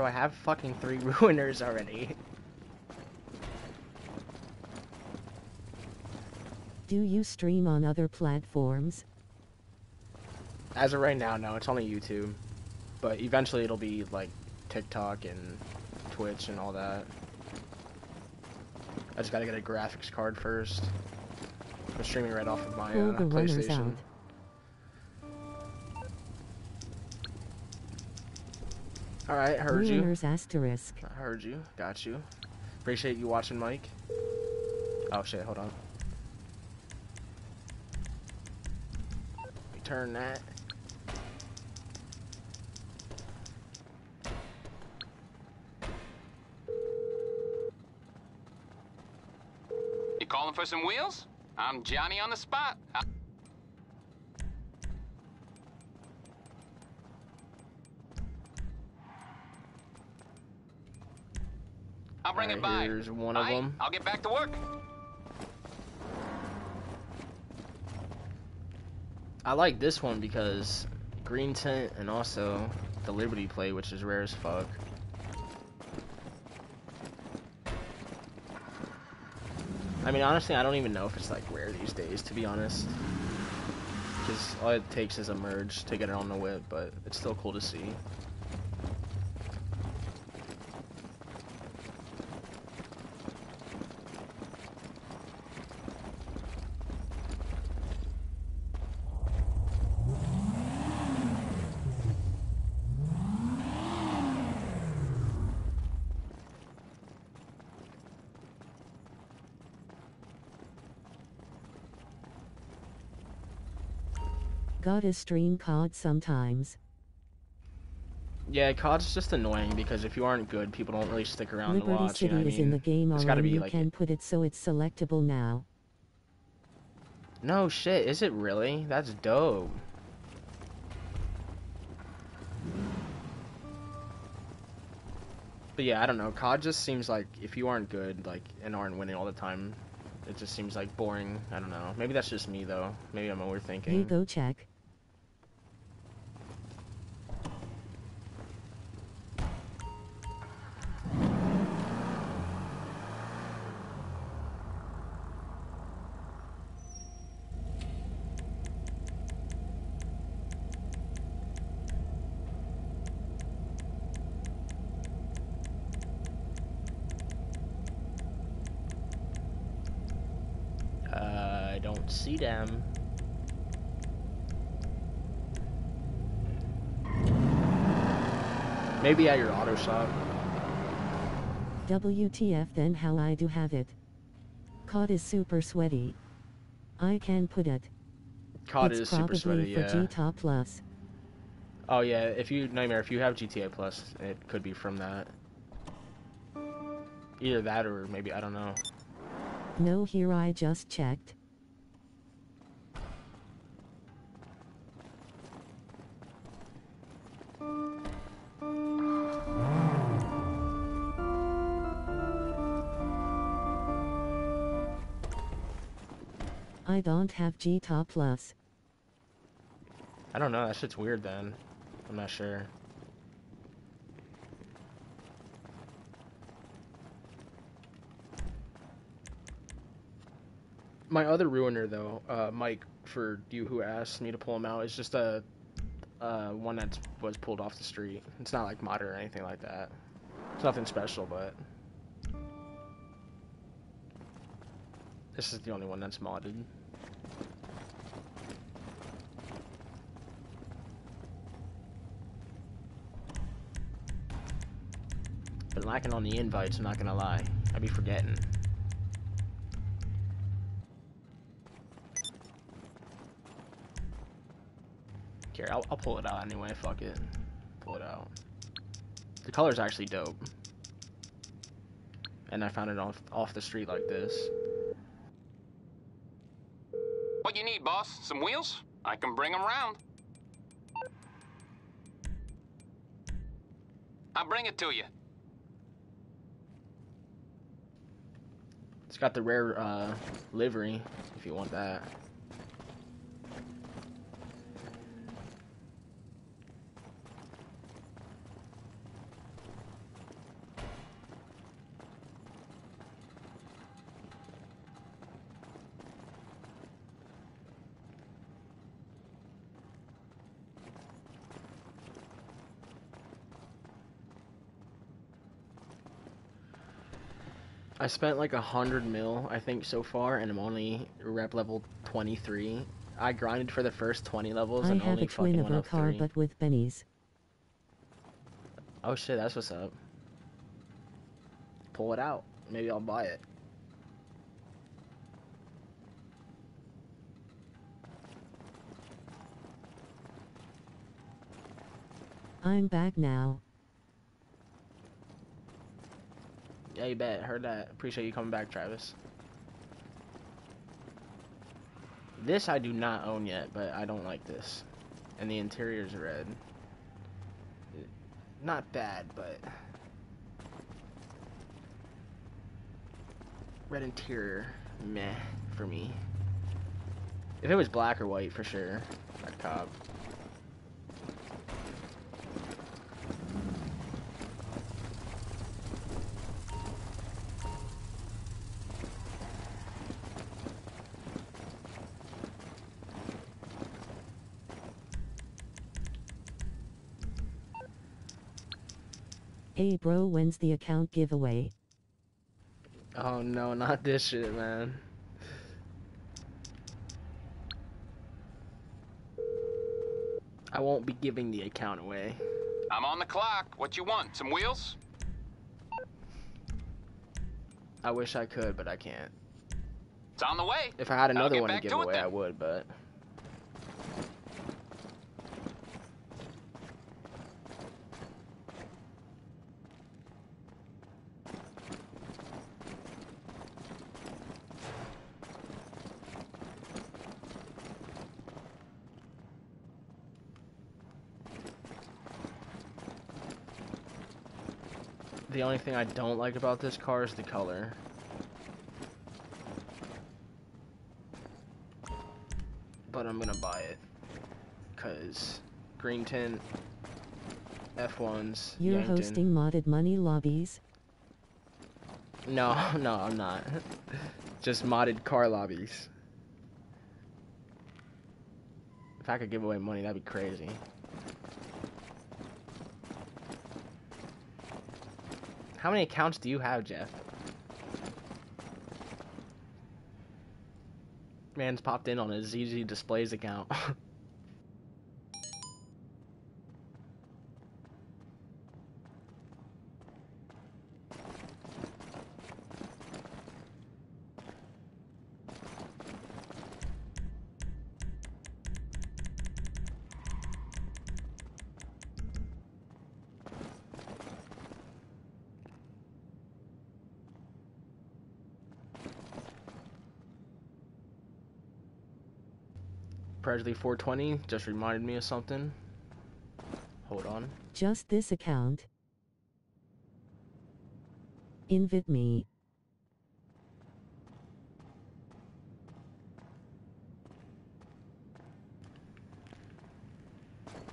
Bro, I have fucking three ruiners already. Do you stream on other platforms? As of right now, no, it's only YouTube. But eventually it'll be like TikTok and Twitch and all that. I just gotta get a graphics card first. I'm streaming right off of my uh, PlayStation. Out. Alright, heard you. Asterisk. I heard you. Got you. Appreciate you watching, Mike. Oh shit, hold on. Return that. You calling for some wheels? I'm Johnny on the spot. I- I'll it by. here's one of Aight, them. I'll get back to work. I like this one because green tint and also the Liberty plate, which is rare as fuck. I mean, honestly, I don't even know if it's like rare these days, to be honest. Because all it takes is a merge to get it on the whip, but it's still cool to see. Gotta stream COD sometimes. Yeah, COD's just annoying because if you aren't good, people don't really stick around to Liberty watch. City you know what I is in the game It's already. be You like can put it so it's selectable now. No shit, is it really? That's dope. But yeah, I don't know. COD just seems like if you aren't good, like and aren't winning all the time, it just seems like boring. I don't know. Maybe that's just me though. Maybe I'm overthinking. Hey, go check. Uh, I don't see them. Maybe at your auto shop. WTF then how I do have it. COD is super sweaty. I can put it. COD it's is super sweaty, for yeah. GTA Plus. Oh yeah, if you Nightmare, if you have GTA Plus, it could be from that. Either that or maybe I don't know. No here I just checked. I don't have GTA Plus. I don't know. That shit's weird. Then I'm not sure. My other ruiner though, uh, Mike, for you who asked me to pull him out, is just a uh, one that was pulled off the street. It's not like modded or anything like that. It's nothing special, but this is the only one that's modded. Been lacking on the invites, I'm not gonna lie. I be forgetting. Here, I'll, I'll pull it out anyway, fuck it. Pull it out. The color's actually dope. And I found it off, off the street like this. What you need, boss? Some wheels? I can bring them round. I'll bring it to you. It's got the rare uh, livery, if you want that. I spent like a hundred mil, I think, so far, and I'm only rep level 23. I grinded for the first 20 levels I and only fucking of went a up car, three. but with Benny's. Oh shit, that's what's up. Pull it out. Maybe I'll buy it. I'm back now. Yeah, bet. Heard that. Appreciate you coming back, Travis. This I do not own yet, but I don't like this. And the interior's red. Not bad, but... Red interior, meh, for me. If it was black or white, for sure, I'd cop. Hey bro, when's the account giveaway? Oh no, not this shit, man. I won't be giving the account away. I'm on the clock. What you want? Some wheels? I wish I could, but I can't. It's on the way. If I had another one to give away, then. I would, but the only thing I don't like about this car is the color. But I'm gonna buy it. Cause green tint, F1s, You're Yankton. hosting modded money lobbies? No, no, I'm not. Just modded car lobbies. If I could give away money, that'd be crazy. How many accounts do you have, Jeff? Man's popped in on his ZZ Displays account. Presley 420 just reminded me of something. Hold on. Just this account. Invite me.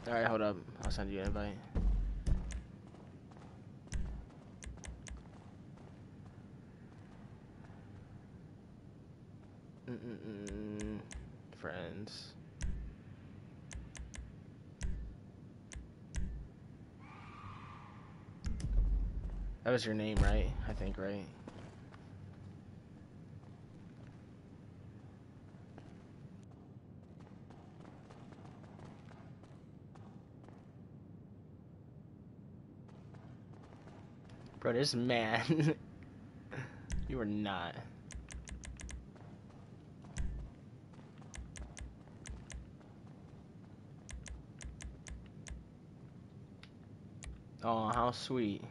Alright, hold up. I'll send you an invite. Mm-mm-mm. Friends. That your name, right? I think, right? Bro, this man. you are not. Oh, how sweet.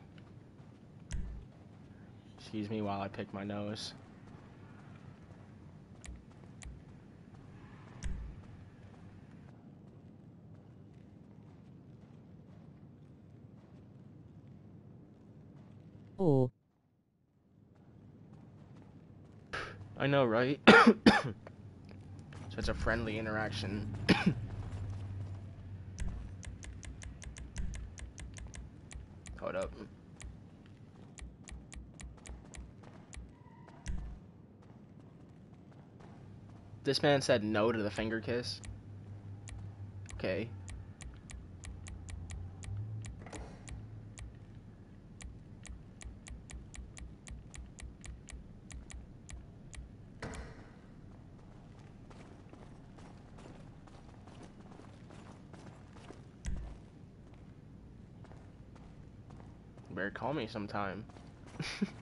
Excuse me while I pick my nose. Oh, I know, right? so it's a friendly interaction. Hold up. This man said no to the finger kiss. Okay. Better call me sometime.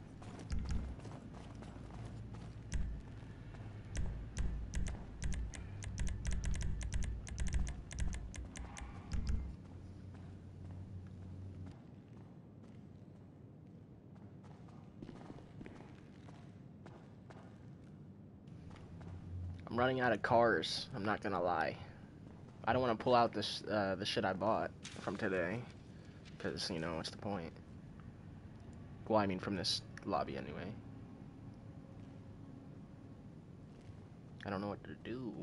running out of cars. I'm not gonna lie. I don't want to pull out this uh, the shit I bought from today, because you know what's the point? Well, I mean from this lobby anyway. I don't know what to do.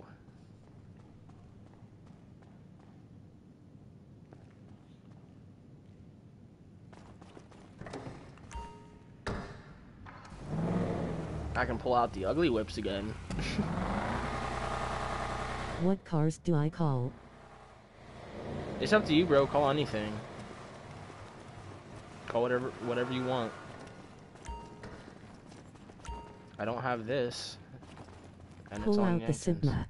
I can pull out the ugly whips again. what cars do I call? It's up to you, bro. Call anything. Call whatever whatever you want. I don't have this. And Pull out the. Sigma.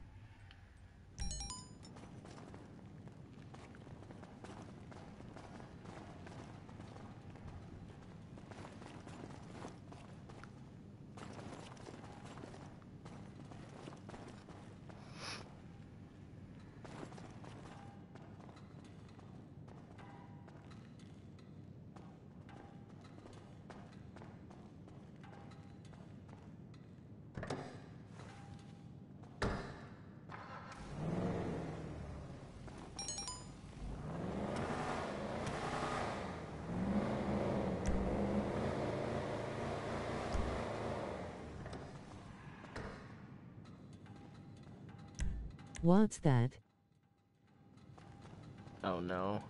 What's that? Oh no.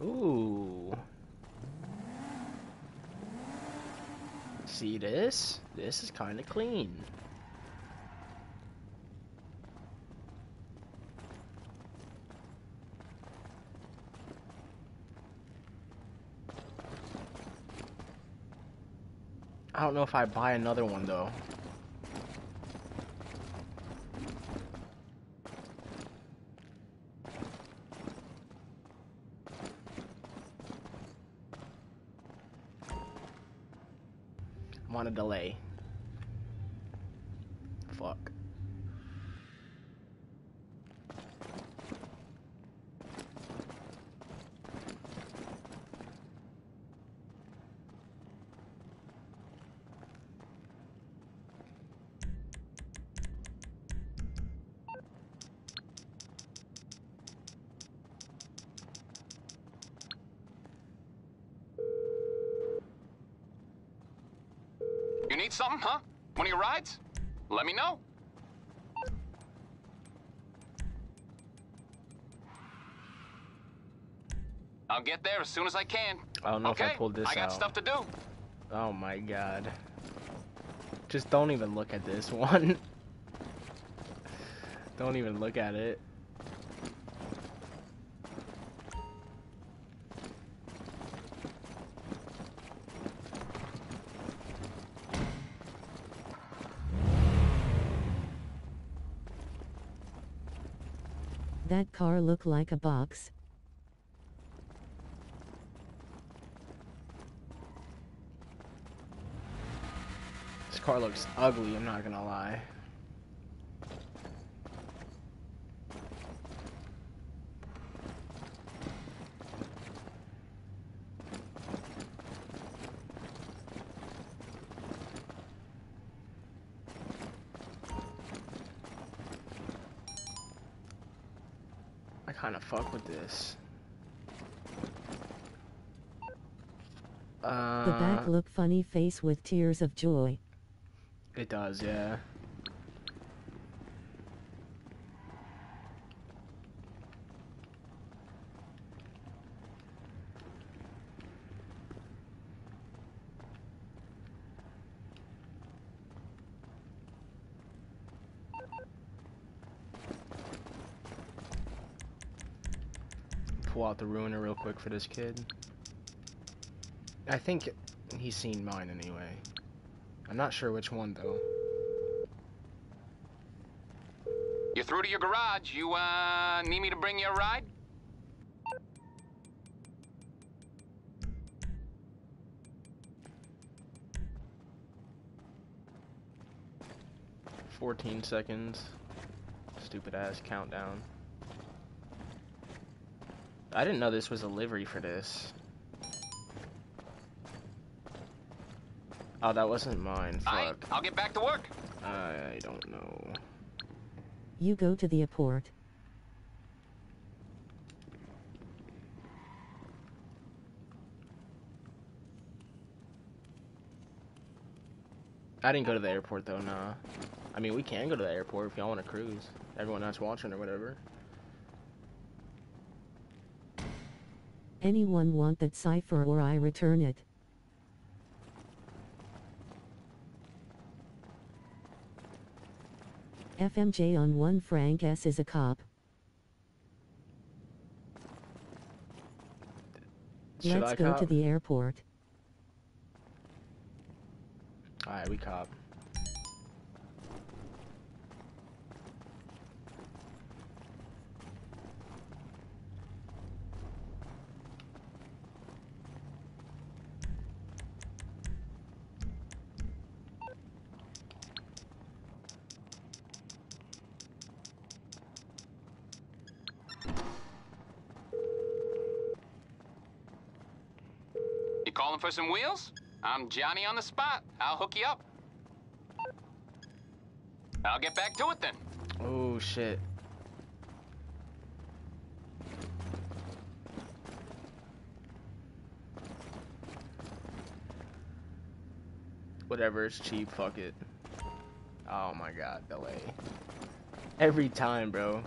Ooh. See this? This is kind of clean. I don't know if I buy another one though. I'm on a delay. Fuck. You need something, huh? One of your rides? Let me know. I'll get there as soon as I can. I don't know okay? if I pulled this I got out. stuff to do. Oh my god. Just don't even look at this one. don't even look at it. Car look like a box. This car looks ugly, I'm not gonna lie. Fuck with this. Uh, The back look funny face with tears of joy. It does, yeah. Pull out the ruiner real quick for this kid. I think he's seen mine anyway. I'm not sure which one though. You're through to your garage. You, uh, need me to bring you a ride? Fourteen seconds. Stupid ass countdown. I didn't know this was a livery for this. Oh, that wasn't mine. I, Fuck. I'll get back to work. I don't know. You go to the airport. I didn't go to the airport though, nah. I mean, we can go to the airport if y'all want to cruise. Everyone that's watching or whatever. Anyone want that Cypher or I return it? FMJ on 1 Frank S is a cop. Should Let's I go to the airport. Alright, we cop. For some wheels? I'm Johnny on the spot. I'll hook you up. I'll get back to it then. Oh shit. Whatever, it's cheap, fuck it. Oh my god, delay. Every time, bro.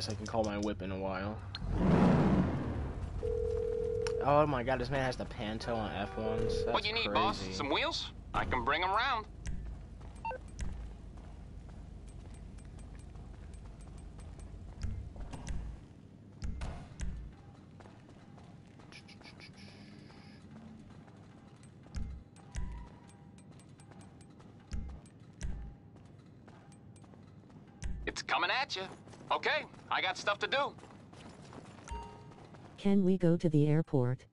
Guess I can call my whip in a while. Oh my god, this man has the Panto on F1s. That's what you need, crazy. boss? Some wheels? I can bring them round. It's coming at you. Okay, I got stuff to do. Can we go to the airport?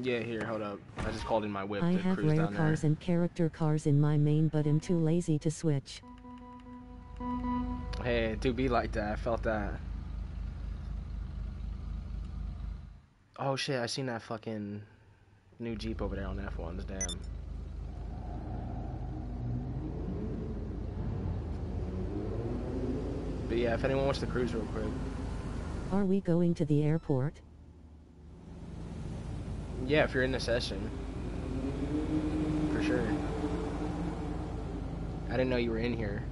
Yeah, here, hold up. I just called in my whip I to have rare down there. cars and character cars in my main but am too lazy to switch. Hey, it do be like that. I felt that. Oh shit, I seen that fucking new Jeep over there on F1s, damn. Yeah, if anyone wants to cruise real quick. Are we going to the airport? Yeah, if you're in the session. For sure. I didn't know you were in here.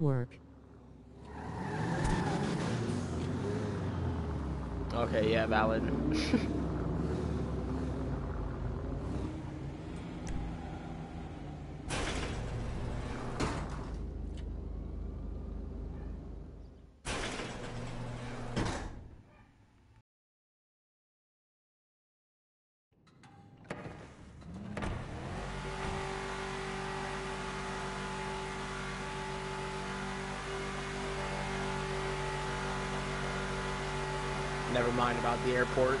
No, work. Okay, yeah, valid. Never mind about the airport.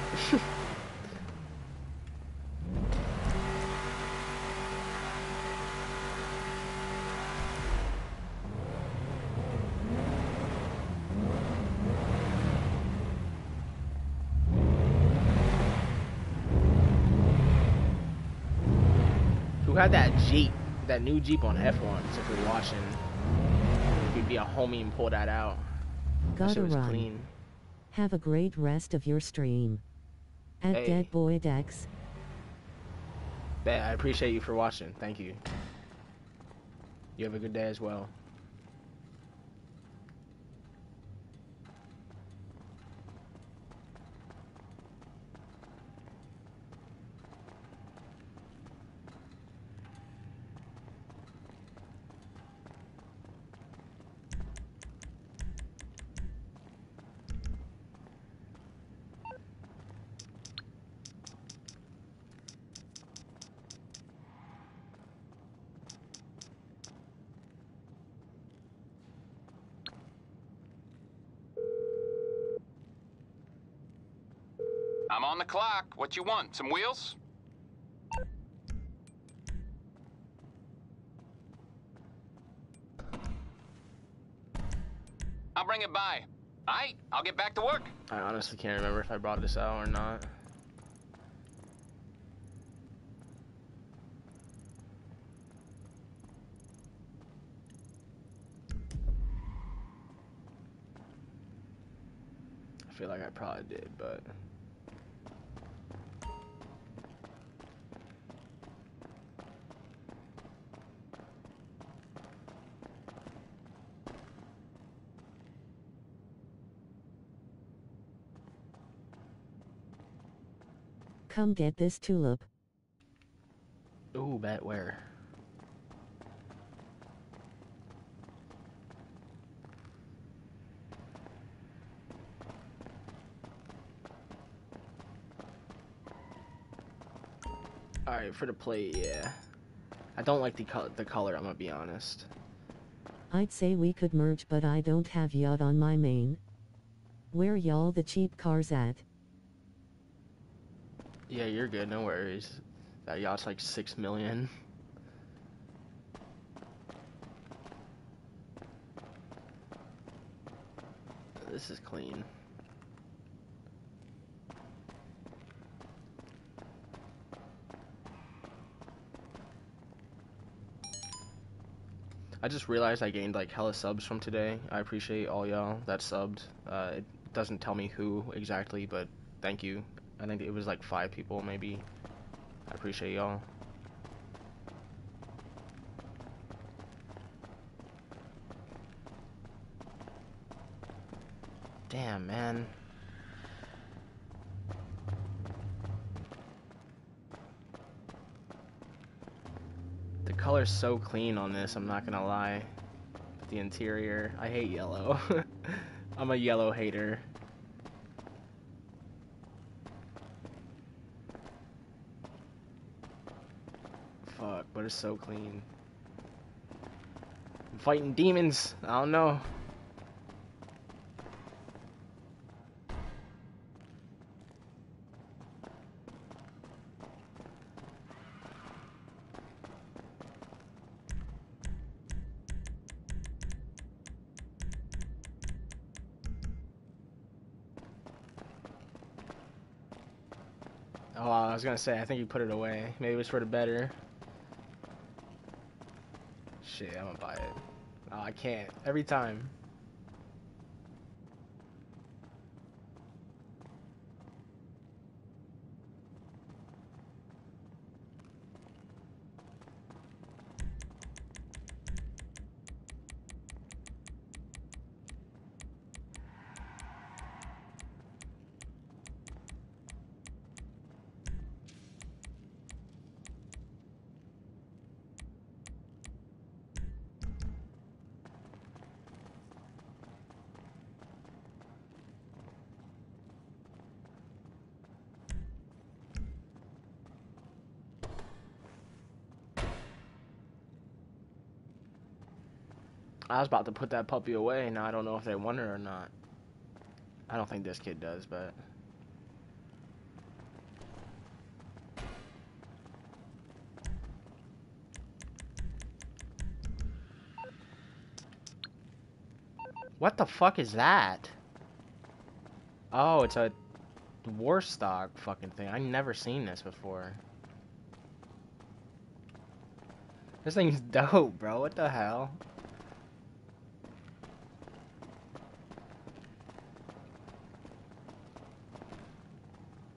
Who had that Jeep, that new Jeep on F1s if you're watching? If you'd be a homie and pull that out. That Gotta shit was run. clean. Have a great rest of your stream. At Hey. DeadBoiDex. Bet, I appreciate you for watching. Thank you. You have a good day as well. I'm on the clock. What you want? Some wheels? I'll bring it by. Aight, I'll get back to work. I honestly can't remember if I brought this out or not. I feel like I probably did, but Come get this tulip. ooh, bet where? All right, for the plate, yeah. I don't like the color. The color, I'm gonna be honest. I'd say we could merge but I don't have yacht on my main. Where y'all the cheap cars at? Yeah, you're good. No worries. That yacht's like six million. This is clean. I just realized I gained like hella subs from today. I appreciate all y'all that subbed. Uh, it doesn't tell me who exactly, but thank you. I think it was like five people, maybe. I appreciate y'all. Damn, man. The color's so clean on this, I'm not gonna lie. But the interior. I hate yellow. I'm a yellow hater. But so clean. I'm fighting demons. I don't know. Oh, I was gonna say, I think you put it away. Maybe it was for the better. Shit, I'm gonna buy it. Oh, I can't. Every time. I was about to put that puppy away. Now I don't know if they want her or not. I don't think this kid does, but What the fuck is that? Oh, it's a Warstock fucking thing. I've never seen this before. This thing's dope, bro. What the hell?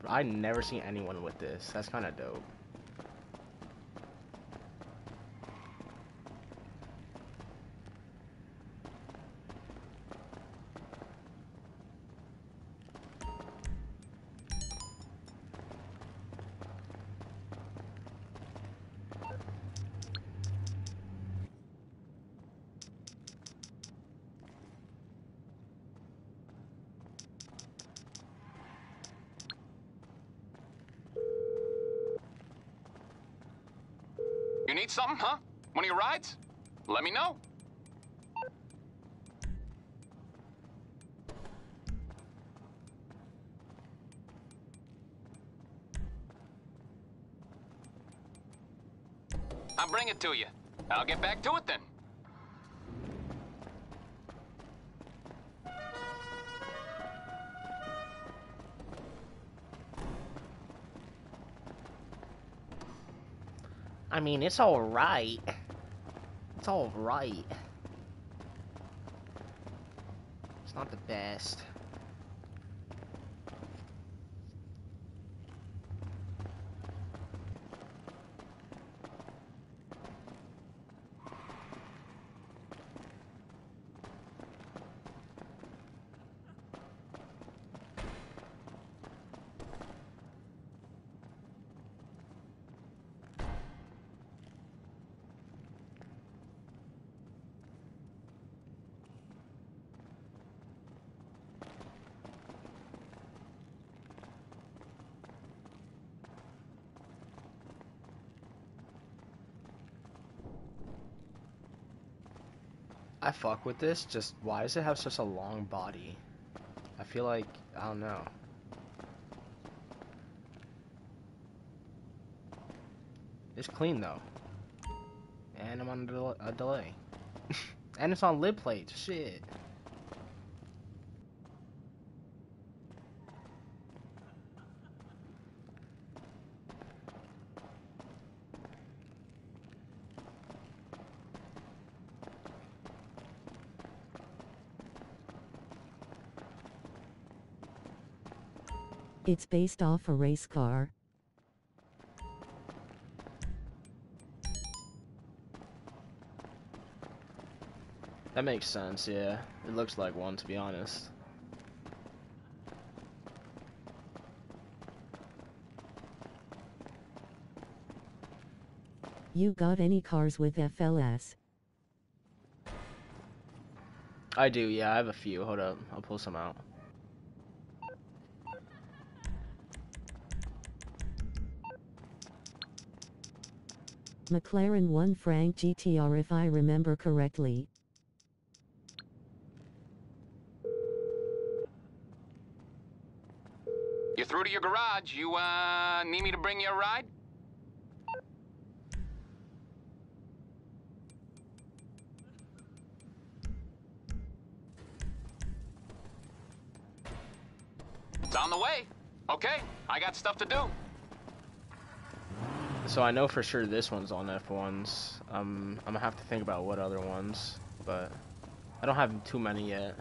I never seen anyone with this. That's kind of dope. Bring it to you. I'll get back to it then. I mean, it's all right. It's all right. It's not the best. I fuck with this, just why does it have such a long body? I feel like, I don't know. It's clean though. And I'm on a, del a delay. and it's on lid plate, shit. It's based off a race car. That makes sense, yeah. It looks like one, to be honest. You got any cars with FLS? I do, yeah, I have a few. Hold up, I'll pull some out. McLaren 1 Frank GTR if I remember correctly. You're through to your garage. You, uh, need me to bring you a ride? It's on the way. Okay, I got stuff to do. So I know for sure this one's on F1s. Um, I'm gonna have to think about what other ones, but I don't have too many yet.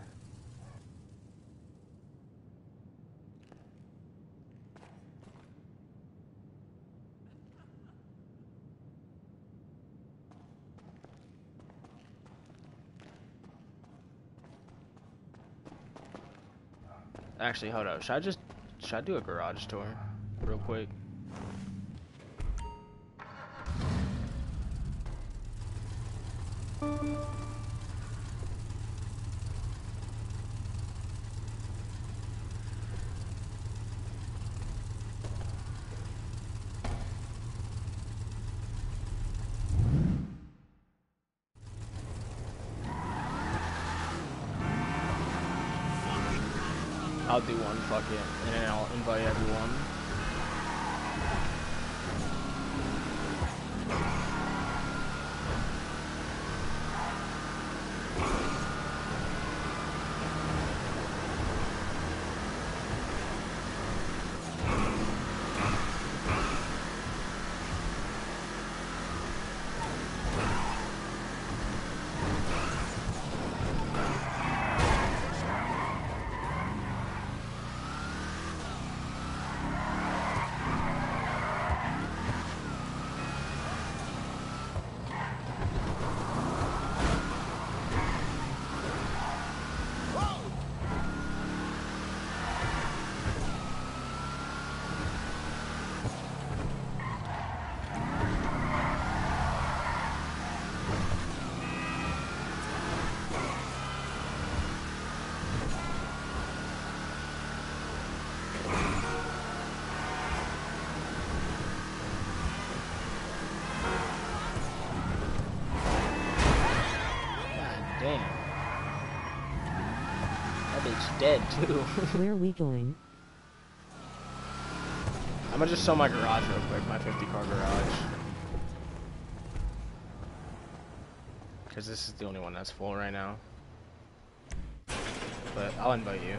Actually, hold up. Should I just should I do a garage tour real quick? Do one, fuck it, and then I'll invite everyone. God damn. That bitch dead too. Where we going? I'm gonna just sell my garage real quick, my 50 car garage. Because this is the only one that's full right now. But I'll invite you.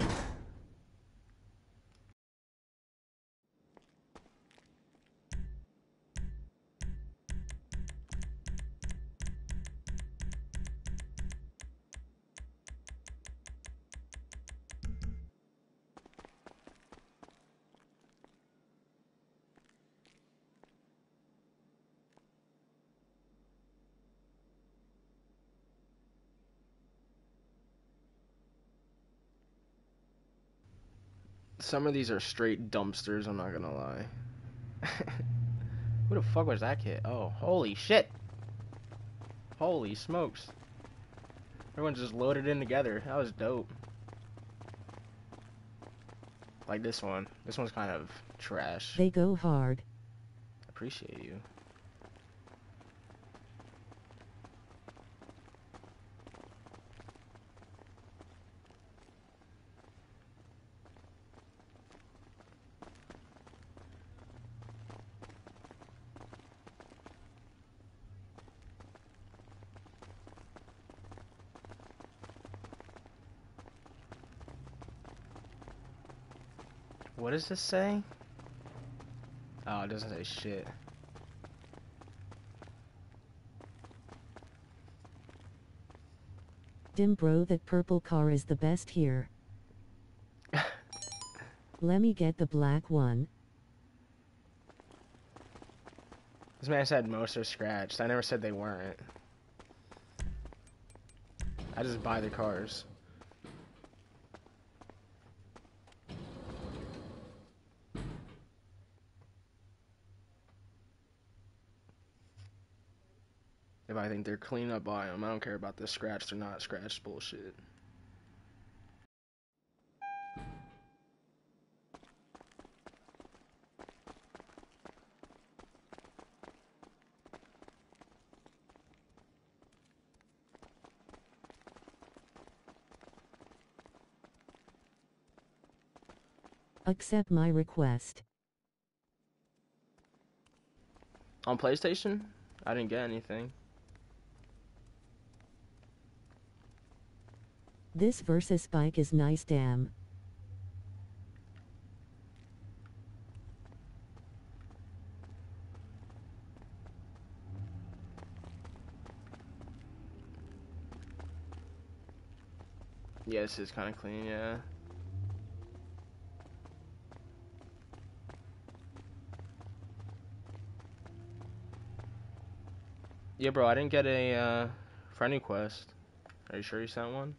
Some of these are straight dumpsters, I'm not gonna lie. Who the fuck was that kid? Oh, holy shit! Holy smokes. Everyone's just loaded in together. That was dope. Like this one. This one's kind of trash. They go hard. Appreciate you. What does this say? Oh, it doesn't say shit. Dim bro that purple car is the best here. Let me get the black one. This man said most are scratched. I never said they weren't. I just buy the cars. like they're clean up volume. I don't care about the scratched or not scratched bullshit. Accept my request. On PlayStation? I didn't get anything. This versus bike is nice damn. Yeah, this is kind of clean, yeah. Yeah, bro, I didn't get a uh, friend request. Are you sure you sent one?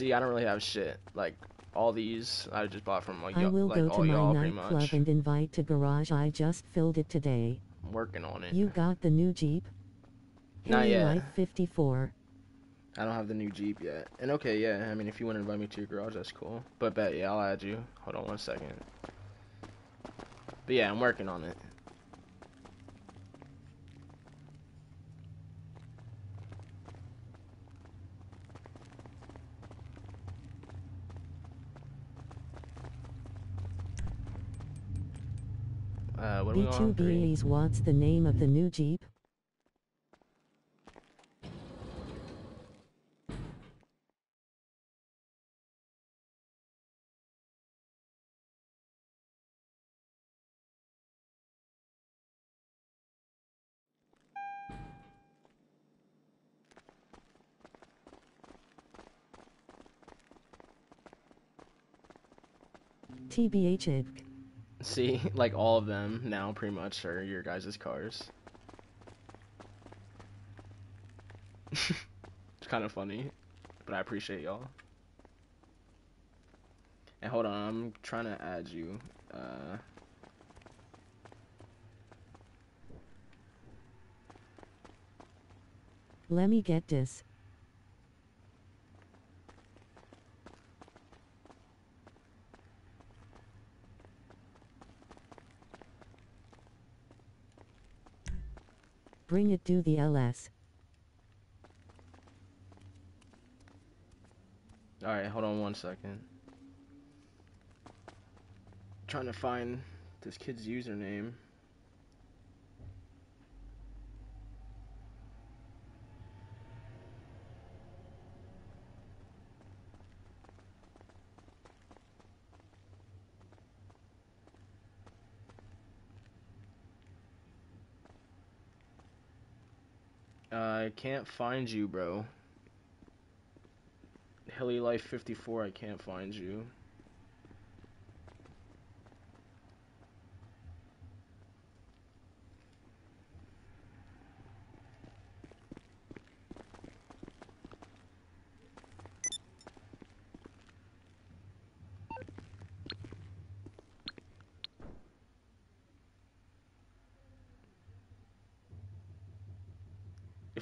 See, I don't really have shit. Like, all these, I just bought from, like, I will like go to my nightclub and invite to garage. I just filled it today. I'm working on it. You got the new Jeep? Not Hilly yet. Life 54. I don't have the new Jeep yet. And okay, yeah, I mean, if you want to invite me to your garage, that's cool. But bet, yeah, I'll add you. Hold on one second. But yeah, I'm working on it. Uh, what are we on? Three? B2BAs what's the name of the new Jeep? TBH. See, like all of them now pretty much are your guys' cars. it's kind of funny, but I appreciate y'all. And hold on, I'm trying to add you. Uh, Let me get this. Bring it to the LS. all right, hold on one second. trying to find this kid's username. Uh, I can't find you, bro. Hilly Life 54, I can't find you.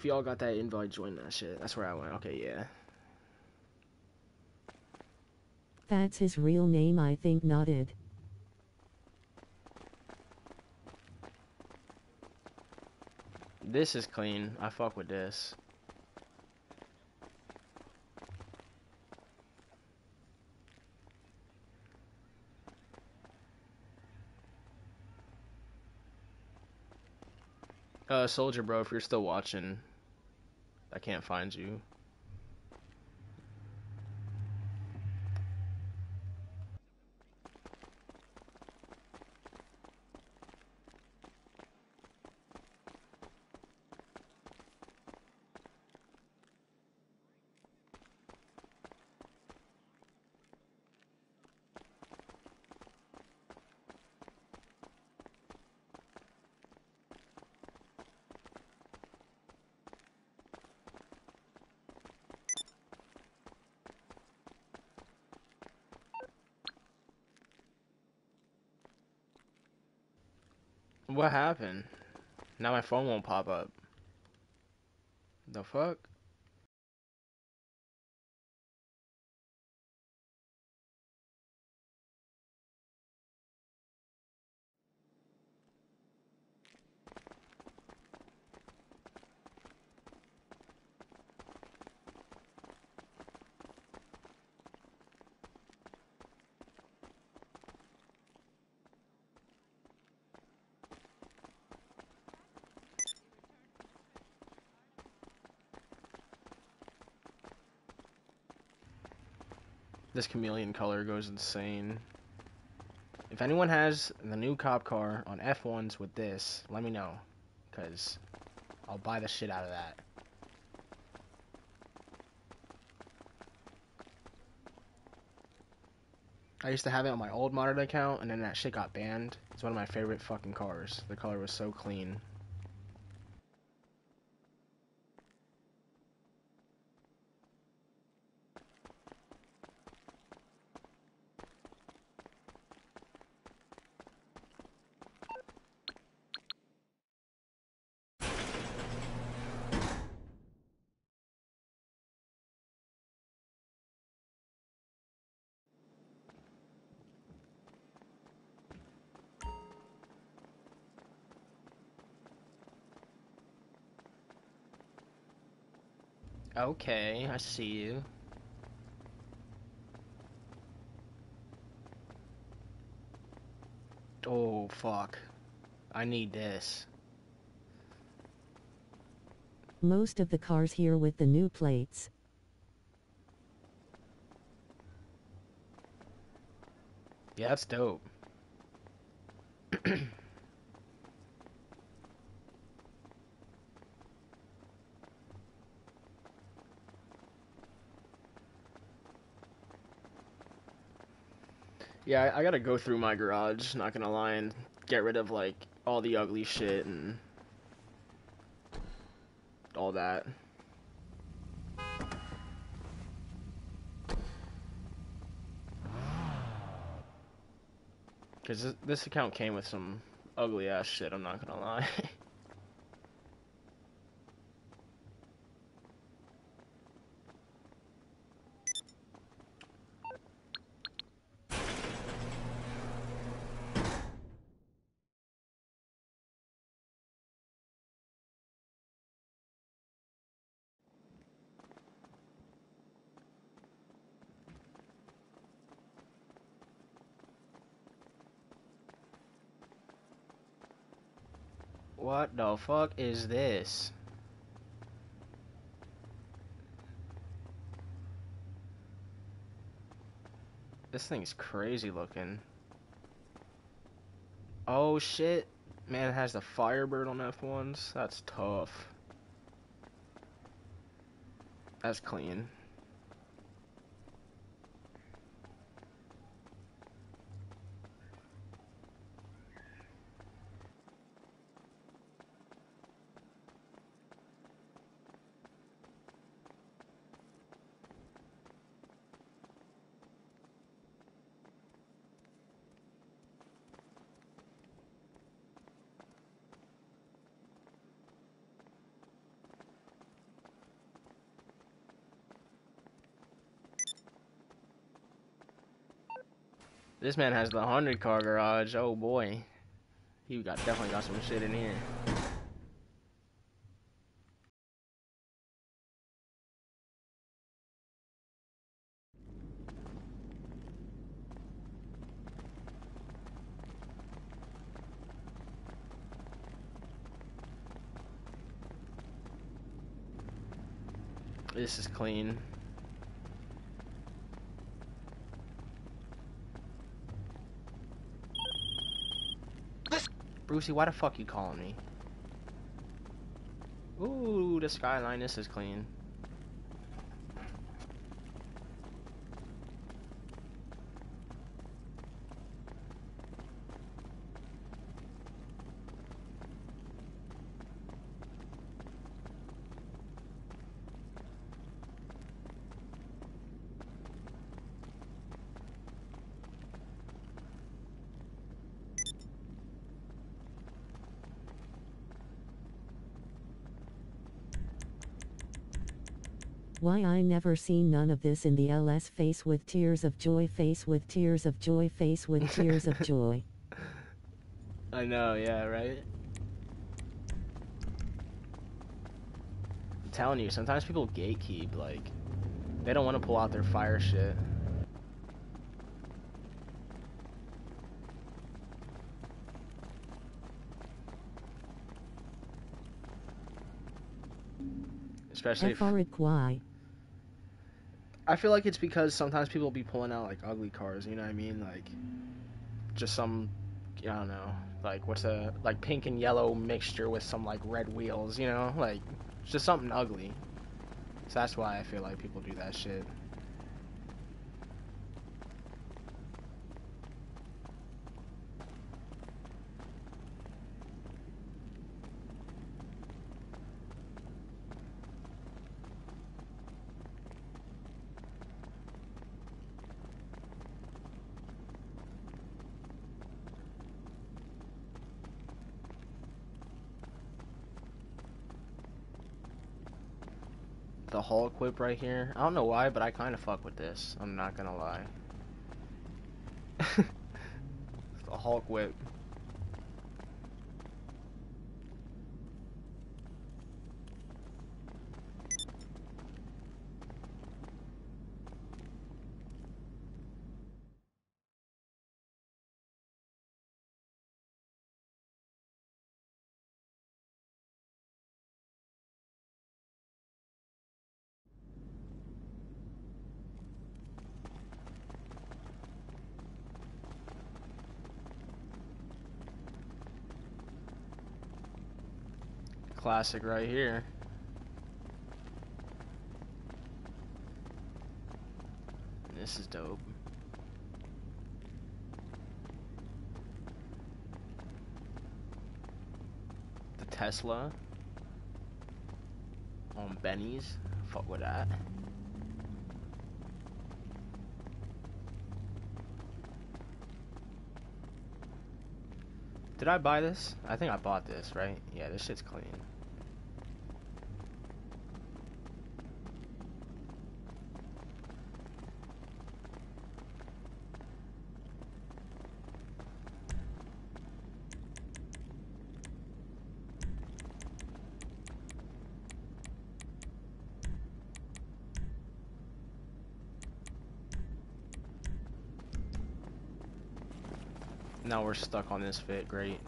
Y'all got that invite, join that shit. That's where I went. Okay, yeah. That's his real name, I think nodded. This is clean. I fuck with this. Uh, Soldier Bro, if you're still watching, I can't find you. Now my phone won't pop up. The fuck? This chameleon color goes insane. If anyone has the new cop car on F1s with this, let me know. Because I'll buy the shit out of that. I used to have it on my old modded account, and then that shit got banned. It's one of my favorite fucking cars. The color was so clean. Okay, I see you. Oh, fuck. I need this. Most of the cars here with the new plates. Yeah, that's dope. Yeah, I, I gotta go through my garage, not gonna lie, and get rid of, like, all the ugly shit and all that. Because this, this account came with some ugly ass shit, I'm not gonna lie. What the fuck is this? This thing's crazy looking. Oh shit. Man, it has the Firebird on F1s. That's tough. That's clean. This man has the 100 car garage. Oh boy. He got definitely got some shit in here. This is clean. Brucey, why the fuck you calling me? Ooh, the skyline, this is clean. Why I never seen none of this in the LS face with tears of joy face with tears of joy face with tears of joy. I know, yeah, right? I'm telling you, sometimes people gatekeep, like, they don't want to pull out their fire shit. Especially if, why? I feel like it's because sometimes people be pulling out like ugly cars, you know what I mean? Like just some I don't know, like what's a like pink and yellow mixture with some like red wheels, you know? Like just something ugly. So that's why I feel like people do that shit. the Hulk whip right here. I don't know why, but I kind of fuck with this. I'm not gonna lie. the Hulk whip. Classic right here. This is dope. The Tesla on Benny's. Fuck with that. Did I buy this? I think I bought this, right? Yeah, this shit's clean. Now we're stuck on this fit, great.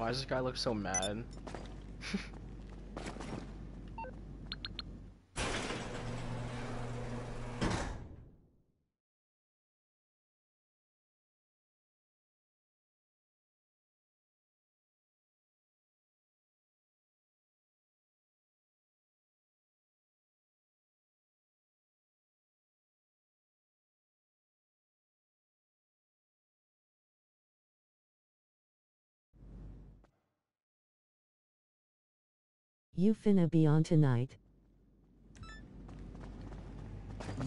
Why does this guy look so mad? You finna be on tonight.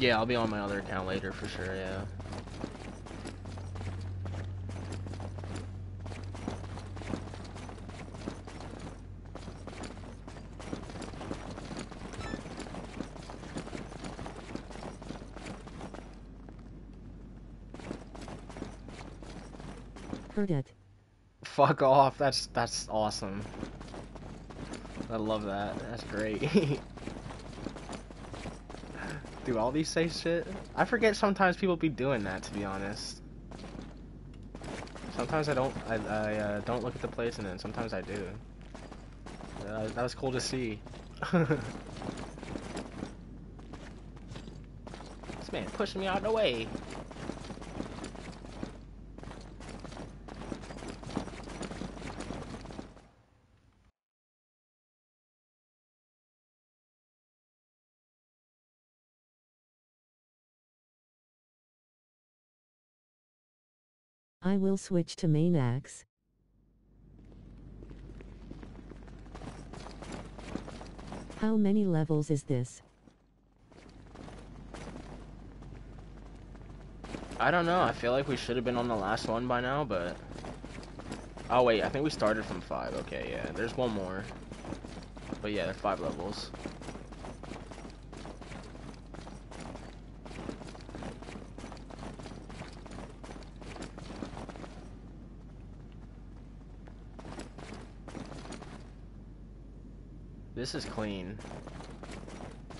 Yeah, I'll be on my other account later for sure, yeah. Heard it. Fuck off, that's that's awesome. I love that. That's great. Do all these say shit? I forget sometimes people be doing that, to be honest. Sometimes I don't. I, I uh, don't look at the plates, and then sometimes I do. Uh, that was cool to see. this man pushing me out of the way. I will switch to main axe. How many levels is this? I don't know. I feel like we should have been on the last one by now, but. Oh wait, I think we started from five. Okay, yeah. There's one more. But yeah, they're five levels. This is clean.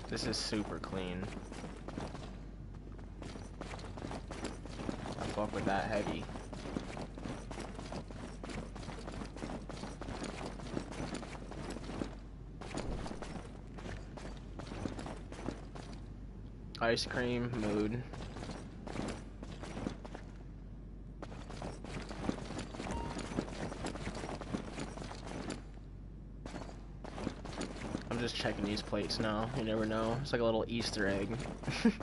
This is super clean. I fuck with that heavy. Ice cream mood. I'm just checking these plates now. You never know. It's like a little Easter egg.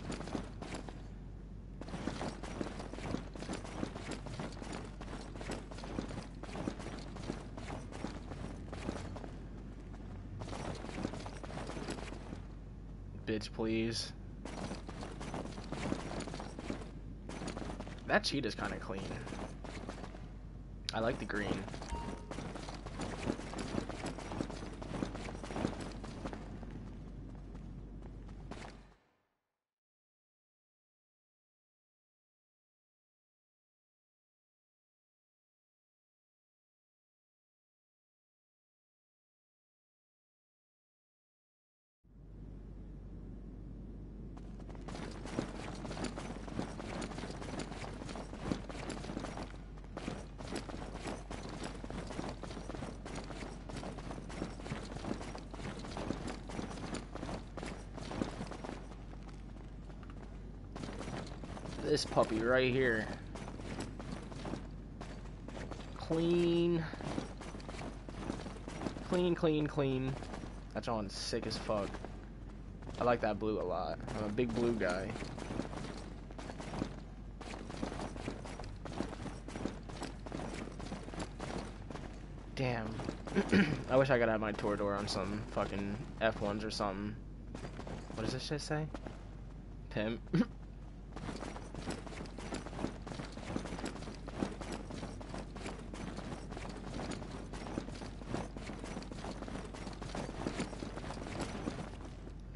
Bitch, please. That cheetah's kind of clean. I like the green. This puppy right here. Clean. Clean, clean, clean. That's on sick as fuck. I like that blue a lot. I'm a big blue guy. Damn. I wish I could have my Toreador on some fucking F1s or something. What does this shit say? Pimp.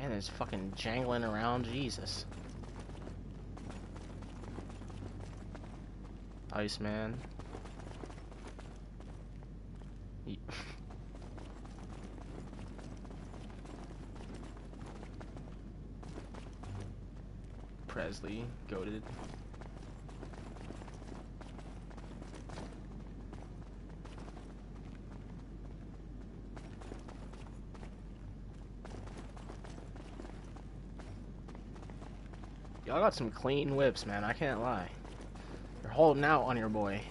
Man, it's fucking jangling around, Jesus. Iceman. Presley, goaded. Y'all got some clean whips, man. I can't lie. You're holding out on your boy.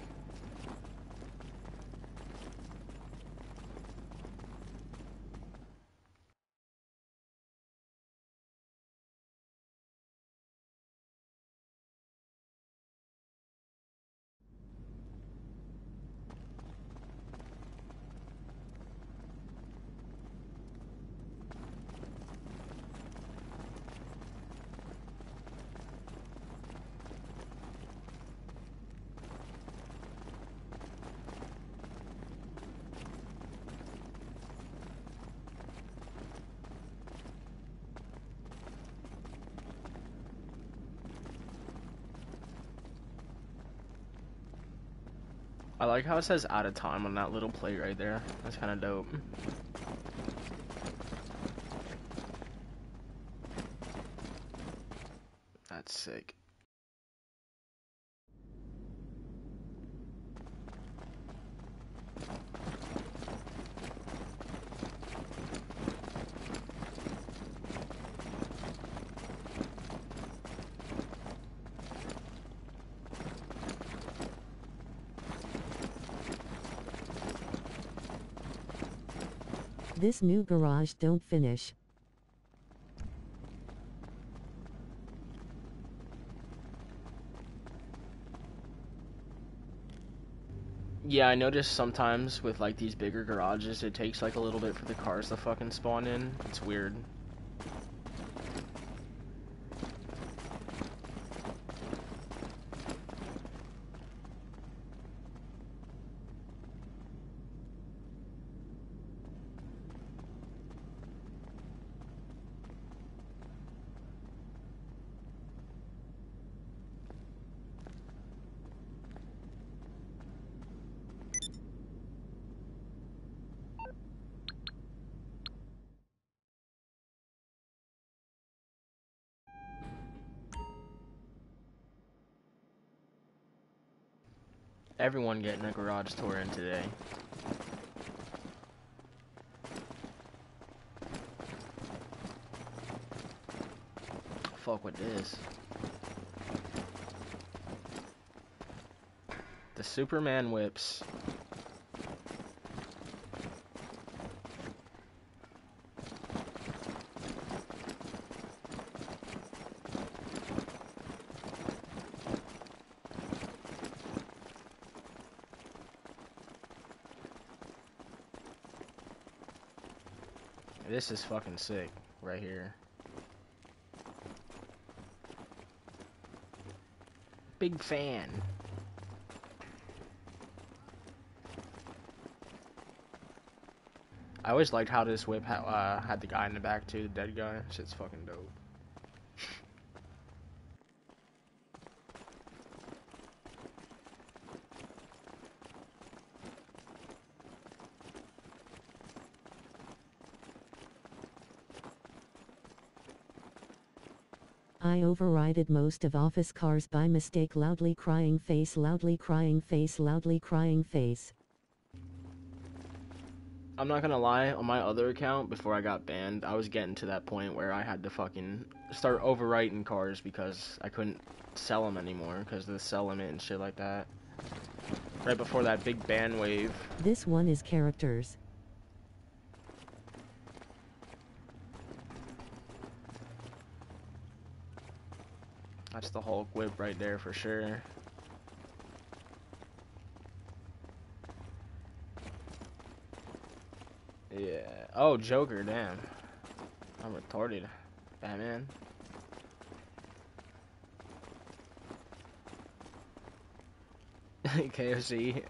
Like how it says out of time on that little plate right there. That's kind of dope. That's sick. This new garage don't finish. Yeah, I noticed sometimes with like these bigger garages, it takes like a little bit for the cars to fucking spawn in. It's weird. Everyone getting a garage tour in today. Fuck with this. The Superman whips. This is fucking sick right here. Big fan. I always liked how this whip ha uh, had the guy in the back too, the dead guy. Shit's fucking dope. I overrided most of office cars by mistake loudly crying face loudly crying face loudly crying face. I'm not gonna lie, on my other account, before I got banned, I was getting to that point where I had to fucking start overwriting cars because I couldn't sell them anymore because of the sell limit and shit like that. Right before that big ban wave. This one is characters. That's the Hulk whip right there for sure. Yeah. Oh, Joker, damn. I'm retarded. Batman. KFC.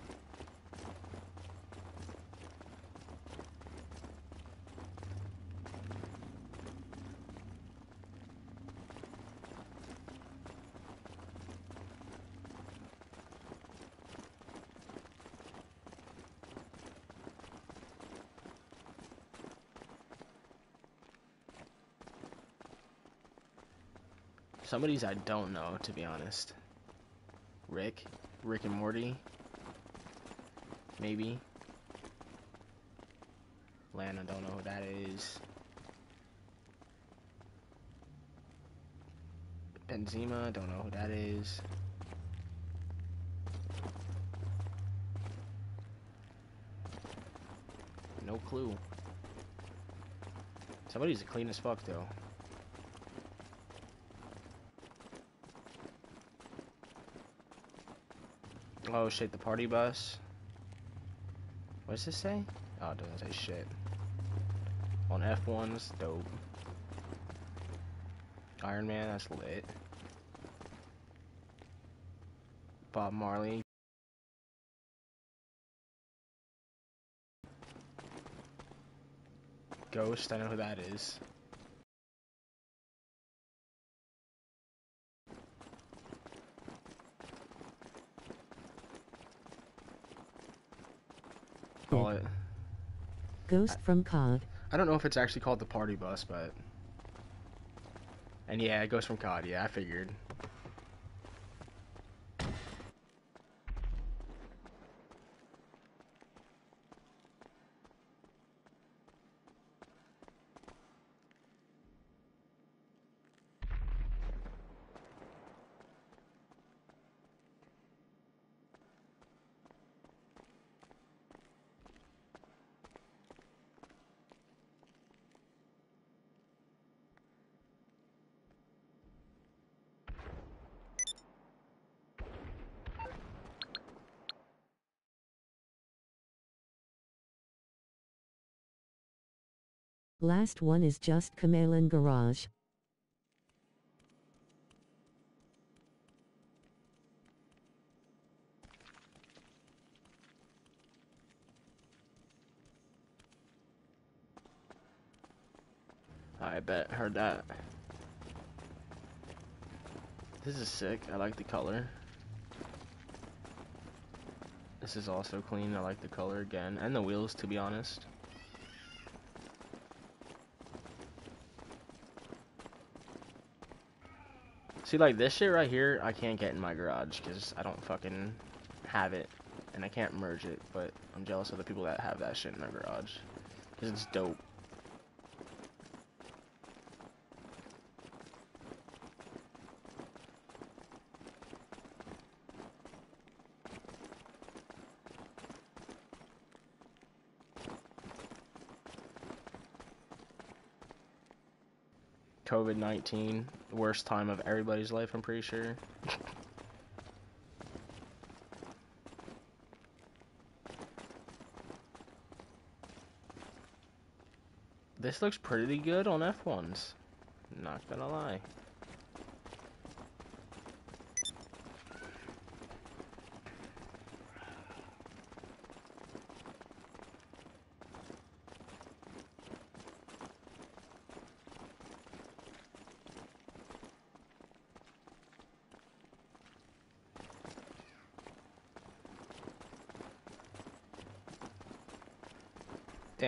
Some of these I don't know, to be honest. Rick? Rick and Morty? Maybe. Lana, don't know who that is. Benzema, don't know who that is. No clue. Somebody's clean as fuck though. Oh shit, the party bus. What does this say? Oh, it doesn't say shit. On F1s, dope. Iron Man, that's lit. Bob Marley. Ghost, I know who that is. Call it. Ghost from COD. I don't know if it's actually called the party bus, but. And yeah, it goes from COD. Yeah, I figured. Last one is just Chameleon Garage. I bet. Heard that. This is sick. I like the color. This is also clean. I like the color again. And the wheels, to be honest. See, like this shit right here, I can't get in my garage because I don't fucking have it. And I can't merge it, but I'm jealous of the people that have that shit in their garage. Because it's dope. COVID 19, worst time of everybody's life, I'm pretty sure. this looks pretty good on F1s. Not gonna lie.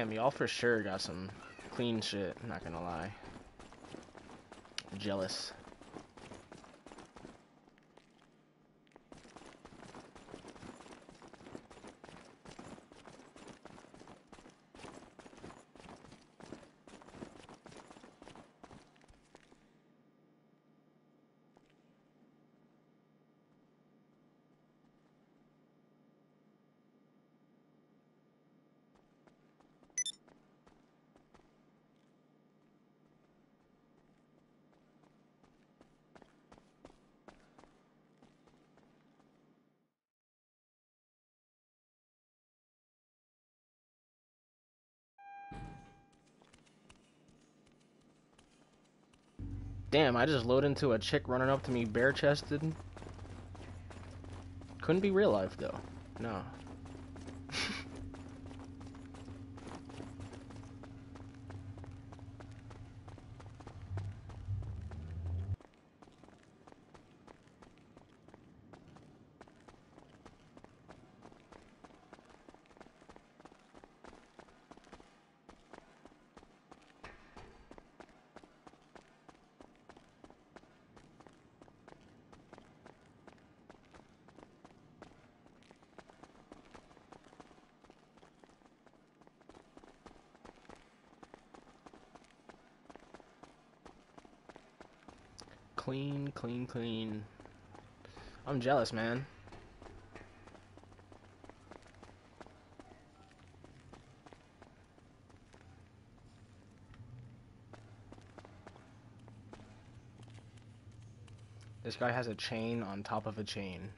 Damn, y'all for sure got some clean shit, not gonna lie. Jealous. Damn, I just loaded into a chick running up to me bare chested. Couldn't be real life though. No. Clean, clean, clean. I'm jealous, man. This guy has a chain on top of a chain.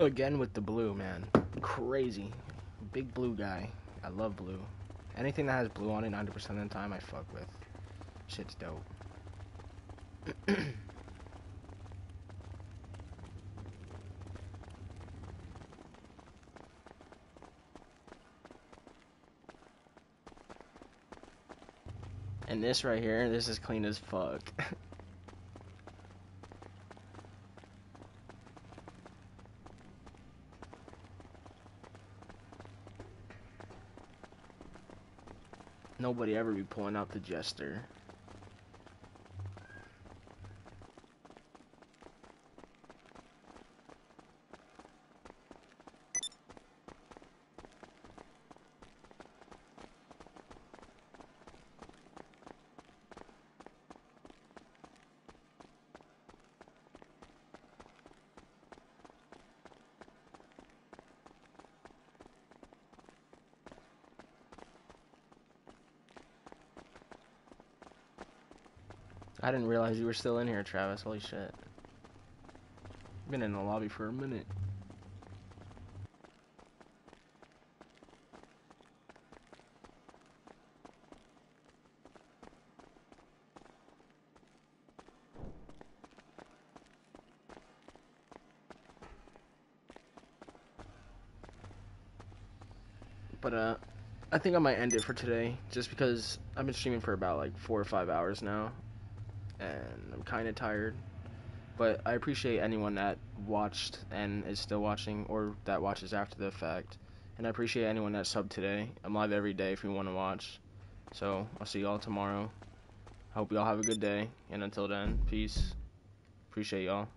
Again with the blue, man. Crazy. Big blue guy. I love blue. Anything that has blue on it 90% of the time, I fuck with. Shit's dope. and this right here, this is clean as fuck. Nobody ever be pulling out the jester. I didn't realize you were still in here, Travis. Holy shit. Been in the lobby for a minute. But uh I think I might end it for today just because I've been streaming for about like 4 or 5 hours now I'm kind of tired. But I appreciate anyone that watched and is still watching, or that watches after the fact. And I appreciate anyone that subbed today. I'm live every day if you want to watch. So I'll see y'all tomorrow. Hope y'all have a good day. And until then, peace. Appreciate y'all.